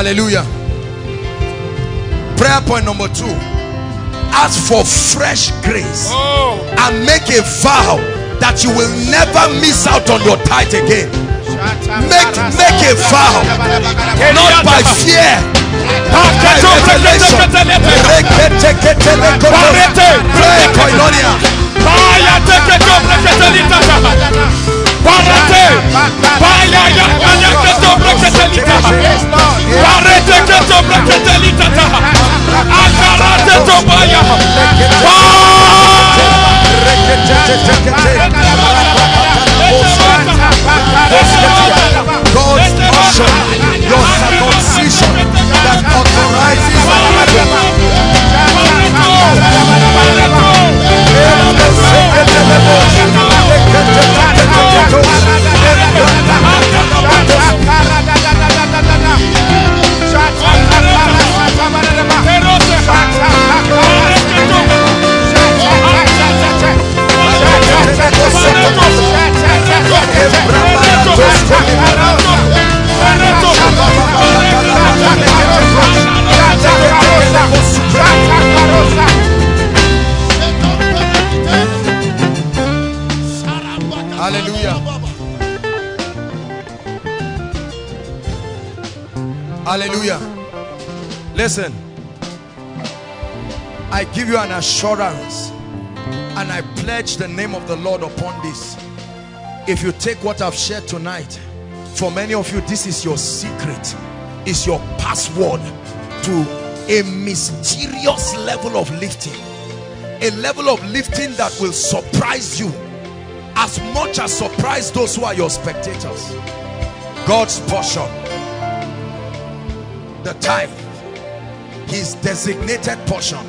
S2: Hallelujah. Prayer point number two. Ask for fresh grace
S5: Oh.
S2: and make a vow that you will never miss out on your tithe again. Make make a vow, not by fear, by revelation. Pray, Koinonia.
S5: Baya teke to brekete litata. Barate. Baya ya ya ke to brekete litata. Barete ke to brekete litata. Akarate.
S2: God's portion, your circumcision that authorizes Hallelujah. Hallelujah. Listen. I give you an assurance and I pledge the name of the Lord upon this. If you take what I've shared tonight, for many of you, this is your secret, is your password to a mysterious level of lifting. A level of lifting that will surprise you as much as surprise those who are your spectators. God's portion, the time, his designated portion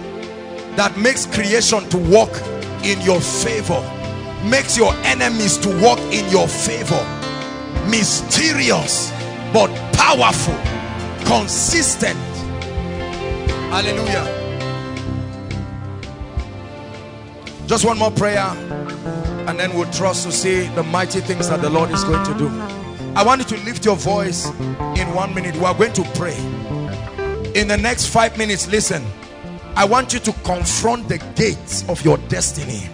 S2: that makes creation to work in your favor, makes your enemies to work in your favor. Mysterious but powerful, consistent. Hallelujah. Just one more prayer and then we'll trust to see the mighty things that the Lord is going to do. I want you to lift your voice in one minute. We are going to pray. In the next five minutes, listen. I want you to confront the gates of your destiny.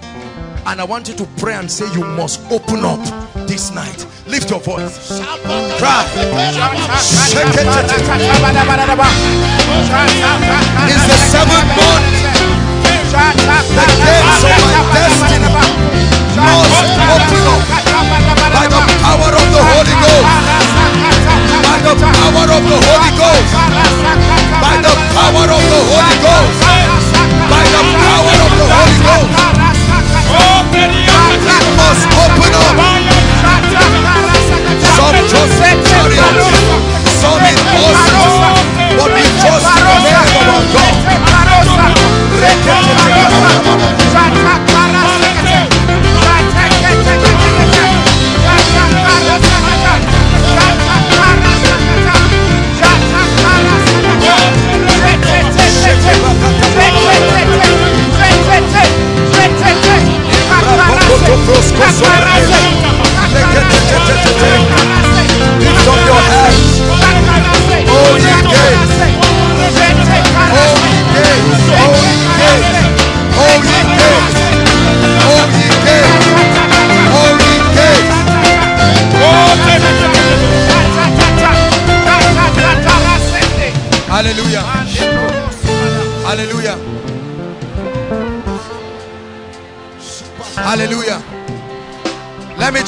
S2: And I want you to pray and say you must open up this night. Lift your voice. Cry. It's the seventh month. The gates of my destiny must open up by the power of the Holy Ghost. By the power of the Holy Ghost. By the power of the Holy Ghost. By the power of the Holy Ghost. It must open up. Some just chariots, some in horses, but we trust in the name of our God.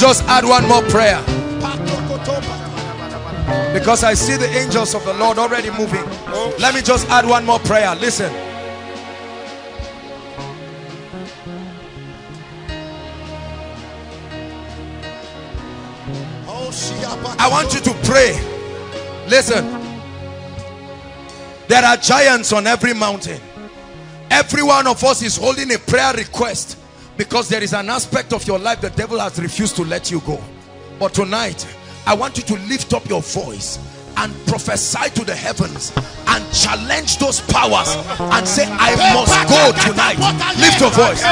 S2: Just add one more prayer. Because I see the angels of the Lord already moving. Let me just add one more prayer. Listen. I want you to pray. Listen. There are giants on every mountain. Every one of us is holding a prayer request because there is an aspect of your life the devil has refused to let you go. But tonight, I want you to lift up your voice and prophesy to the heavens and challenge those powers and say I must go tonight lift your voice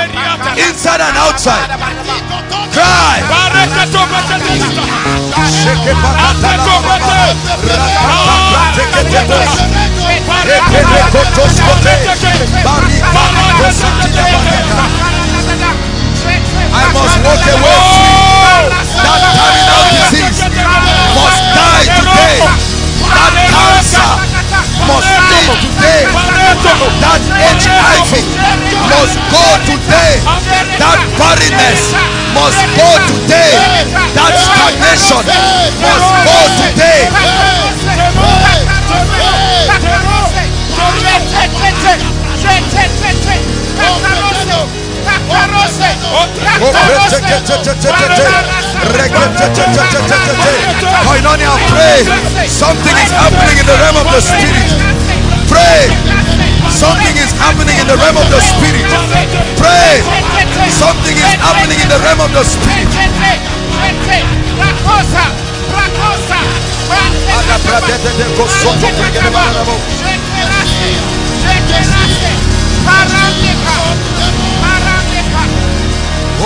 S2: inside and outside cry I must walk away that terminal disease must die today. That cancer must leave today. That HIV must go today. That barrenness must go today. That stagnation must go today Koinonia, pray. Something is happening in the realm of the spirit. Pray. Something is happening in the realm of the spirit. Pray. Something is happening in the realm of the spirit. Oh,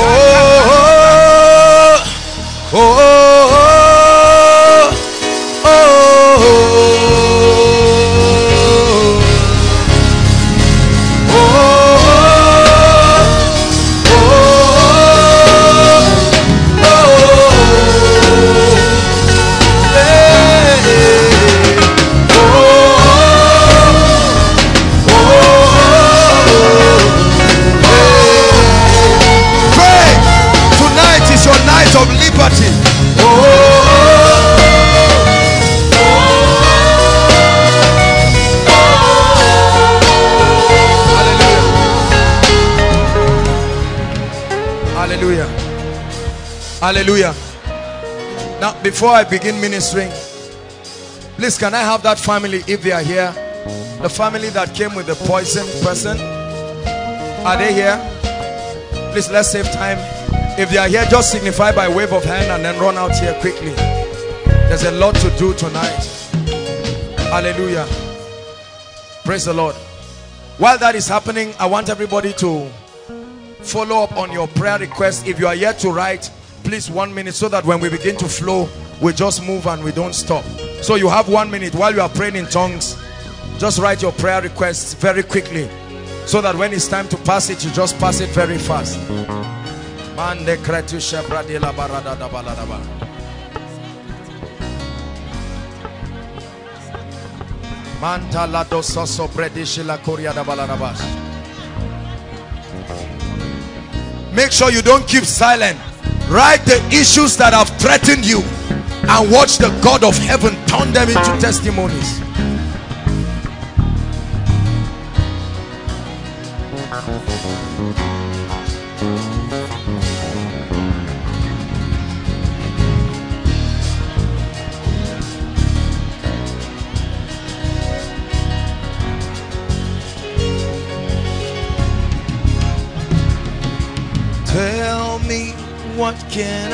S2: oh, oh, Hallelujah. Now, before I begin ministering, please can I have that family if they are here? The family that came with the poison person. Are they here? Please let's save time. If they are here, just signify by wave of hand and then run out here quickly. There's a lot to do tonight. Hallelujah. Praise the Lord. While that is happening, I want everybody to follow up on your prayer request. If you are yet to write, please one minute so that when we begin to flow, we just move and we don't stop. So you have one minute while you are praying in tongues. Just write your prayer requests very quickly so that when it's time to pass it, you just pass it very fast. Manta la la koria da. Make sure you don't keep silent. Write the issues that have threatened you and watch the God of heaven turn them into testimonies. Can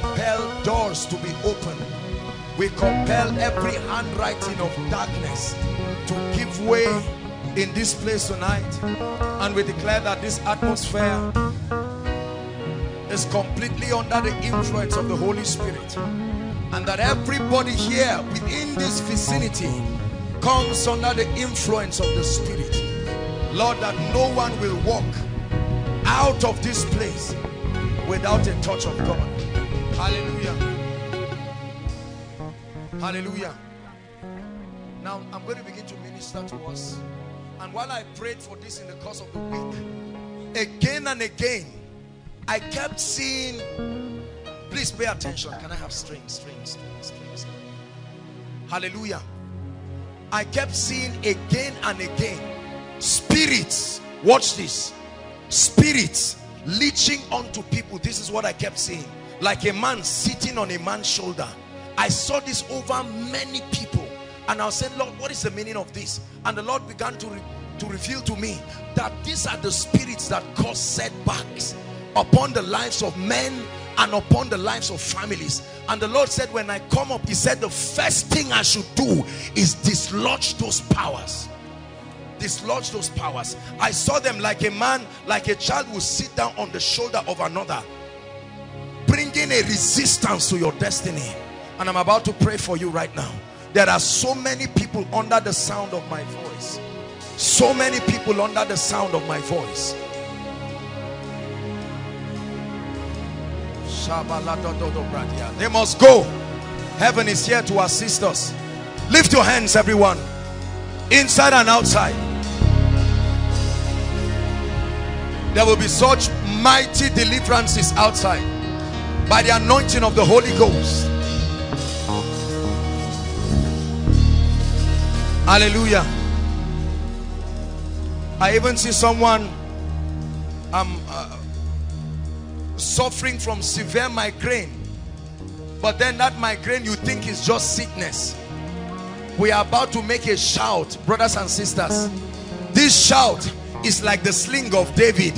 S2: compel doors to be open. We compel every handwriting of darkness to give way in this place tonight. And we declare that this atmosphere is completely under the influence of the Holy Spirit. And that everybody here within this vicinity comes under the influence of the Spirit. Lord that no one will walk out of this place without a touch of God hallelujah hallelujah now I'm going to begin to minister to us. And while I prayed for this in the course of the week, again and again, I kept seeing, please pay attention. Can I have strings, strings, strings, strings? Hallelujah. I kept seeing again and again spirits, watch this, spirits leeching onto people. This is what I kept seeing. Like a man sitting on a man's shoulder. I saw this over many people and I said, Lord, what is the meaning of this? And the Lord began to, re to reveal to me that these are the spirits that cause setbacks upon the lives of men and upon the lives of families. And the Lord said, when I come up, he said, the first thing I should do is dislodge those powers dislodge those powers i saw them like a man like a child will sit down on the shoulder of another bringing a resistance to your destiny and i'm about to pray for you right now there are so many people under the sound of my voice. So many people under the sound of my voice. They must go. Heaven is here to assist us. Lift your hands, everyone. Inside and outside. There will be such mighty deliverances outside by the anointing of the Holy Ghost. Hallelujah. I even see someone um, uh, suffering from severe migraine. But then that migraine you think is just sickness. We are about to make a shout, brothers and sisters. This shout is like the sling of David.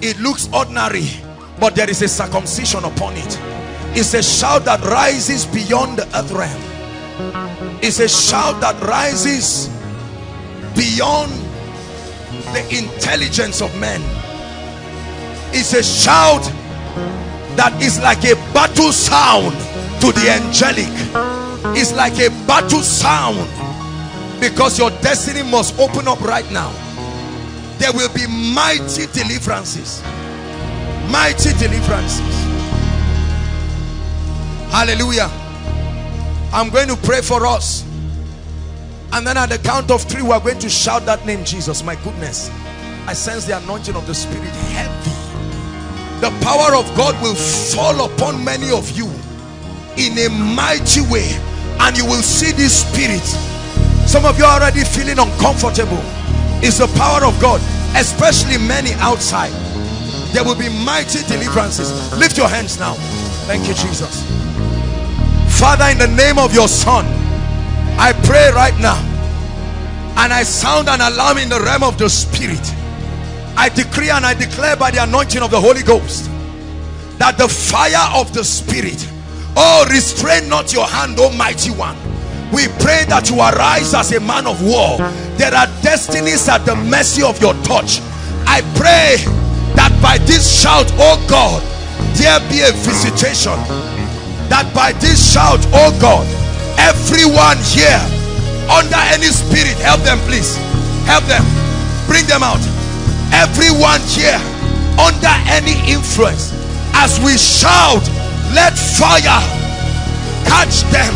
S2: It looks ordinary, but there is a circumcision upon it. It's a shout that rises beyond the earth realm. It's a shout that rises beyond the intelligence of men. It's a shout that is like a battle sound to the angelic. It's like a battle sound because your destiny must open up right now. There will be mighty deliverances mighty deliverances hallelujah I'm going to pray for us. And then at the count of three, we're going to shout that name, Jesus. My goodness. I sense the anointing of the Spirit heavy. The power of God will fall upon many of you in a mighty way. And you will see this Spirit. Some of you are already feeling uncomfortable. It's the power of God, especially many outside. There will be mighty deliverances. Lift your hands now. Thank you, Jesus. Father, in the name of your son, I pray right now and I sound an alarm in the realm of the spirit. I decree and I declare by the anointing of the Holy Ghost that the fire of the spirit, oh, restrain not your hand, almighty one. We pray that you arise as a man of war. There are destinies at the mercy of your touch. I pray that by this shout, oh God, there be a visitation. That by this shout oh God everyone here under any spirit help them please. Help them. Bring them out. Everyone here under any influence as we shout let fire catch them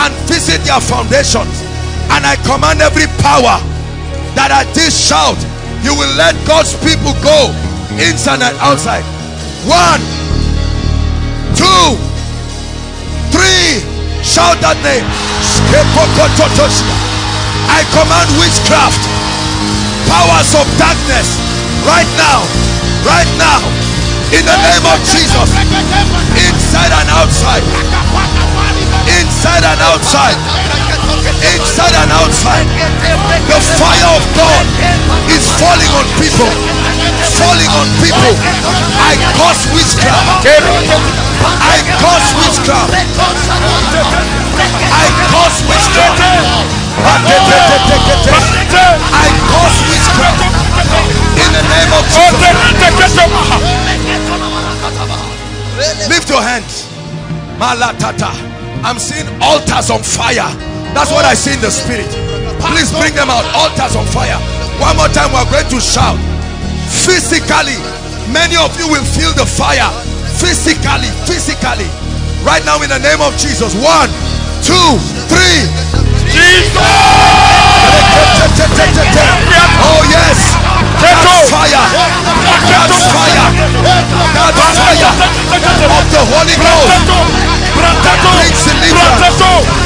S2: and visit their foundations. And I command every power that at this shout you will let God's people go inside and outside one two Three. Shout that name. I command witchcraft, powers of darkness, right now, right now, in the name of Jesus, inside and outside, inside and outside, inside and outside. The fire of God is falling on people, falling on people. I cause witchcraft. I cause witchcraft. I cause witchcraft. I cause witchcraft in the name of Jesus. Lift your hands. Malatata. I'm seeing altars on fire. That's what I see in the spirit. Please bring them out. Altars on fire. One more time, we're going to shout. Physically, many of you will feel the fire. Physically, physically. Right now, in the name of Jesus. One, two, three. Jesus! Oh, yes. That's fire. That's fire. That's fire of the Holy Ghost. Brings deliverance.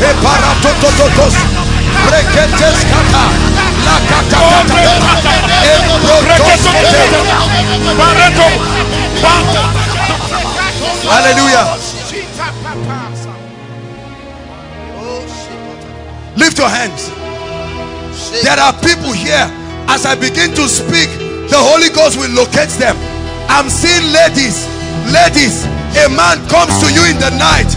S2: Eparatototos, breketes kata, lakata Hallelujah. Lift your hands. There are people here. As I begin to speak, the Holy Ghost will locate them. I'm seeing ladies, ladies. A man comes to you in the night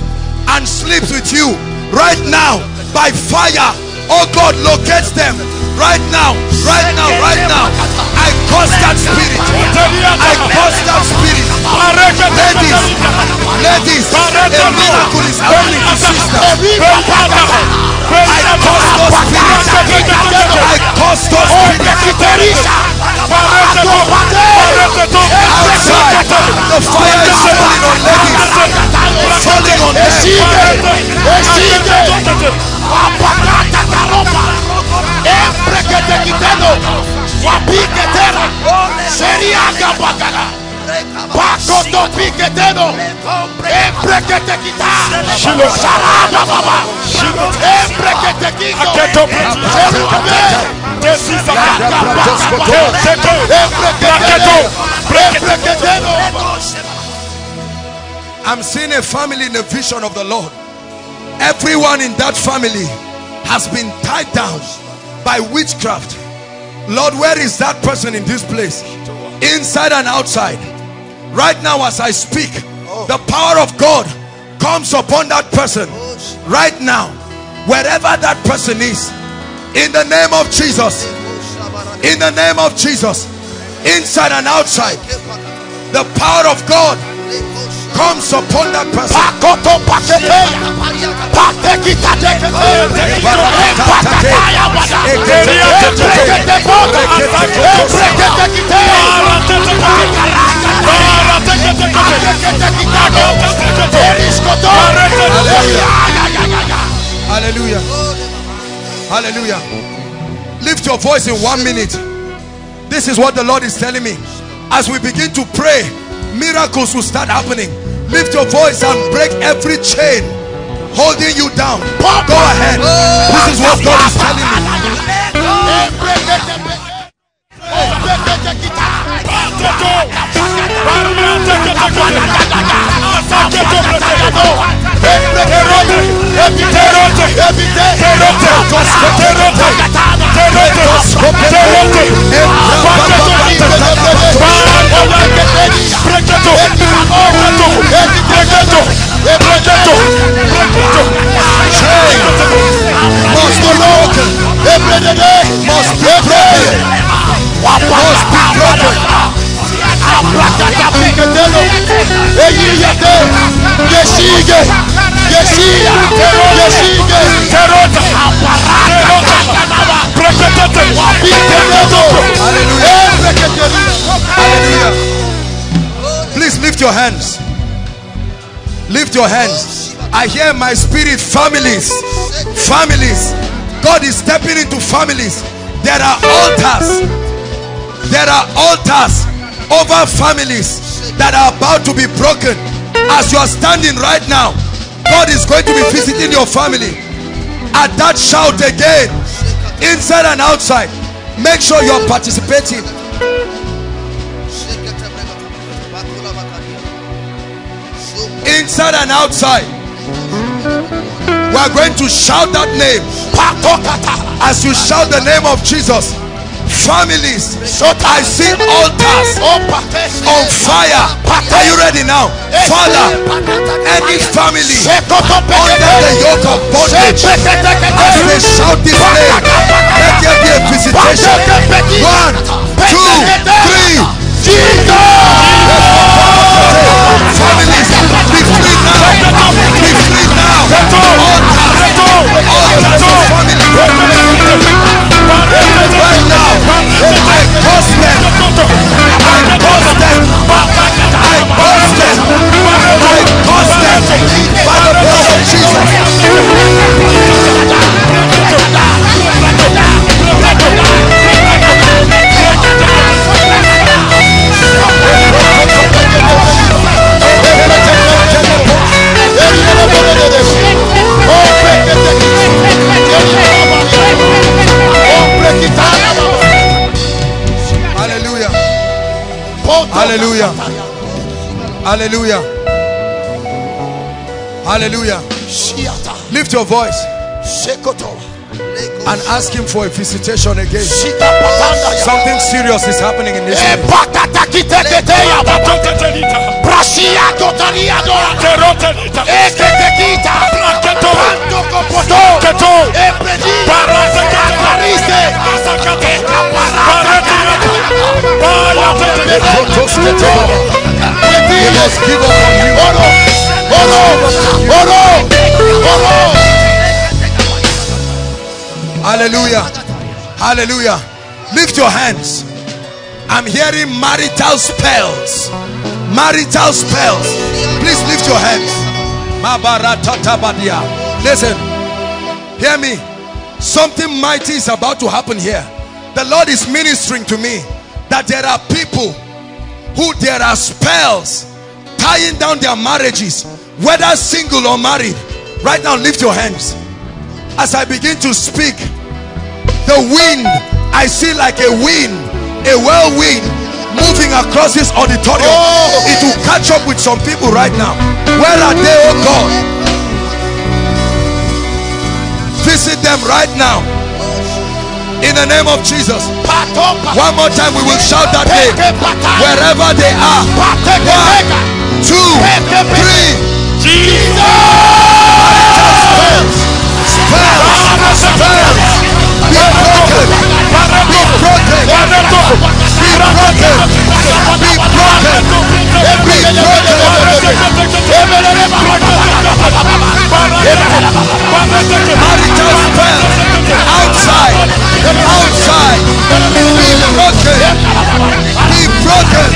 S2: and sleeps with you right now by fire. Oh God, locates them right now, right now, right now. I cause that spirit. I cause that spirit. Ladies, ladies, a miracle is happening sister. The fire is on. I'm seeing a family in the vision of the Lord. Everyone in that family has been tied down by witchcraft. Lord, where is that person in this place? Inside and outside. Right now, as I speak, the power of God comes upon that person. Right now, wherever that person is, in the name of Jesus, in the name of Jesus, inside and outside, the power of God comes upon that person. Hallelujah. Hallelujah. Lift your voice in one minute. This is what the Lord is telling me. As we begin to pray, miracles will start happening. Lift your voice and break every chain holding you down. Go ahead. This is what God is telling me. Must be broken. Must be broken.
S6: Please
S4: lift your hands. Lift your hands. I hear my spirit families. Families. God is stepping into families. There are altars. There are altars over families that are about to be broken. As you are standing right now, God is going to be visiting your family. At that shout again, inside and outside, make sure you are participating. Inside and outside, we are going to shout that name. As you shout the name of Jesus, families, I see altars on fire. Are you ready now? Father, any family under the yoke of bondage, as they shout this name, let there be a visitation. One, two, three. Jesus! Families, be free now. Be free now. Altars, altars family. Them. Hallelujah. Hallelujah. Hallelujah. Lift your voice and ask him for a visitation again. Something serious is happening in this place. Give up on you. Hallelujah. Hallelujah. Lift your hands. I'm hearing marital spells. Marital spells. Please lift your hands. Listen. Hear me. Something mighty is about to happen here. The Lord is ministering to me that there are people who there are spells tying down their marriages, whether single or married. Right now, lift your hands. As I begin to speak, the wind, I see like a wind, a whirlwind moving across this auditorium. It will catch up with some people right now. Where are they, oh God? Visit them right now. In the name of Jesus. One more time, we will shout that name. Wherever they are. One, two, three. Spells, spells, be broken, be broken, broken, be broken, be broken. Marital spells, outside, outside, be broken, be broken.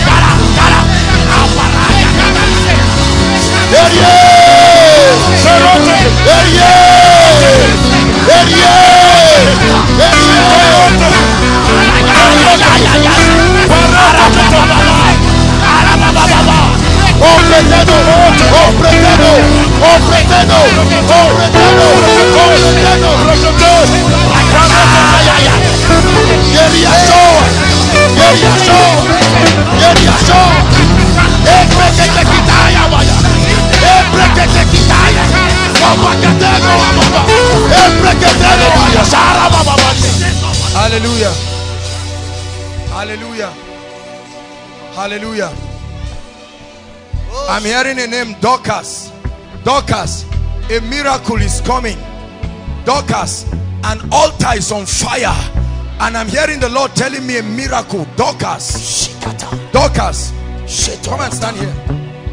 S4: ofrendado, ofrendado, ofrendado, ofrendado, ofrendado. Ay, ay, ay. Quería yo, quería yo, quería yo. Que te vaya. Que te que te
S2: Aleluya. Aleluya. Aleluya.
S4: I'm hearing a name Dorcas. Dorcas, a miracle is coming. Dorcas, an altar is on fire. And I'm hearing the Lord telling me a miracle. Dorcas. Dorcas. Come and stand here.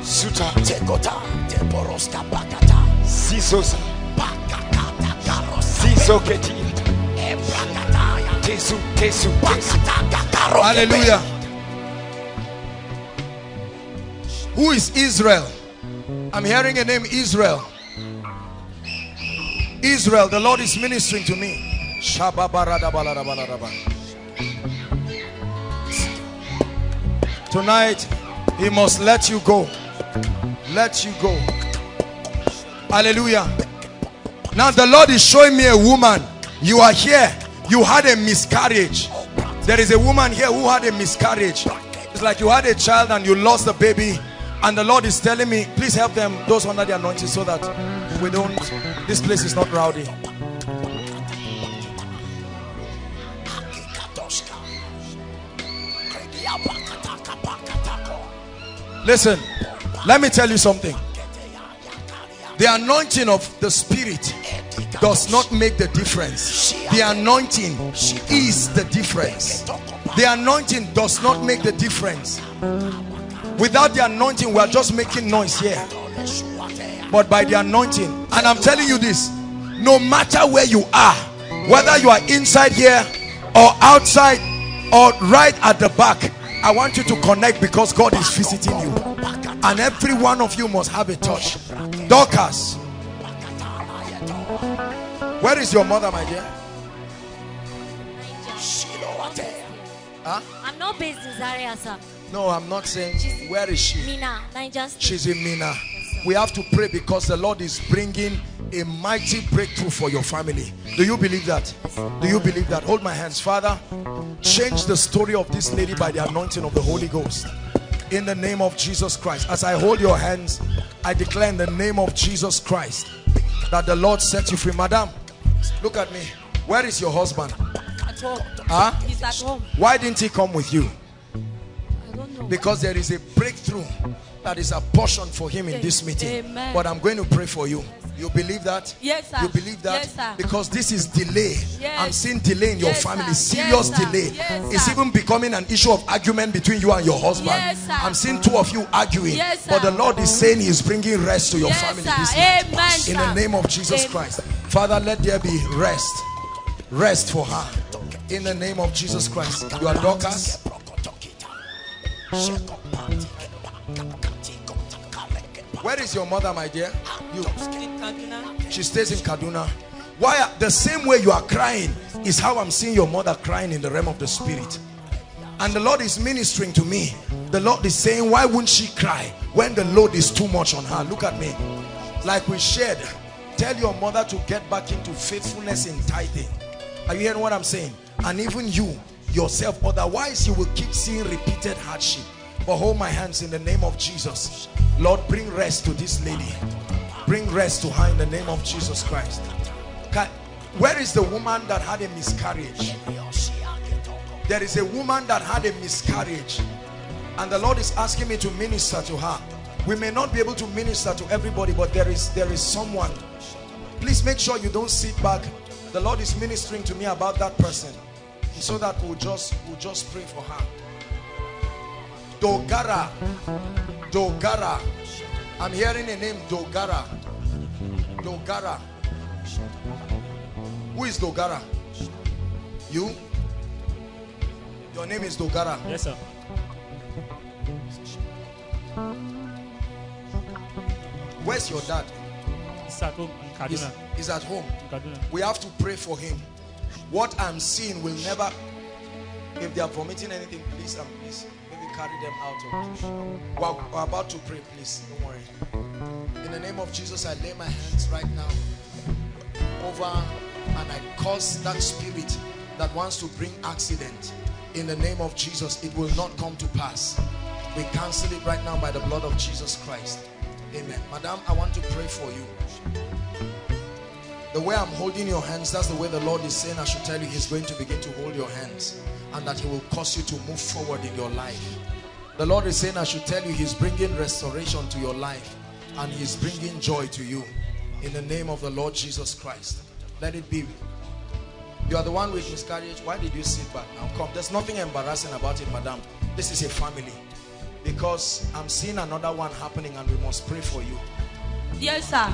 S5: Suta tekota sisos siso ketiata ebrakataya tesu tesu tesu
S4: Hallelujah.
S2: Who is Israel? I'm hearing a name Israel. Israel, the Lord is ministering to me. Tonight, He must let you go. Let you go. Hallelujah. Now, the Lord is showing me a woman. You are here. You had a miscarriage. There is a woman here who had a miscarriage. It's like you had a child and you lost the baby. And the Lord is telling me, please help them, those under the anointing, so that we don't, this place is not rowdy. Listen, let me tell you something. The anointing of the Spirit does not make the difference. The anointing is the difference. The anointing does not make the difference. Without the anointing, we are just making noise here. But by the anointing, and I'm telling you this, no matter where you are, whether you are inside here or outside or right at the back, I want you to connect because God is visiting you. And every one of you must have a touch. Dorcas. Where is your mother, my dear?
S7: Huh? I'm not based in Zaria, sir.
S2: No, I'm not saying.
S7: She's
S2: where is she?
S7: Minna, Niger State.
S2: She's in Minna. we have to pray because the Lord is bringing a mighty breakthrough for your family. Do you believe that? Do you believe that? Hold my hands. Father, change the story of this lady by the anointing of the Holy Ghost. In the name of Jesus Christ. As I hold your hands, I declare in the name of Jesus Christ that the Lord set you free. Madam, look at me. Where is your husband?
S7: At home.
S2: Huh?
S7: He's at home.
S2: Why didn't he come with you?
S7: I don't know.
S2: Because there is a breakthrough that is a portion for him in this meeting.
S7: Amen.
S2: But I'm going to pray for you. You believe that?
S7: Yes, sir.
S2: You believe that?
S7: Yes, sir.
S2: Because this is delay.
S7: Yes.
S2: I'm seeing delay in your
S7: Yes,
S2: family.
S7: sir.
S2: Serious
S7: Yes,
S2: delay.
S7: Yes,
S2: it's even becoming an issue of argument between you and your husband.
S7: Yes, sir.
S2: I'm seeing two of you arguing.
S7: Yes,
S2: but the. Lord is saying He is bringing rest to your
S7: Yes,
S2: family
S7: sir.
S2: this night.
S7: Amen,
S2: In the name of Jesus
S7: Amen.
S2: Christ. Father, let there be rest. Rest for her. In the name of Jesus Christ. You are Dorcas. Where is your mother, my dear? You. She stays in Kaduna. Why? The same way you are crying is how I'm seeing your mother crying in the realm of the spirit. And the Lord is ministering to me. The Lord is saying, why wouldn't she cry when the load is too much on her? Look at me. Like we shared, tell your mother to get back into faithfulness in tithing. Are you hearing what I'm saying? And even you, yourself, otherwise you will keep seeing repeated hardship. But hold my hands in the name of Jesus. Lord, bring rest to this lady. Bring rest to her in the name of Jesus Christ. Where is the woman that had a miscarriage? There is a woman that had a miscarriage. And the Lord is asking me to minister to her. We may not be able to minister to everybody, but there is there is someone. Please make sure you don't sit back. The Lord is ministering to me about that person. So that we'll just we'll just pray for her. Dogara. Dogara. I'm hearing a name Dogara. Dogara. Who is Dogara? You? Your name is Dogara.
S5: Yes, sir.
S2: Where's your dad?
S5: He's at home in
S2: He's,
S5: Kaduna.
S2: he's at home.
S5: In Kaduna.
S2: We have to pray for him. What I'm seeing will never. If they are vomiting anything, please and please, maybe carry them out. We're, we're about to pray, please. Don't worry. In the name of Jesus, I lay my hands right now over and I cause that spirit that wants to bring accident. In the name of Jesus, it will not come to pass. We cancel it right now by the blood of Jesus Christ. Amen. Madam, I want to pray for you. The way I'm holding your hands, that's the way the Lord is saying I should tell you He's going to begin to hold your hands and that He will cause you to move forward in your life. The Lord is saying I should tell you He's bringing restoration to your life and He's bringing joy to you in the name of the Lord Jesus Christ. Let it be. You are the one with miscarriage. Why did you sit back now? Come. There's nothing embarrassing about it, madam. This is a family. Because I'm seeing another one happening and we must pray for you.
S7: Yes, sir.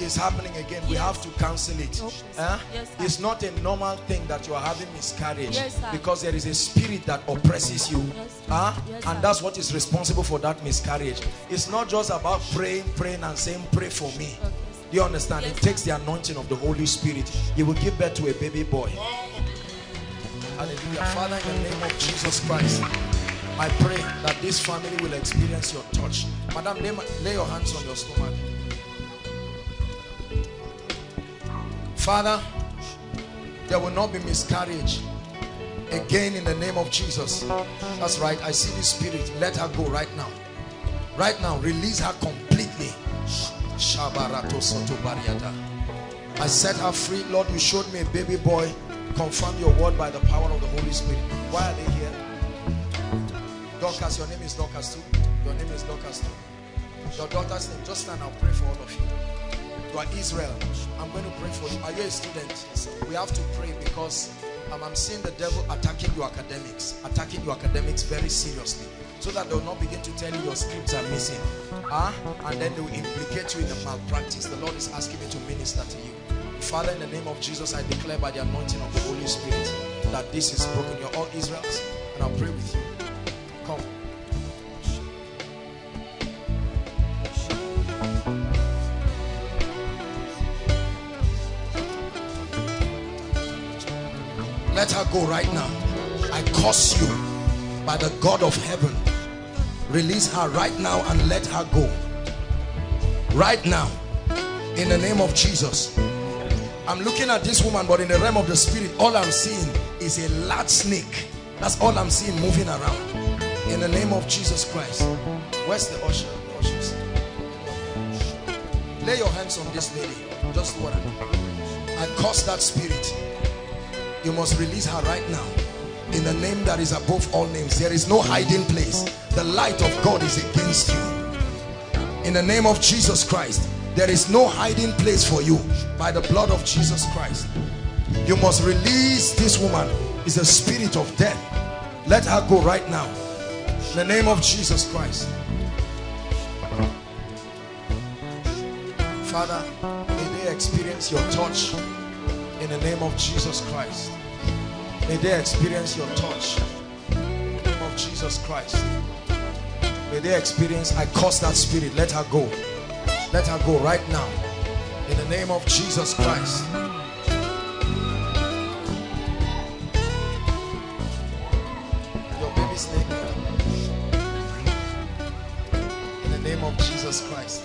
S2: It's happening again. We have to cancel it.
S7: Okay,
S2: Huh?
S7: Yes,
S2: it's not a normal thing that you are having miscarriage
S7: Yes,
S2: because there is a spirit that oppresses you.
S7: Yes.
S2: Huh?
S7: Yes,
S2: and that's what is responsible for that miscarriage. It's not just about praying, praying, and saying, Pray for me.
S7: Okay,
S2: Do you understand?
S7: Yes,
S2: it takes the anointing of the Holy Spirit. You will give birth to a baby boy. Hallelujah. Father, in the name of Jesus Christ, I pray that this family will experience your touch. Madam, lay, lay your hands on your stomach. Father, there will not be miscarriage again in the name of Jesus. That's right. I see the spirit. Let her go right now. Right now, release her completely. I set her free. Lord, you showed me a baby boy. Confirm your word by the power of the Holy Spirit. Why are they here? Dorcas, your name is Dorcas too. Your name is Dorcas too. Your daughter's name. Just stand. I'll pray for all of you. You are Israel. I'm going to pray for you. Are you a student? We have to pray because um, I'm seeing the devil attacking your academics, attacking your academics very seriously, so that they will not begin to tell you your scripts are missing. Huh? And then they will implicate you in a malpractice. The Lord is asking me to minister to you. Father, in the name of Jesus, I declare by the anointing of the Holy Spirit that this is broken. You're all Israels, and I'll pray with you. Come. Let her go right now. I curse you by the God of heaven. Release her right now and let her go. Right now. In the name of Jesus. I'm looking at this woman, but in the realm of the spirit, all I'm seeing is a large snake. That's all I'm seeing moving around. In the name of Jesus Christ. Where's the usher? Lay your hands on this lady. Just what I, I curse that spirit. You must release her right now. In the name that is above all names. There is no hiding place. The light of God is against you. In the name of Jesus Christ. There is no hiding place for you. By the blood of Jesus Christ. You must release this woman. Is a spirit of death. Let her go right now. In the name of Jesus Christ. Father, may they experience your touch in the name of Jesus Christ. May they experience your touch in the name of Jesus Christ. May they experience, I curse that spirit. Let her go. Let her go right now. In the name of Jesus Christ. Your baby's name. Uh, in the name of Jesus Christ.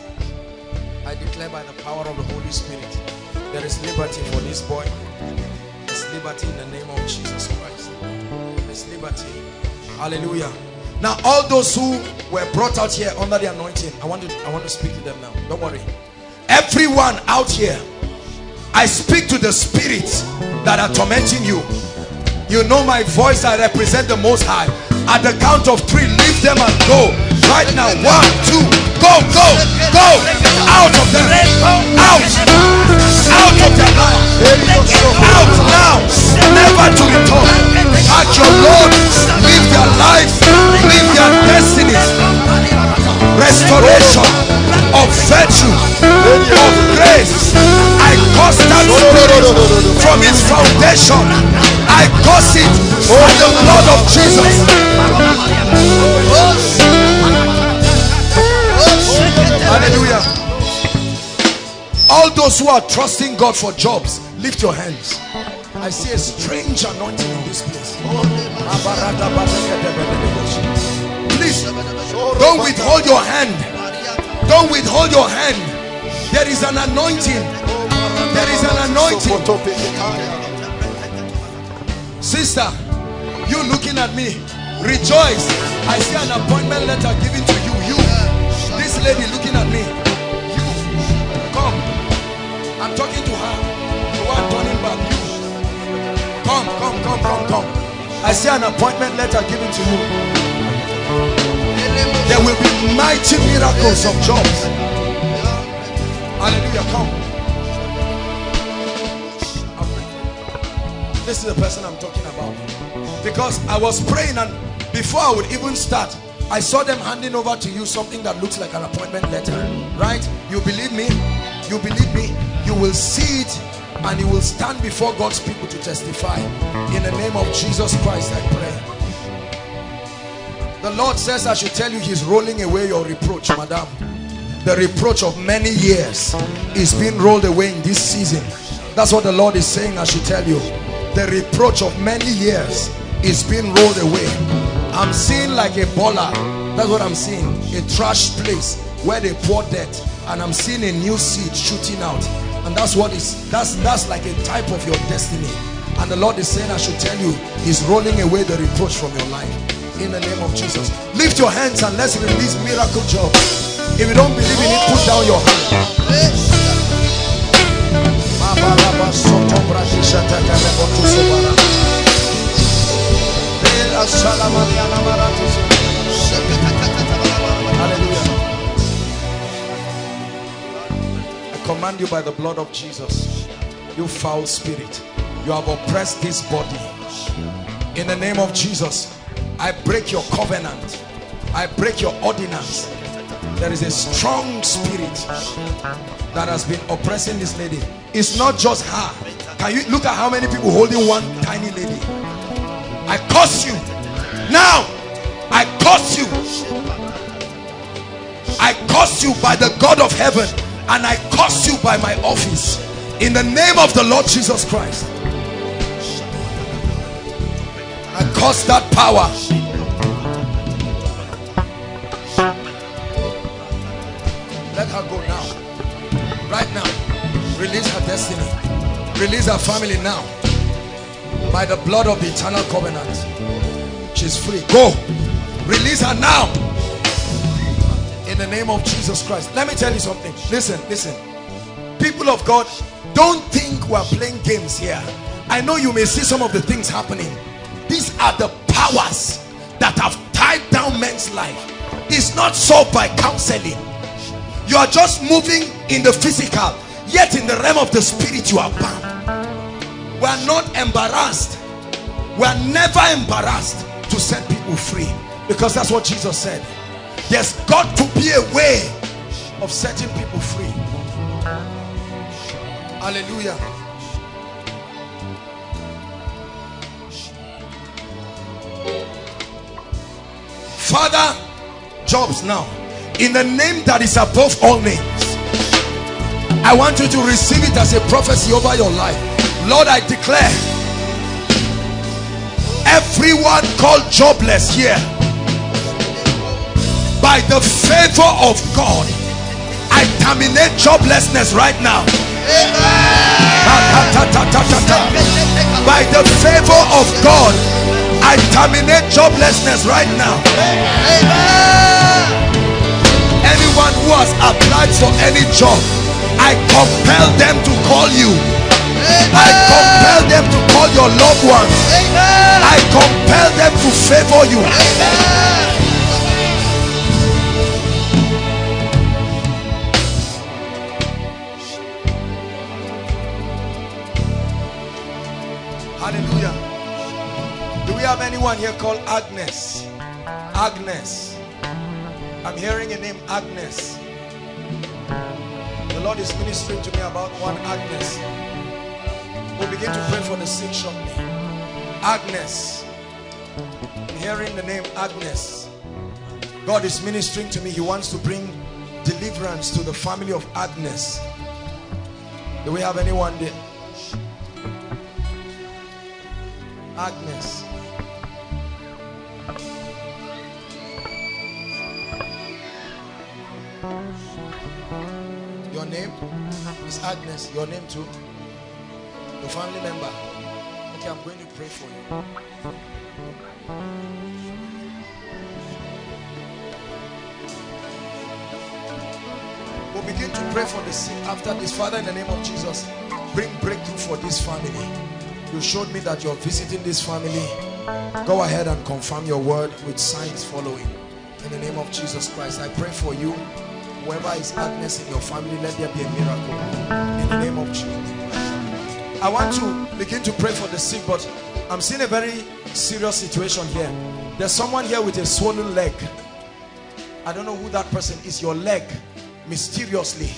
S2: I declare by the power of the Holy Spirit, there is liberty for this boy. There's liberty in the name of Jesus Christ. There's liberty. Hallelujah. Now, all those who were brought out here under the anointing, I want to, I want to speak to them now. Don't worry. Everyone out here, I speak to the spirits that are tormenting you. You know my voice, I represent the Most High. At the count of three, leave them and go. Right now, one, two, go, go, go. Out of them. Out. Out of their life. Out now. Never to return. Pack your Lord, Live their life. Live their destinies. Restoration of virtue, of grace. I curse that spirit from its foundation. I curse it by the blood of Jesus. Hallelujah. All those who are trusting God for jobs, lift your hands. I see a strange anointing in this place. Please don't withhold your hand. Don't withhold your hand. There is an anointing. There is an anointing. Sister, you looking at me, rejoice. I see an appointment letter given to you. You, this lady looking at me. I'm talking to her. You are turning back. Come, come, come, come, come. I see an appointment letter given to you. There will be mighty miracles of jobs. Hallelujah. Come. This is the person I'm talking about. Because I was praying and before I would even start, I saw them handing over to you something that looks like an appointment letter. Right? You believe me? You believe me, you will see it and you will stand before God's people to testify. In the name of Jesus Christ, I pray. The Lord says I should tell you he's rolling away your reproach, madam. The reproach of many years is being rolled away in this season. That's what the Lord is saying I should tell you. The reproach of many years is being rolled away. I'm seeing like a baller. That's what I'm seeing. A trash place where they pour debt. And I'm seeing a new seed shooting out. And that's what is that's that's like a type of your destiny. And the Lord is saying I should tell you, He's rolling away the reproach from your life. In the name of Jesus. Lift your hands and let's release miracle job. If you don't believe in it, put down your Hallelujah. Command you by the blood of Jesus, you foul spirit, you have oppressed this body. In the name of Jesus, I break your covenant. I break your ordinance. There is a strong spirit that has been oppressing this lady. It's not just her. Can you look at how many people holding one tiny lady? I curse you. Now, I curse you. I curse you by the God of heaven and I curse you by my office in the name of the Lord Jesus Christ. I curse that power. Let her go now. Right now. Release her destiny. Release her family now. By the blood of the eternal covenant. She's free. Go. Release her now. In the name of Jesus Christ. Let me tell you something. Listen, listen. People of God, don't think we're playing games here. I know you may see some of the things happening. These are the powers that have tied down men's life. It's not solved by counseling. You are just moving in the physical, yet in the realm of the spirit you are bound. We are not embarrassed. We are never embarrassed to set people free because that's what Jesus said. There's got to be a way of setting people free. Hallelujah. Father, jobs now. In the name that is above all names. I want you to receive it as a prophecy over your life. Lord, I declare everyone called jobless here by the favor of God I terminate joblessness right now. By the favor of God I terminate joblessness right now. Anyone who has applied for any job I compel them to call you. I compel them to call your loved ones. I compel them to favor you Hallelujah. Do we have anyone here called Agnes? Agnes. I'm hearing a name, Agnes. The Lord is ministering to me about one Agnes. We'll begin to pray for the sick shortly. Agnes. I'm hearing the name Agnes. God is ministering to me. He wants to bring deliverance to the family of Agnes. Do we have anyone there? Agnes. Your name is Agnes. Your name too? Your family member? Okay, I'm going to pray for you. We'll begin to pray for the sick after this. Father, in the name of Jesus, bring breakthrough for this family. You showed me that you're visiting this family. Go ahead and confirm your word with signs following. In the name of Jesus Christ, I pray for you. Whoever is Agnes in your family, let there be a miracle. In the name of Jesus. Christ. I want to begin to pray for the sick, but I'm seeing a very serious situation here. There's someone here with a swollen leg. I don't know who that person is. Your leg, mysteriously.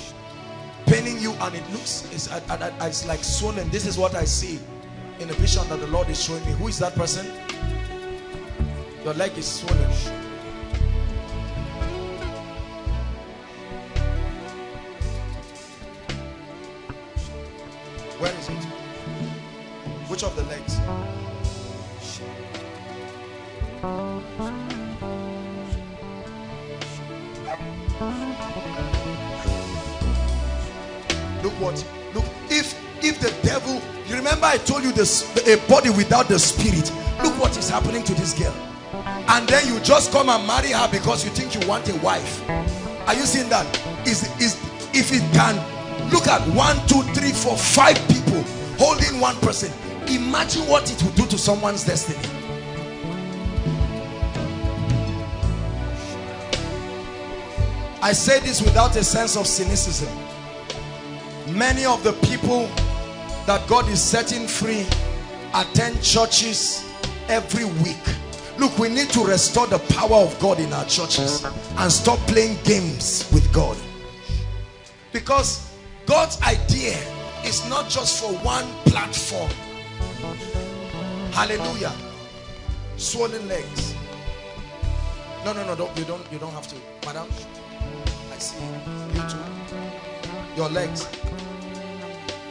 S2: Pain paining you and it looks, it's, it's like swollen. This is what I see in a vision that the Lord is showing me. Who is that person? Your leg is swollen. Where is it? Which of the legs? Look what, look, if if the devil, remember I told you this, a body without the spirit, look what is happening to this girl. And then you just come and marry her because you think you want a wife. Are you seeing that? Is, is if it can look at one, two, three, four, five people holding one person. Imagine what it will do to someone's destiny. I say this without a sense of cynicism. Many of the people that God is setting free attend churches every week. Look, we need to restore the power of God in our churches and stop playing games with God. Because God's idea is not just for one platform. Hallelujah. Swollen legs. No, no, no, don't, you don't you don't have to. Madam, I see you too. Your legs.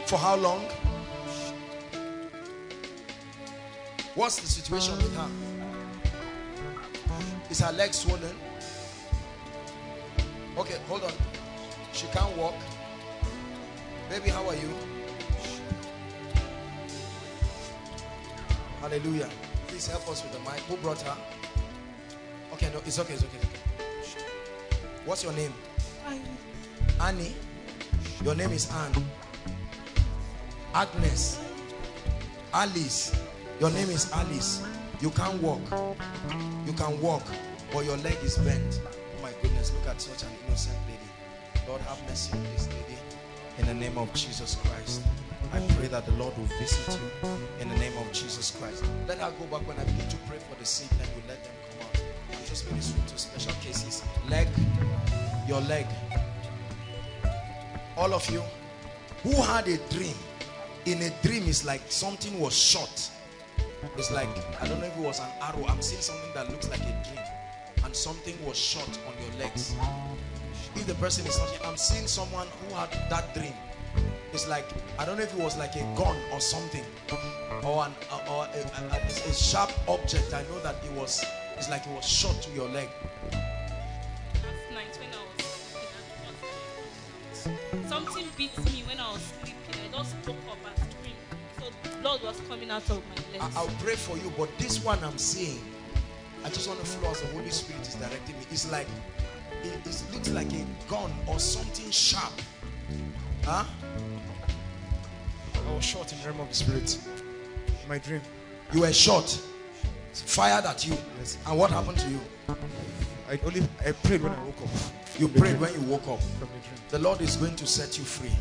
S2: For how long? What's the situation with her? Is her leg swollen? Okay, hold on. She can't walk. Baby, how are you? Hallelujah. Please help us with the mic. Who brought her? Okay, no, it's okay, it's okay. What's your name? Annie. Annie? Your name is Anne. Agnes. Alice. Your name is Alice. You can't walk. You can walk, but your leg is bent. Oh my goodness, look at such an innocent lady. Lord, have mercy on this lady. In the name of Jesus Christ. I pray that the Lord will visit you in the name of Jesus Christ. Let her go back when I begin to pray for the sick, then you let them come out. I'm just ministering to special cases. Leg, your leg. All of you who had a dream. In a dream, it's like something was shot. It's like, I don't know if it was an arrow. I'm seeing something that looks like a dream. And something was shot on your legs. If the person is not here, I'm seeing someone who had that dream it's like I don't know if it was like a gun or something or an or a, a, a, a, sharp object I know that it was it's like it was shot to your leg
S7: something beat me when I was sleeping I just woke up blood was coming out of my legs
S2: I, will pray for you but this one I'm seeing I just want to flow as the Holy Spirit is directing me it's like it, it looks like a gun or something sharp huh
S8: I was shot in the realm of the spirit. In my dream.
S2: You were shot. Fired at you.
S8: Yes.
S2: And what happened to you?
S8: I only I prayed when I woke up.
S2: You prayed when you woke up.
S8: From the dream.
S2: The Lord is going to set you free.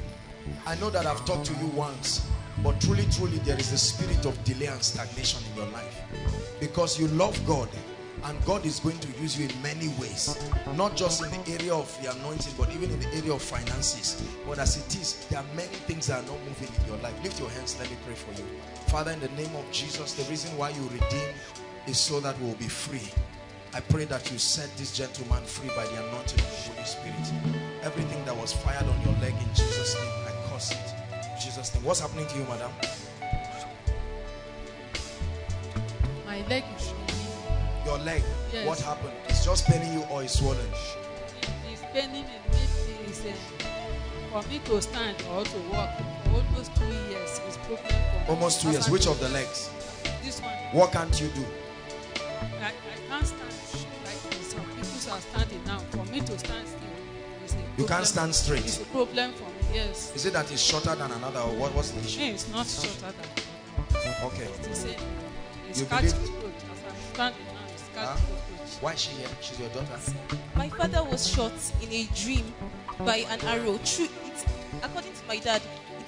S2: I know that I've talked to you once, but truly, truly, there is a spirit of delay and stagnation in your life. Because you love God and God is going to use you in many ways. Not just in the area of the anointing but even in the area of finances. But as it is there are many things that are not moving in your life. Lift your hands let me pray for you. Father in the name of jesus the reason why you redeem is so that we will be free. I pray that you set this gentleman free by the anointing of the holy spirit. Everything that was fired on your leg in jesus name i curse it jesus name. What's happening to you madam?
S9: My leg is
S2: your leg?
S9: Yes.
S2: what happened? It's just paining you or it's swollen?
S9: It's paining me it's uh, for me to stand or to walk almost two years it's problem for
S2: almost two years. Which of the legs?
S9: This one.
S2: What can't you do?
S9: I, I can't stand like some people are standing now. For me to stand still
S2: you can't stand straight.
S9: It's a problem for me yes
S2: is it that it's shorter than another or what was the issue
S9: no, it's not shorter than
S2: okay
S9: it's the it's
S2: you believe
S9: as standing now
S2: Huh? Why is she here? She's your daughter.
S10: My father was shot in a dream by an arrow. It, according to my dad,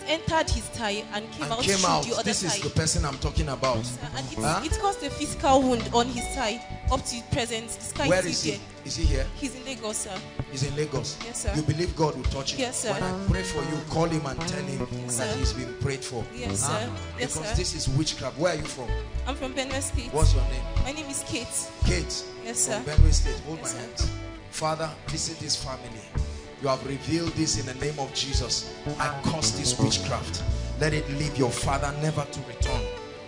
S10: entered his thigh and came
S2: and
S10: out
S2: came out.
S10: the other
S2: This is the person I'm talking about.
S10: and it,
S2: Huh?
S10: it caused a physical wound on his thigh up to present. The scar
S2: Where
S10: is
S2: is he?
S10: there.
S2: Is he here?
S10: He's in Lagos, sir.
S2: He's in Lagos.
S10: Yes, sir.
S2: You believe God will touch him?
S10: Yes, sir.
S2: When I pray for you, call him and tell him
S10: Yes,
S2: that he's been prayed for.
S10: Yes,
S2: Huh?
S10: sir. Yes,
S2: because
S10: sir.
S2: this is witchcraft. Where are you from?
S10: I'm from Benue State.
S2: What's your name?
S10: My name is Kate.
S2: Kate.
S10: Yes, sir.
S2: From Benue State. Hold
S10: Yes,
S2: my hands. Father, visit this family. You have revealed this in the name of Jesus. I curse this witchcraft. Let it leave your father never to return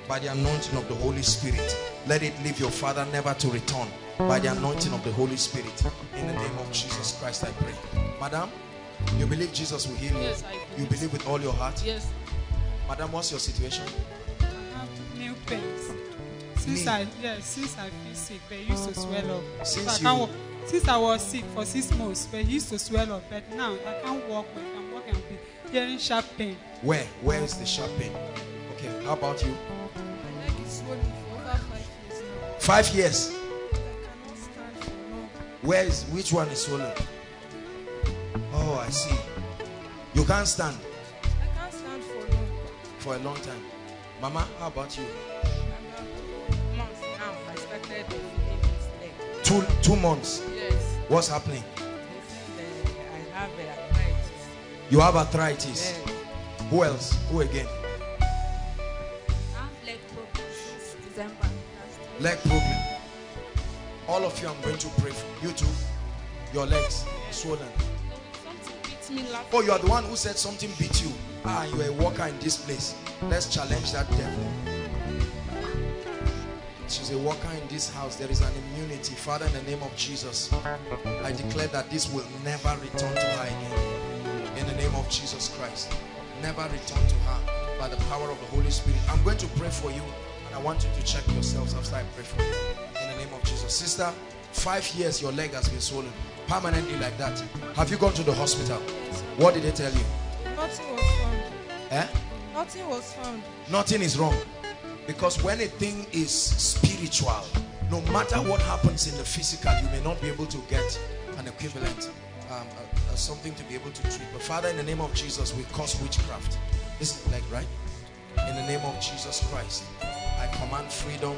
S2: by the anointing of the Holy Spirit. Let it leave your father never to return by the anointing of the Holy Spirit. In the name of Jesus Christ, I pray. Madam, you believe Jesus will heal you?
S11: Yes, I do.
S2: You believe with all your heart?
S11: Yes,
S2: Madam, what's your situation?
S11: I have new pains. Since
S2: Knee.
S11: I yes, since I feel sick, they used to swell up.
S2: Since
S11: so I
S2: you-.
S11: Since I was sick for six months, they used to swell up, but now I can't walk. well. I'm walking and be hearing sharp pain.
S2: Where? Where is the sharp pain? Okay, how about you?
S11: My leg is swollen for over five years now.
S2: Five years.
S11: I cannot stand for long.
S2: Where is which one is swollen? Oh, I see. You can't stand
S11: I can't stand for long.
S2: for a long time. Mama, how about you?
S9: months now, I started feeling this leg.
S2: Two two months.
S9: Yes,
S2: What's happening?
S9: they said I have arthritis.
S2: You have arthritis.
S9: Yes.
S2: Who else? Who again?
S7: Leg problem December.
S2: Leg problem. All of you, I'm going to pray for you too. Your legs swollen.
S10: Something beat me last
S2: Oh, you are the one who said something beat you. Ah, you are a worker in this place. Let's challenge that devil. She's a worker in this house. There is an immunity. Father, in the name of Jesus, I declare that this will never return to her again. In the name of Jesus Christ. Never return to her by the power of the Holy Spirit. I'm going to pray for you. And I want you to check yourselves after I pray for you. In the name of Jesus. Sister, five years your leg has been swollen. Permanently like that. Have you gone to the hospital? What did they tell you?
S11: Nothing was found.
S2: Eh?
S11: Nothing was found.
S2: Nothing is wrong. Because when a thing is spiritual, no matter what happens in the physical, you may not be able to get an equivalent, um, uh, uh, something to be able to treat. But Father, in the name of Jesus, we cause witchcraft. This is leg, right? In the name of Jesus Christ, I command freedom,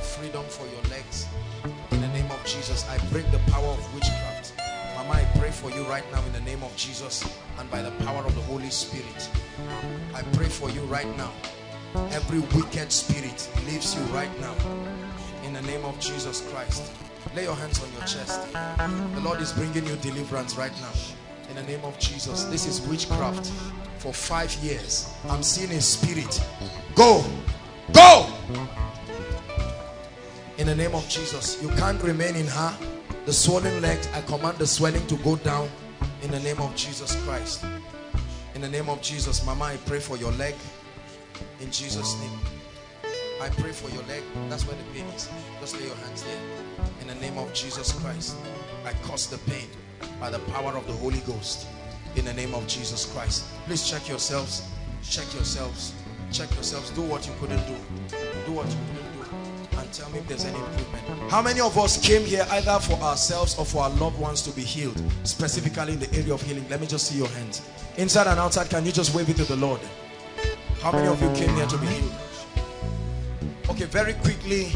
S2: freedom for your legs. In the name of Jesus, I break the power of witchcraft. Mama, I pray for you right now in the name of Jesus and by the power of the Holy Spirit. I pray for you right now. Every wicked spirit leaves you right now. In the name of Jesus Christ. Lay your hands on your chest. The Lord is bringing you deliverance right now. In the name of Jesus. This is witchcraft. For five years. I'm seeing a spirit. Go. Go. In the name of Jesus. You can't remain in her. The swollen legs. I command the swelling to go down. In the name of Jesus Christ. In the name of Jesus. Mama, I pray for your leg in Jesus name. I pray for your leg. That's where the pain is. Just lay your hands there. In the name of Jesus Christ I cause the pain by the power of the Holy Ghost. In the name of Jesus Christ. Please check yourselves. Check yourselves. Check yourselves. Do what you couldn't do. Do what you couldn't do. And tell me if there's any improvement. How many of us came here either for ourselves or for our loved ones to be healed specifically in the area of healing? Let me just see your hands. Inside and outside can you just wave it to the Lord how many of you came here to be healed? Okay, very quickly,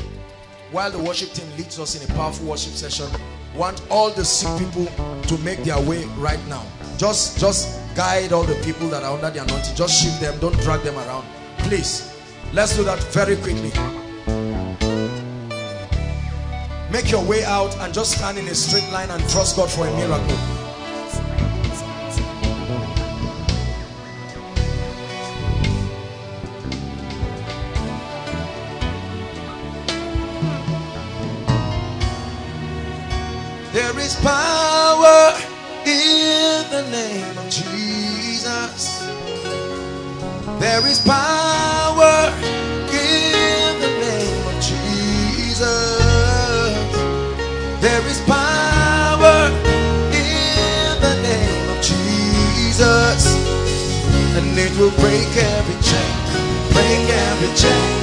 S2: while the worship team leads us in a powerful worship session, want all the sick people to make their way right now. Just, just guide all the people that are under the anointing. Just shift them. Don't drag them around. Please, let's do that very quickly. Make your way out and just stand in a straight line and trust God for a miracle. Is power in the name of Jesus. There is power in the name of Jesus. There is power in the name of Jesus. And it will break every chain, break every chain,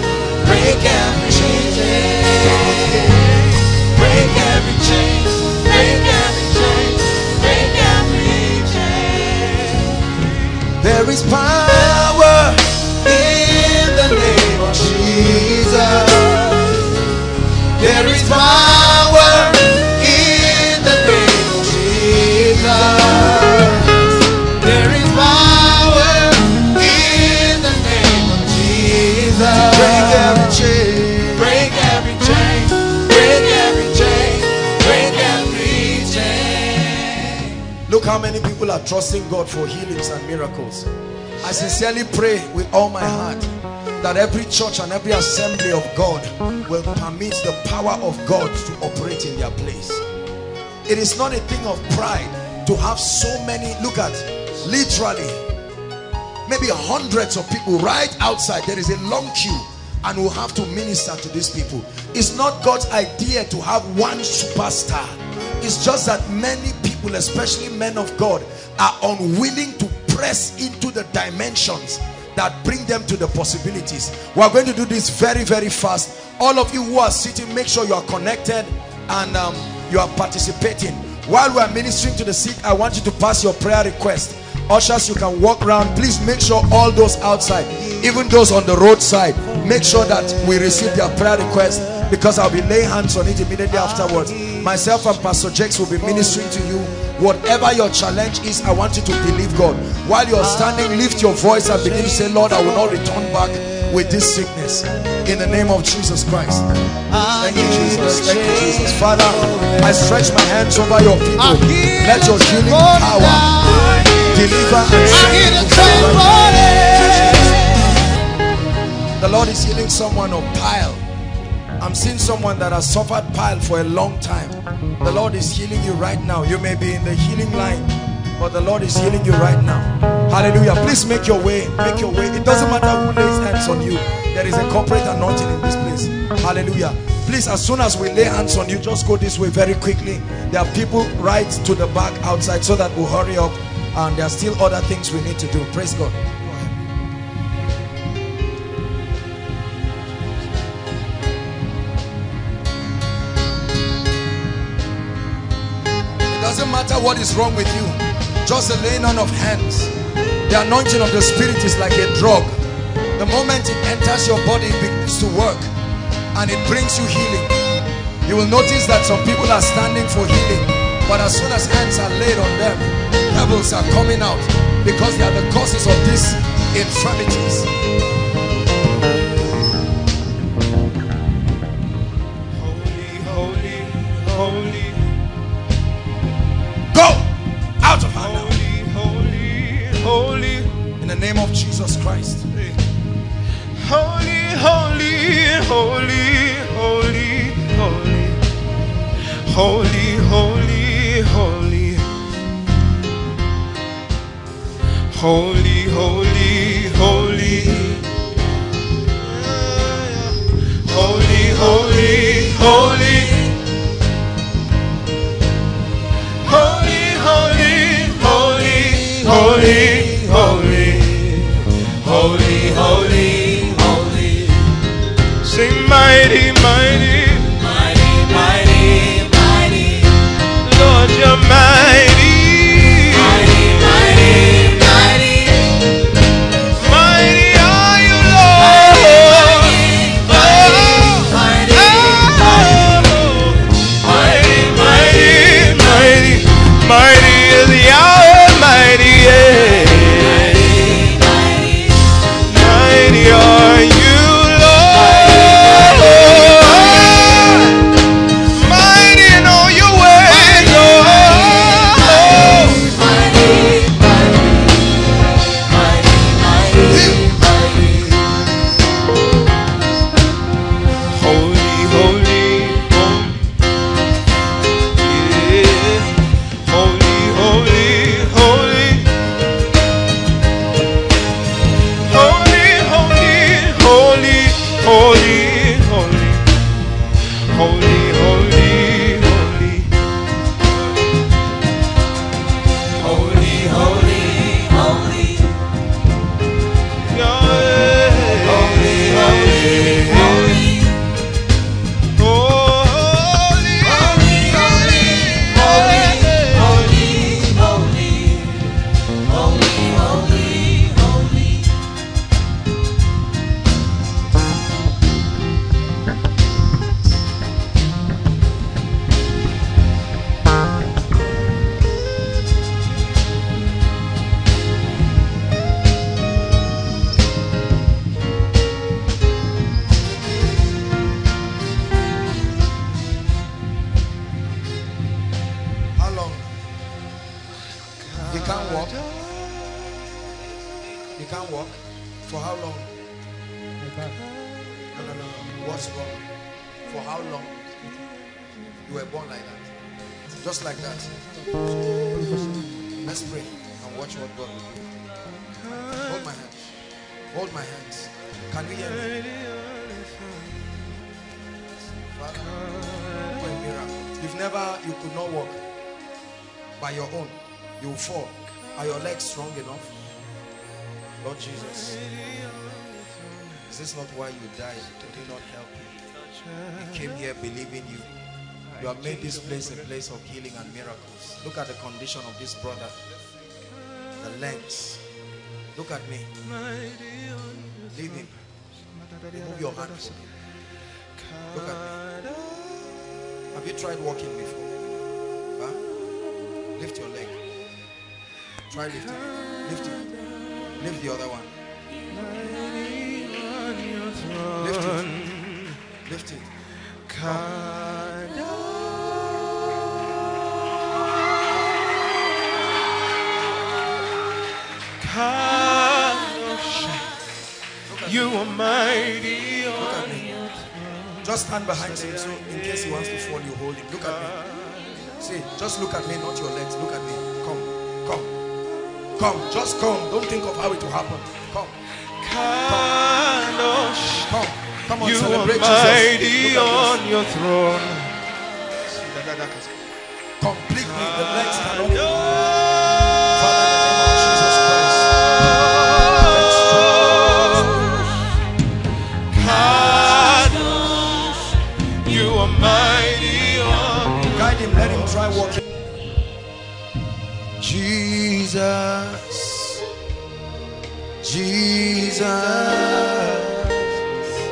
S2: Power are trusting God for healings and miracles. I sincerely pray with all my heart that every church and every assembly of God will permit the power of God to operate in their place. It is not a thing of pride to have so many, look at, literally, maybe hundreds of people right outside. There is a long queue and we'll have to minister to these people. It's not God's idea to have one superstar. It's just that many people, especially men of God, are unwilling to press into the dimensions that bring them to the possibilities. We are going to do this very, very fast. All of you who are sitting, make sure you are connected and um, you are participating. While we are ministering to the sick, I want you to pass your prayer request. Ushers, you can walk around. Please make sure all those outside, even those on the roadside, make sure that we receive their prayer request because I'll be laying hands on it immediately afterwards. Myself and Pastor Jakes will be ministering to you. Whatever your challenge is, I want you to believe God. While you're standing, lift your voice and begin to say, Lord, I will not return back with this sickness. In the name of Jesus Christ. Thank you, Jesus. Thank you, Jesus. Father, I stretch my hands over your people. Let your healing power deliver and set The Lord is healing someone of pile. I'm seeing someone that has suffered pile for a long time. The Lord is healing you right now. You may be in the healing line, but the Lord is healing you right now. Hallelujah. Please make your way. Make your way. It doesn't matter who lays hands on you. There is a corporate anointing in this place. Hallelujah. Please, as soon as we lay hands on you, just go this way very quickly. There are people right to the back outside so that we'll hurry up. And there are still other things we need to do. Praise God. Doesn't what is wrong with you. Just the laying on of hands. The anointing of the spirit is like a drug. The moment it enters your body, it begins to work. And it brings you healing. You will notice that some people are standing for healing. But as soon as hands are laid on them, devils are coming out. Because they are the causes of these infirmities. Name of Jesus Christ.
S3: holy, holy, holy, holy, holy, holy, holy, holy, holy, holy, holy, holy, holy, holy. Holy,
S2: this place a place of healing and miracles. Look at the condition of this brother. The legs. Look at me. Leave him. Remove your hand. from him. Look at me. Have you tried walking before? Huh? Lift your leg. Try lifting. Lift it. Lift the other one. Lift it. Lift it.
S3: You are mighty.
S2: Look at me. Just stand behind him so in case he wants to fall, you hold him. Look at me. See, just look at me, not your legs. Look at me. Come, come, come. Just come. Don't think of how it will happen. Come, come. Come on,
S3: You are
S2: celebrate
S3: mighty
S2: Jesus.
S3: On your throne.
S2: Completely, the legs cannot. Jesus. Jesus.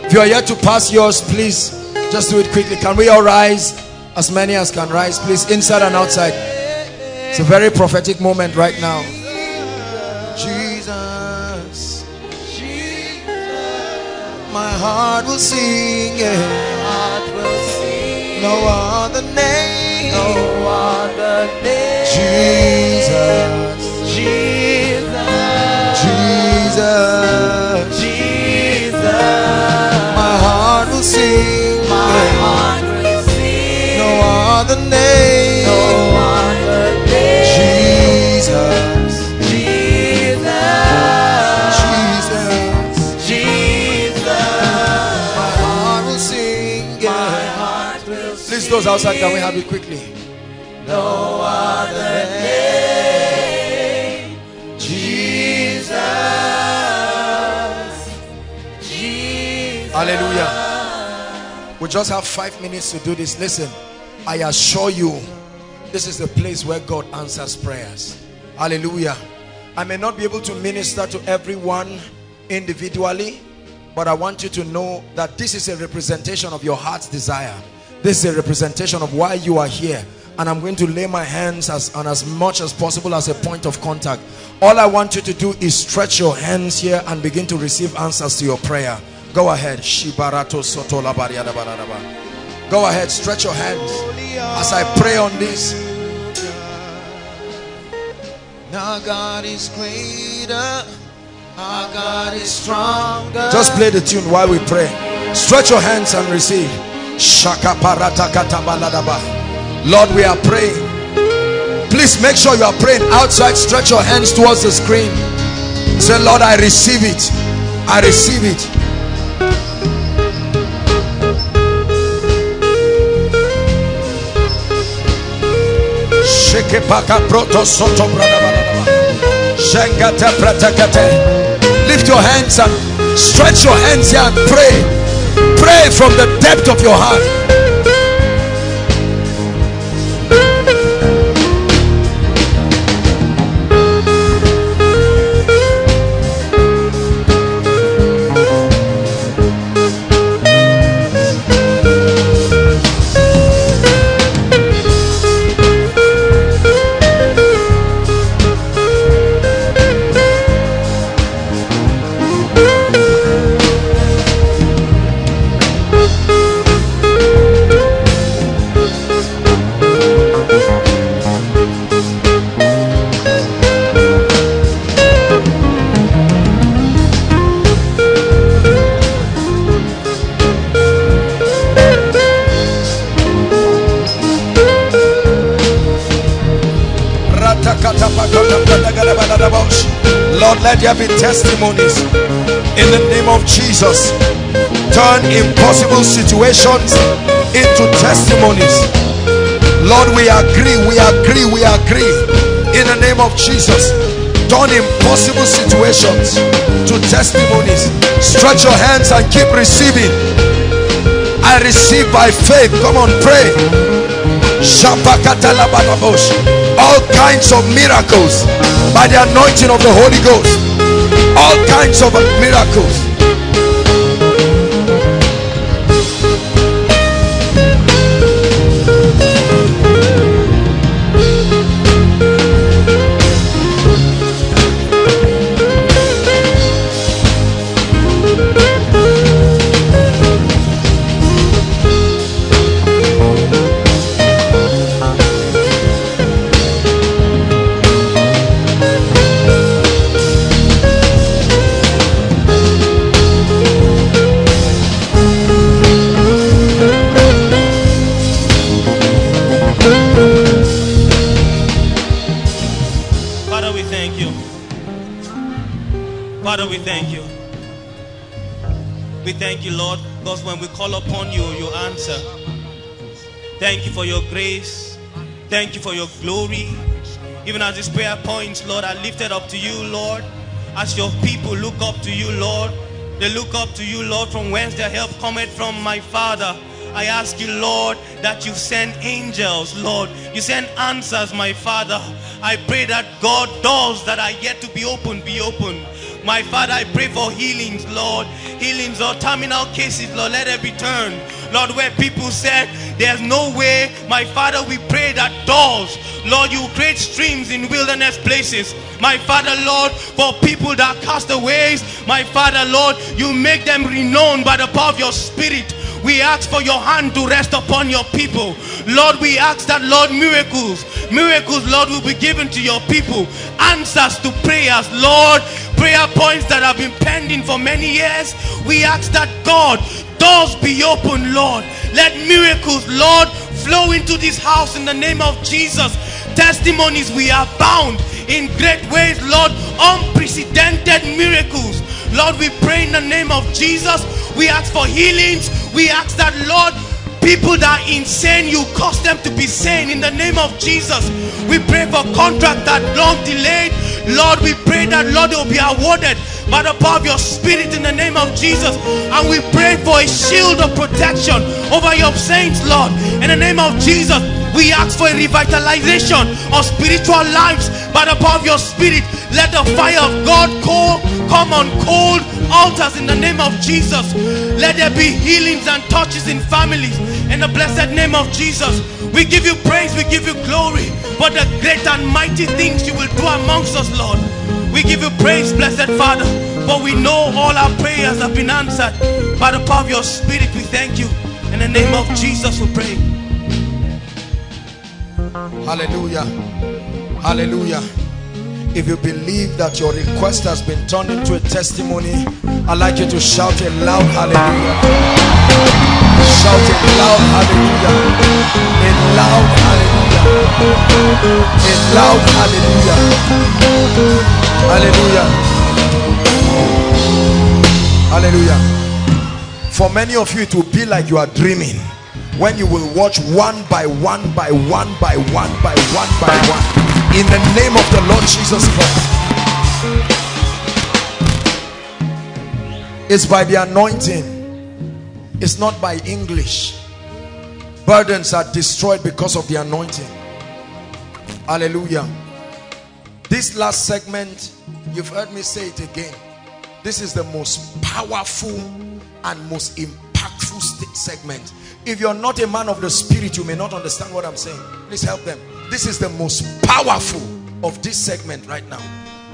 S2: If you are yet to pass yours, please just do it quickly. Can we all rise? As many as can rise, please, inside and outside. It's a very prophetic moment right now. Jesus. Jesus. my heart will sing. yeah. No other name. No other name. Jesus. Jesus. Jesus. Jesus. My heart will sing. My heart will sing. No other name. No other name. Jesus. Jesus. Jesus. Jesus. My heart will sing. My heart will sing. Please, those outside, can we have it quickly? No other name. Hallelujah. We just have five minutes to do this. Listen, I assure you, this is the place where God answers prayers. Hallelujah. I may not be able to minister to everyone individually, but I want you to know that this is a representation of your heart's desire. This is a representation of why you are here. And I'm going to lay my hands as, on as much as possible as a point of contact. All I want you to do is stretch your hands here and begin to receive answers to your prayer. Go ahead. Shibarato soto. Go ahead, stretch your hands as I pray on this.
S3: Our God is greater. Our God is stronger.
S2: Just play the tune while we pray. Stretch your hands and receive. Shaka parata kata baladaba. Lord, we are praying. Please make sure you are praying outside. Stretch your hands towards the screen. Say, Lord, I receive it. I receive it. Sheke paka proto soto. Shengate pratakate. Lift your hands and stretch your hands here and pray. Pray from the depth of your heart. Lord, let there be testimonies in the name of Jesus. Turn impossible situations into testimonies. Lord, we agree, we agree, we agree in the name of Jesus. Turn impossible situations to testimonies. Stretch your hands and keep receiving. I receive by faith. Come on, pray. All kinds of miracles by the anointing of the Holy Ghost. All kinds of miracles.
S12: Father, we thank you. Father, we thank you. We thank you, Lord, because when we call upon you, you answer. Thank you for your grace. Thank you for your glory. Even as this prayer points, Lord, I lift it up to you, Lord. As your people look up to you, Lord, they look up to you, Lord, from whence their help cometh from my Father. I ask you, Lord, that you send angels, Lord. You send answers, my Father. I pray that God doors that are yet to be opened be opened. My Father, I pray for healings, Lord. Healings or terminal cases, Lord, let it be turned. Lord, where people said there's no way, my Father, we pray that doors, Lord, you create streams in wilderness places. My Father, Lord, for people that cast aways, my Father, Lord, you make them renowned by the power of your Spirit. We ask for your hand to rest upon your people. Lord, we ask that, Lord, miracles, miracles, Lord, will be given to your people. Answers to prayers, Lord, prayer points that have been pending for many years. We ask that, God, doors be open, Lord. Let miracles, Lord, flow into this house in the name of Jesus. Testimonies, we are bound in great ways, Lord, unprecedented miracles. Lord, we pray in the name of Jesus. We ask for healings. We ask that, Lord, people that are insane, you cause them to be sane in the name of Jesus. We pray for contract that long delayed. Lord, we pray that, Lord, will be awarded by the power of your spirit in the name of Jesus. And we pray for a shield of protection over your saints, Lord. In the name of Jesus, we ask for a revitalization of spiritual lives power of your spirit. Let the fire of God cold, come on cold altars in the name of Jesus. Let there be healings and touches in families in the blessed name of Jesus. We give you praise, we give you glory for the great and mighty things you will do amongst us, Lord. We give you praise, blessed Father, for we know all our prayers have been answered by the power of your spirit. We thank you. In the name of Jesus, we pray.
S2: Hallelujah. Hallelujah. If you believe that your request has been turned into a testimony, I'd like you to shout a loud hallelujah. Shout a loud hallelujah. A loud hallelujah. A loud hallelujah. Hallelujah. Hallelujah. For many of you, it will be like you are dreaming when you will watch one by one by one by one by one by one in the name of the Lord Jesus Christ. It's by the anointing, it's not by English. Burdens are destroyed because of the anointing. Hallelujah. This last segment, you've heard me say it again. This is the most powerful and most impactful segment. If you're not a man of the spirit, you may not understand what I'm saying. Please help them. This is the most powerful of this segment right now.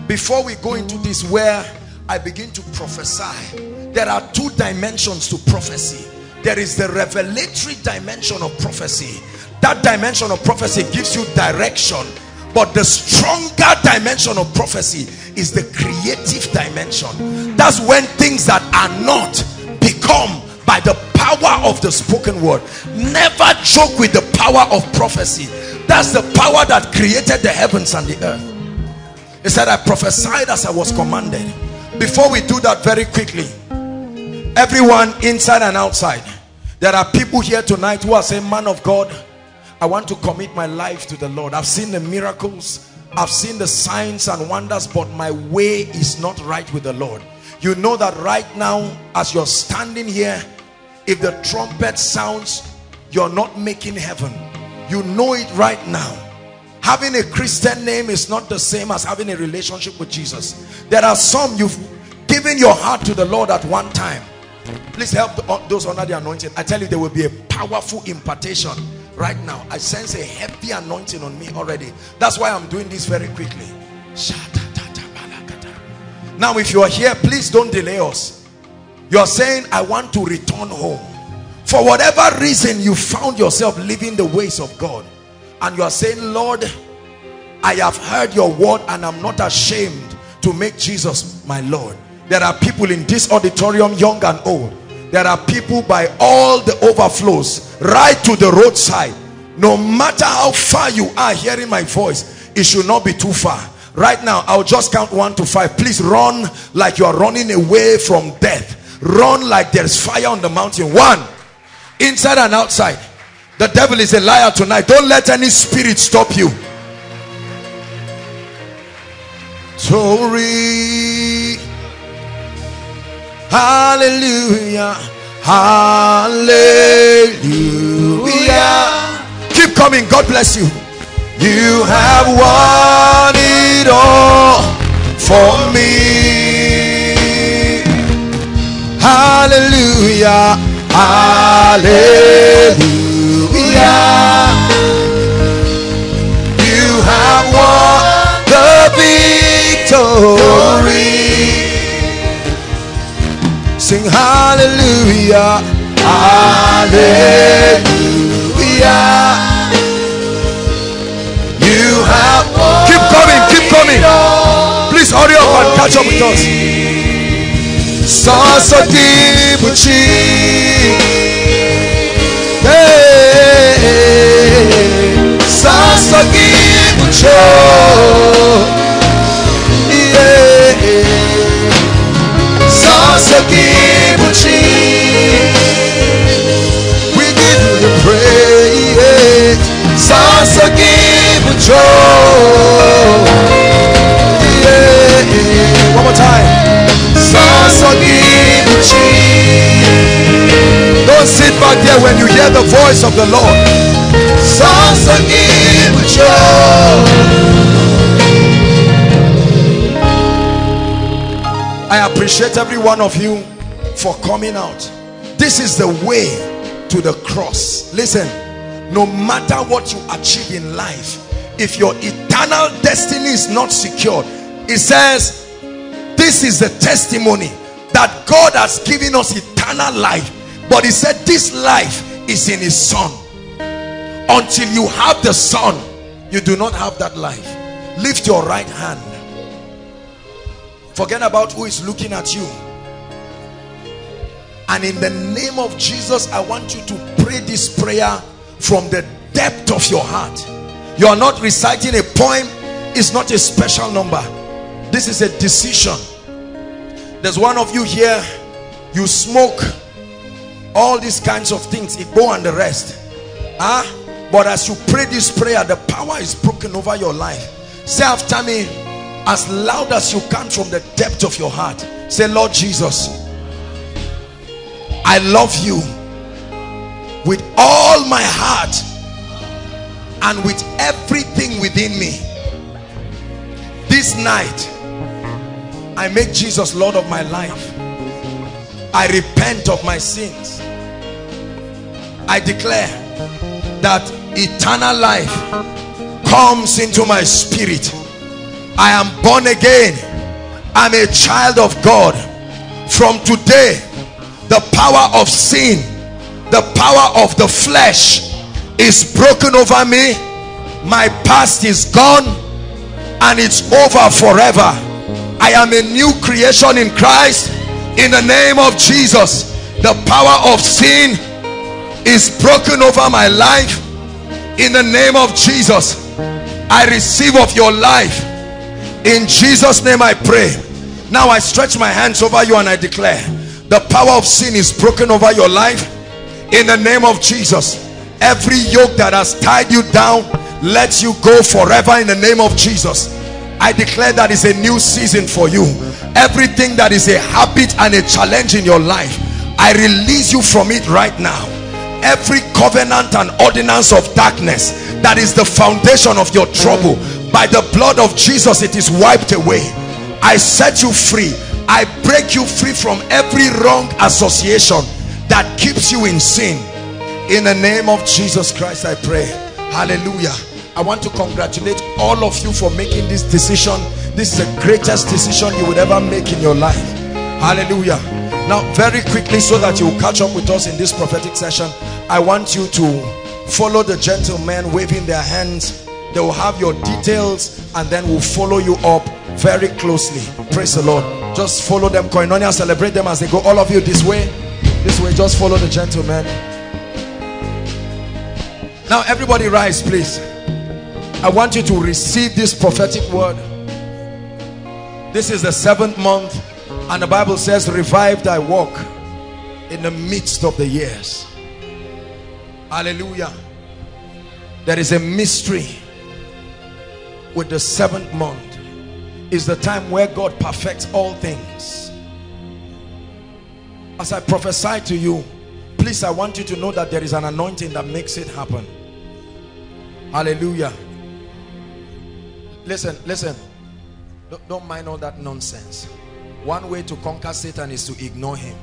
S2: Before we go into this where I begin to prophesy, there are two dimensions to prophecy. There is the revelatory dimension of prophecy. That dimension of prophecy gives you direction. But the stronger dimension of prophecy is the creative dimension. That's when things that are not become by the power of the spoken word. Never joke with the power of prophecy. That's the power that created the heavens and the earth. He said, I prophesied as I was commanded. Before we do that very quickly, everyone inside and outside, there are people here tonight who are saying, man of God, I want to commit my life to the Lord. I've seen the miracles. I've seen the signs and wonders, but my way is not right with the Lord. You know that right now, as you're standing here, if the trumpet sounds, you're not making heaven. You know it right now. Having a Christian name is not the same as having a relationship with Jesus. There are some you've given your heart to the Lord at one time. Please help uh, those under the anointing. I tell you, there will be a powerful impartation right now. I sense a heavy anointing on me already. That's why I'm doing this very quickly. Now, if you are here, please don't delay us. You are saying, I want to return home. For whatever reason you found yourself living the ways of God. And you are saying, Lord, I have heard your word and I'm not ashamed to make Jesus my Lord. There are people in this auditorium, young and old. There are people by all the overflows, right to the roadside. No matter how far you are hearing my voice, it should not be too far. Right now, I'll just count one to five. Please run like you are running away from death. Run like there's fire on the mountain. One, inside and outside. The devil is a liar tonight. Don't let any spirit stop you. Tori. Hallelujah. Hallelujah. Keep coming. God bless you. You have won it all for me. Hallelujah. Hallelujah. You have won the victory. Sing hallelujah. Hallelujah. You have won Keep coming, keep coming. Please hurry up and catch up with us. Sasa kibuchi. Hey, Sasa kibucho. Yeah. Sasa kibuchi. We give you the praise. Sasa kibucho. Yeah. One more time. Don't sit back there when you hear the voice of the Lord. I appreciate every one of you for coming out. This is the way to the cross. Listen, no matter what you achieve in life, if your eternal destiny is not secured, it says, this is the testimony that God has given us eternal life. But he said, this life is in his son. Until you have the son, you do not have that life. Lift your right hand Forget about who is looking at you. And in the name of Jesus, I want you to pray this prayer from the depth of your heart. You are not reciting a poem. It's not a special number. This is a decision. There's one of you here. You smoke all these kinds of things. Igbo and the rest. Huh? But as you pray this prayer, the power is broken over your life. Say after me, as loud as you can from the depth of your heart say lord jesus i love you with all my heart and with everything within me this night i make jesus lord of my life i repent of my sins i declare that eternal life comes into my spirit I am born again. I'm a child of God. From today, the power of sin, the power of the flesh is broken over me. My past is gone and it's over forever. I am a new creation in Christ. In the name of Jesus, the power of sin is broken over my life. In the name of Jesus, I receive of your life In Jesus' name I pray. Now I stretch my hands over you and I declare the power of sin is broken over your life in the name of Jesus. Every yoke that has tied you down lets you go forever in the name of Jesus. I declare that is a new season for you. Everything that is a habit and a challenge in your life, I release you from it right now. Every covenant and ordinance of darkness that is the foundation of your trouble, by the blood of Jesus, it is wiped away. I set you free. I break you free from every wrong association that keeps you in sin. In the name of Jesus Christ, I pray. Hallelujah. I want to congratulate all of you for making this decision. This is the greatest decision you would ever make in your life. Hallelujah. Now, very quickly, so that you catch up with us in this prophetic session, I want you to follow the gentlemen waving their hands. They will have your details and then will follow you up very closely. Praise the Lord. Just follow them. Koinonia, celebrate them as they go. All of you this way. This way. Just follow the gentlemen. Now, everybody rise, please. I want you to receive this prophetic word. This is the seventh month and the Bible says, revive thy walk in the midst of the years. Hallelujah. There is a mystery with the seventh month. Is the time where God perfects all things. As I prophesy to you, please I want you to know that there is an anointing that makes it happen. Hallelujah. Listen, listen. Don't, mind all that nonsense. One way to conquer Satan is to ignore him.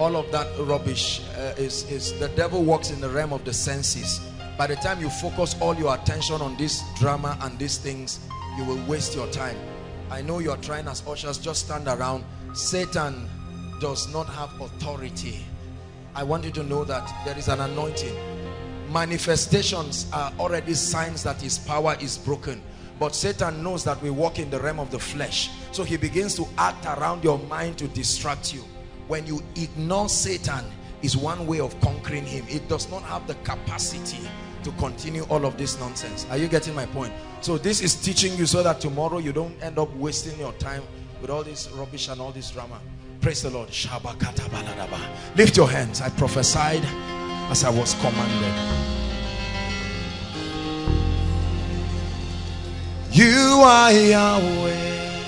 S2: All of that rubbish uh, is, is the devil works in the realm of the senses. By the time you focus all your attention on this drama and these things, you will waste your time. I know you're trying as ushers, just stand around. Satan does not have authority. I want you to know that there is an anointing. Manifestations are already signs that his power is broken. But Satan knows that we walk in the realm of the flesh. So he begins to act around your mind to distract you. When you ignore Satan, is one way of conquering him. It does not have the capacity to continue all of this nonsense. Are you getting my point? So this is teaching you so that tomorrow you don't end up wasting your time with all this rubbish and all this drama. Praise the Lord. Lift your hands. I prophesied as I was commanded. You are Yahweh.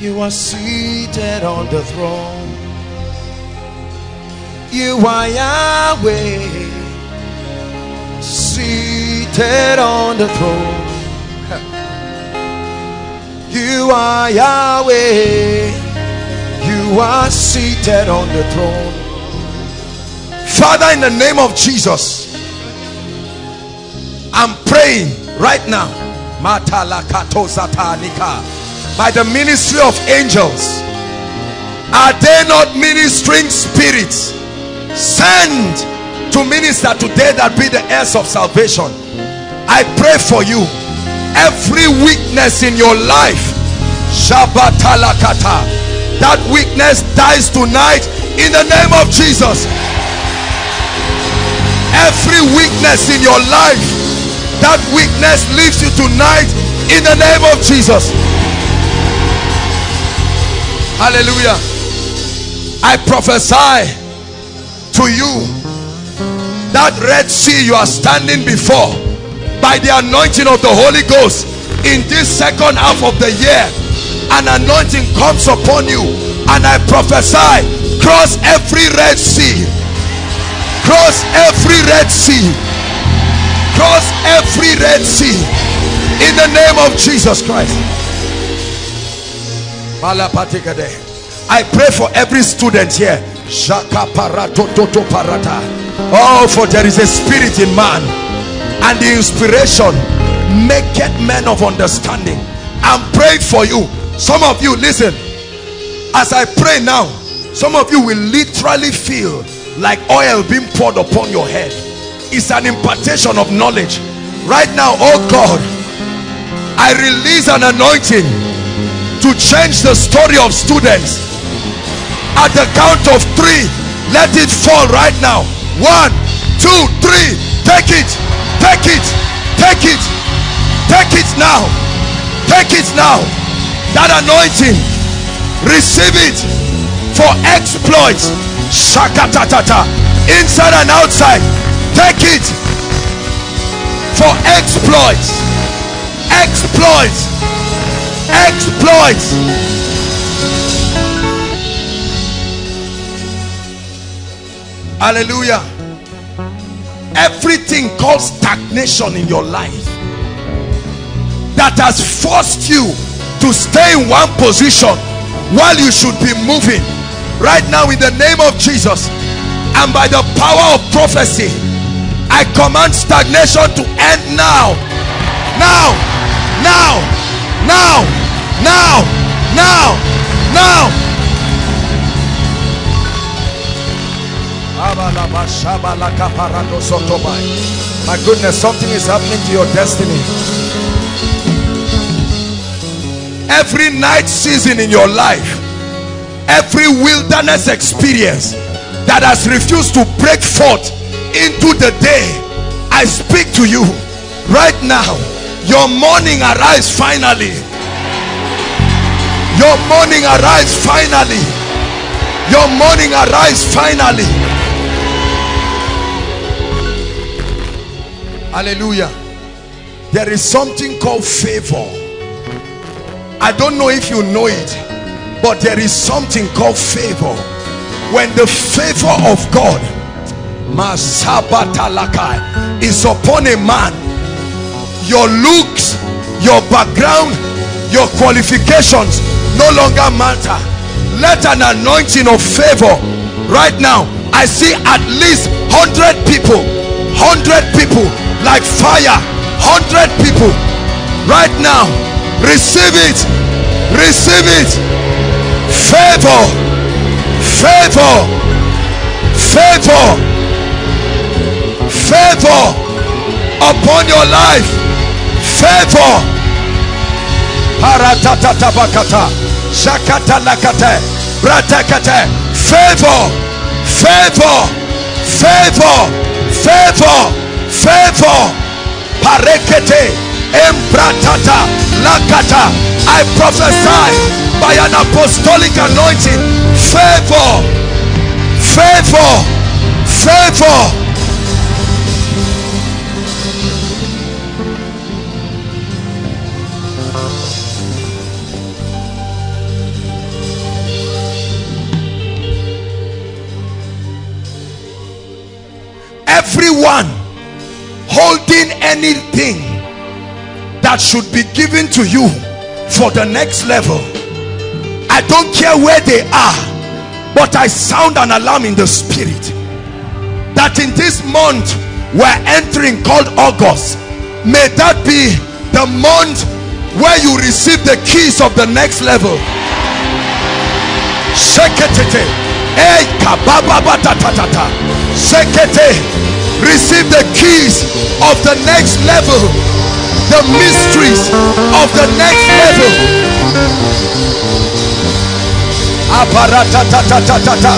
S2: You are seated on the throne. You are Yahweh. Seated on the throne. You are Yahweh. You are seated on the throne. Father, in the name of Jesus, I'm praying right now by the ministry of angels are they not ministering spirits? Sent to minister today that be the heirs of salvation. I pray for you. Every weakness in your life that weakness dies tonight in the name of Jesus. Every weakness in your life that weakness leaves you tonight in the name of Jesus. Hallelujah. I prophesy to you that Red Sea you are standing before by the anointing of the Holy Ghost in this second half of the year. An anointing comes upon you and I prophesy cross every Red Sea. Cross every Red Sea cross every Red Sea in the name of Jesus Christ. I pray for every student here. Oh, for there is a spirit in man, and the inspiration make it men of understanding. I'm praying for you. Some of you, listen, as I pray now, some of you will literally feel like oil being poured upon your head is an impartation of knowledge right now oh God I release an anointing to change the story of students at the count of three let it fall right now one two three take it take it take it take it now take it now. That anointing, receive it for exploits. Shakatatata. Inside and outside. Take it for exploits. Exploits. Exploits. Hallelujah. Everything called stagnation in your life that has forced you to stay in one position while you should be moving right now in the name of Jesus and by the power of prophecy I command stagnation to end now. Now. Now. Now. Now. Now. Now. My goodness something is happening to your destiny. Every night season in your life every wilderness experience that has refused to break forth into the day I speak to you. Right now your morning arrives finally. Your morning arrives finally. Your morning arrives finally. Hallelujah. There is something called favor. I don't know if you know it but there is something called favor. When the favor of God is upon a man. Your looks your background your qualifications no longer matter. Let an anointing of favor right now. I see at least 100 people 100 people like fire 100 people right now. Receive it receive it. Favor favor favor favor upon your life. Favor. Bratakate favor. Favor. Favor. Favor. Favor. Parekete. Embratata lakata. I prophesy by an apostolic anointing. Favor. Favor. Favor everyone holding anything that should be given to you for the next level. I don't care where they are but I sound an alarm in the spirit that in this month we're entering called August. May that be the month where you receive the keys of the next level. Sheketete. Hey. Shekete. receive the keys of the next level the mysteries of the next level Aparatatatatata.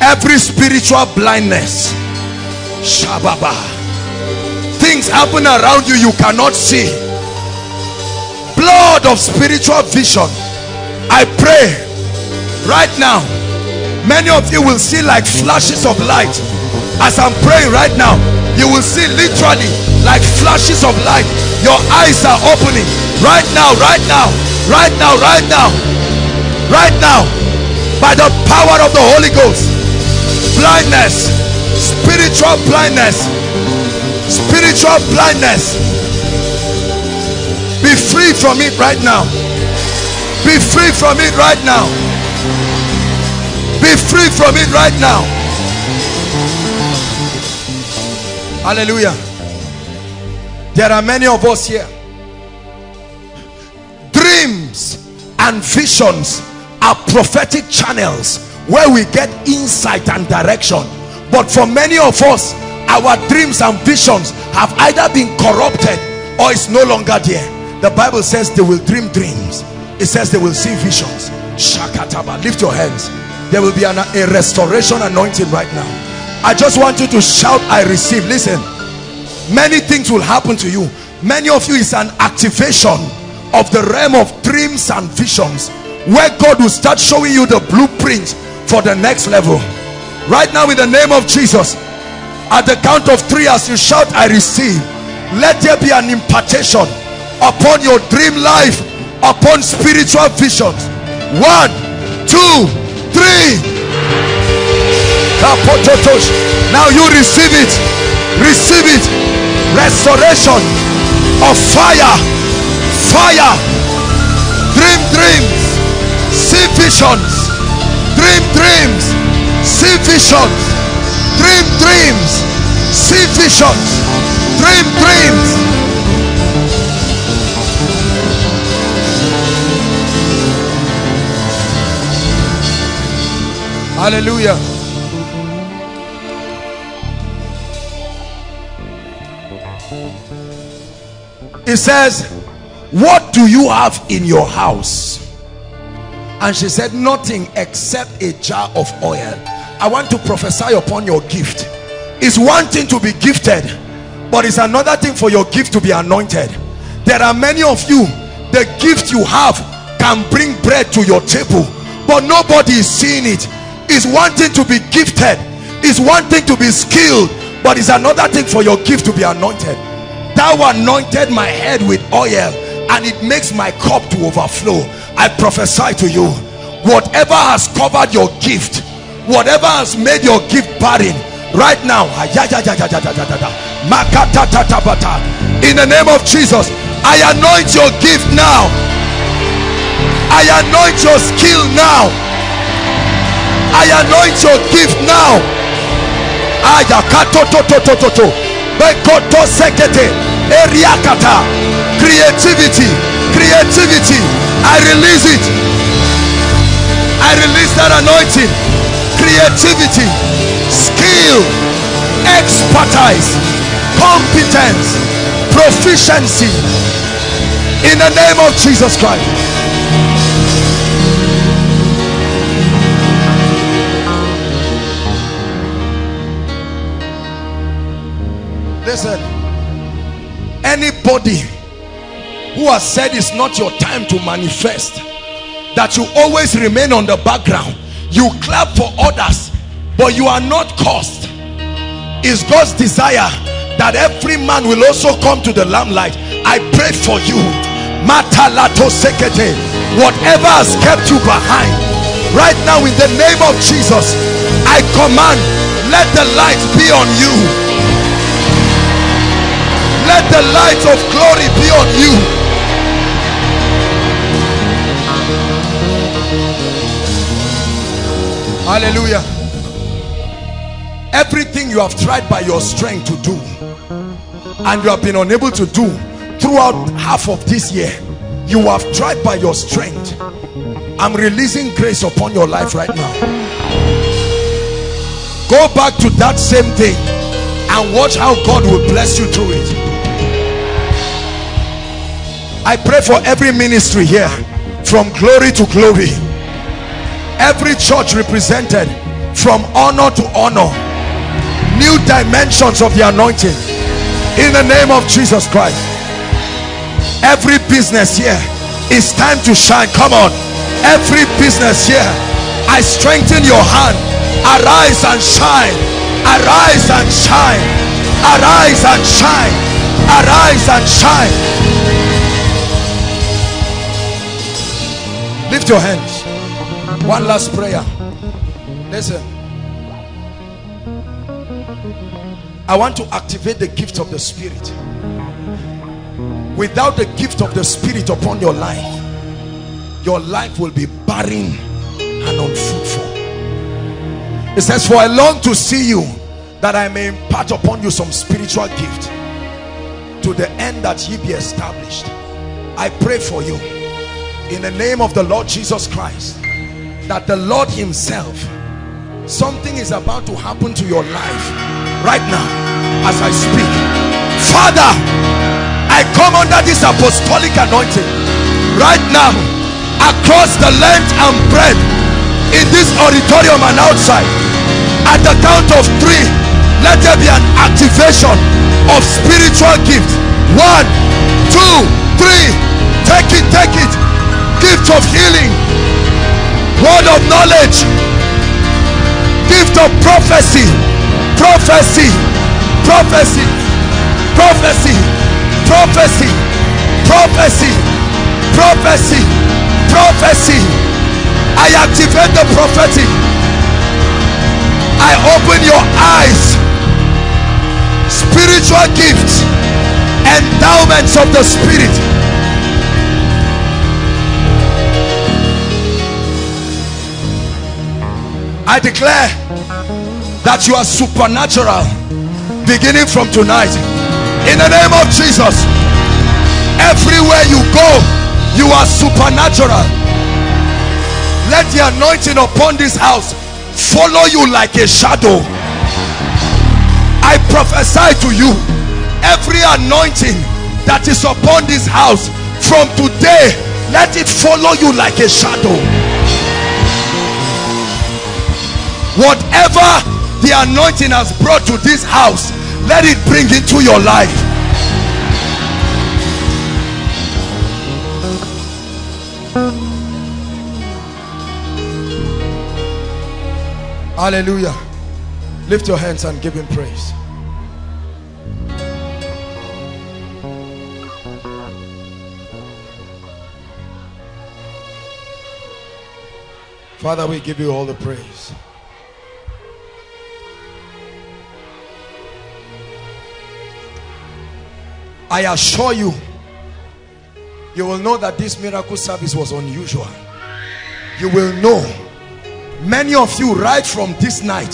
S2: every spiritual blindness shababa things happen around you you cannot see. Blood of spiritual vision. I pray right now many of you will see like flashes of light. As i'm praying right now you will see literally like flashes of light. Your eyes are opening. Right now right now right now right now right now. By the power of the holy ghost. Blindness. Spiritual blindness spiritual blindness. Be free from it right now. Be free from it right now. Be free from it right now. Hallelujah. There are many of us here. Dreams and visions are prophetic channels where we get insight and direction. But for many of us our dreams and visions have either been corrupted or it's no longer there. The bible says they will dream dreams. It says they will see visions. Shakataba. Lift your hands. There will be an, a restoration anointing right now. I just want you to shout, I receive. Listen, many things will happen to you. Many of you is an activation of the realm of dreams and visions where God will start showing you the blueprint for the next level. Right now in the name of Jesus, at the count of three as you shout, I receive. Let there be an impartation upon your dream life, upon spiritual visions. One, two, three. Now you receive it. Receive it. Restoration of fire. Fire. Dream dreams. See visions. Dream dreams. See visions. Dream dreams. See visions. Dream dreams. Hallelujah. It says, What do you have in your house? And she said, Nothing except a jar of oil. I want to prophesy upon your gift. It's one thing to be gifted, but it's another thing for your gift to be anointed. There are many of you, the gift you have can bring bread to your table, but nobody is seeing it. It's one thing to be gifted, it's one thing to be skilled, but it's another thing for your gift to be anointed thou anointed my head with oil and it makes my cup to overflow i prophesy to you whatever has covered your gift whatever has made your gift barren right now in the name of jesus i anoint your gift now i anoint your skill now i anoint your gift now. Creativity. Creativity. I release it. I release that anointing. Creativity. Skill. Expertise. Competence. Proficiency. In the name of Jesus Christ. Listen, anybody who has said it's not your time to manifest, that you always remain on the background, you clap for others, but you are not caused. Is God's desire that every man will also come to the lamplight. I pray for you. Matalato sekete. Whatever has kept you behind, right now in the name of Jesus, I command, let the light be on you let the light of glory be on you hallelujah. Everything you have tried by your strength to do and you have been unable to do throughout half of this year you have tried by your strength. I'm releasing grace upon your life right now. Go back to that same thing and watch how god will bless you through it. I pray for every ministry here from glory to glory every church represented from honor to honor. New dimensions of the anointing. In the name of Jesus Christ. Every business here it's time to shine. Come on. Every business here I strengthen your hand. Arise and shine. Arise and shine. Arise and shine. Arise and shine. Lift your hands one last prayer. Listen. I want to activate the gift of the spirit. Without the gift of the spirit upon your life your life will be barren and unfruitful. It says for I long to see you that I may impart upon you some spiritual gift to the end that ye be established. I pray for you. In the name of the Lord Jesus Christ that the Lord himself something is about to happen to your life right now as I speak father I come under this apostolic anointing right now across the length and breadth in this auditorium and outside At the count of three, let there be an activation of spiritual gift. One, two, three. Take it, take it. Gift of healing, word of knowledge, gift of prophecy, prophecy, prophecy, prophecy, prophecy, prophecy, prophecy, prophecy. I activate the prophetic. I open your eyes. Spiritual gifts, endowments of the spirit. I declare that you are supernatural beginning from tonight. In the name of Jesus everywhere you go you are supernatural. Let the anointing upon this house follow you like a shadow. I prophesy to you every anointing that is upon this house from today let it follow you like a shadow whatever the anointing has brought to this house let it bring into your life. Hallelujah. Lift your hands and give him praise. Father, we give you all the praise. I assure you, you will know that this miracle service was unusual. You will know. Many of you, right from this night,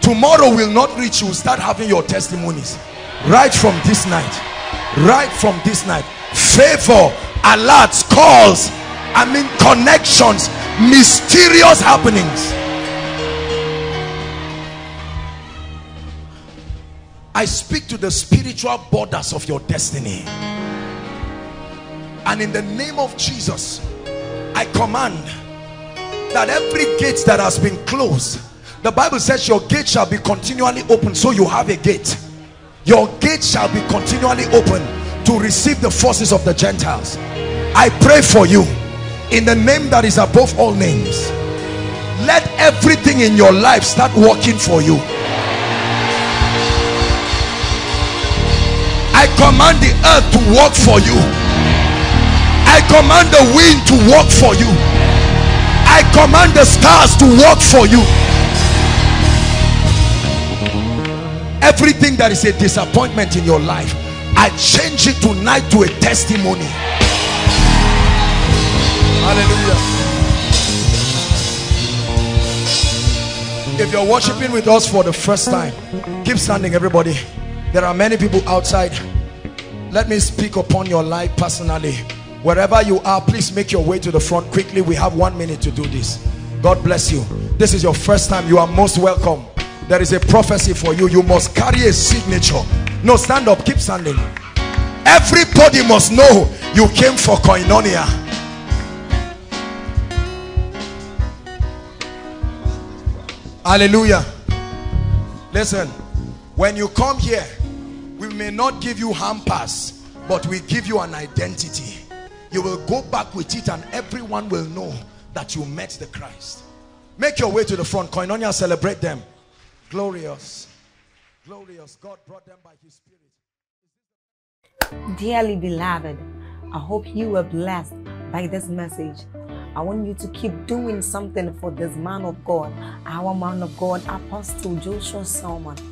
S2: tomorrow will not reach you, start having your testimonies. Right from this night. Right from this night. Favor, alerts, calls, I mean connections, mysterious happenings. I speak to the spiritual borders of your destiny. And in the name of Jesus, I command that every gate that has been closed, the Bible says your gate shall be continually open. So you have a gate. Your gate shall be continually open to receive the forces of the Gentiles. I pray for you in the name that is above all names. Let everything in your life start working for you. I command the earth to work for you. I command the wind to work for you. I command the stars to work for you. Everything that is a disappointment in your life, I change it tonight to a testimony. Hallelujah. If you're worshiping with us for the first time, keep standing, everybody. There are many people outside. Let me speak upon your life personally. Wherever you are, please make your way to the front quickly. We have one minute to do this. God bless you. This is your first time. You are most welcome. There is a prophecy for you. You must carry a signature. No, stand up. Keep standing. Everybody must know you came for koinonia. Hallelujah. Listen, when you come here, we may not give you hampers, but we give you an identity. You will go back with it and everyone will know that you met the Christ. Make your way to the front. Koinonia, celebrate them. Glorious. Glorious. God brought them by his spirit.
S1: Dearly beloved, I hope you were blessed by this message. I want you to keep doing something for this man of God, our man of God, Apostle Joshua Selman.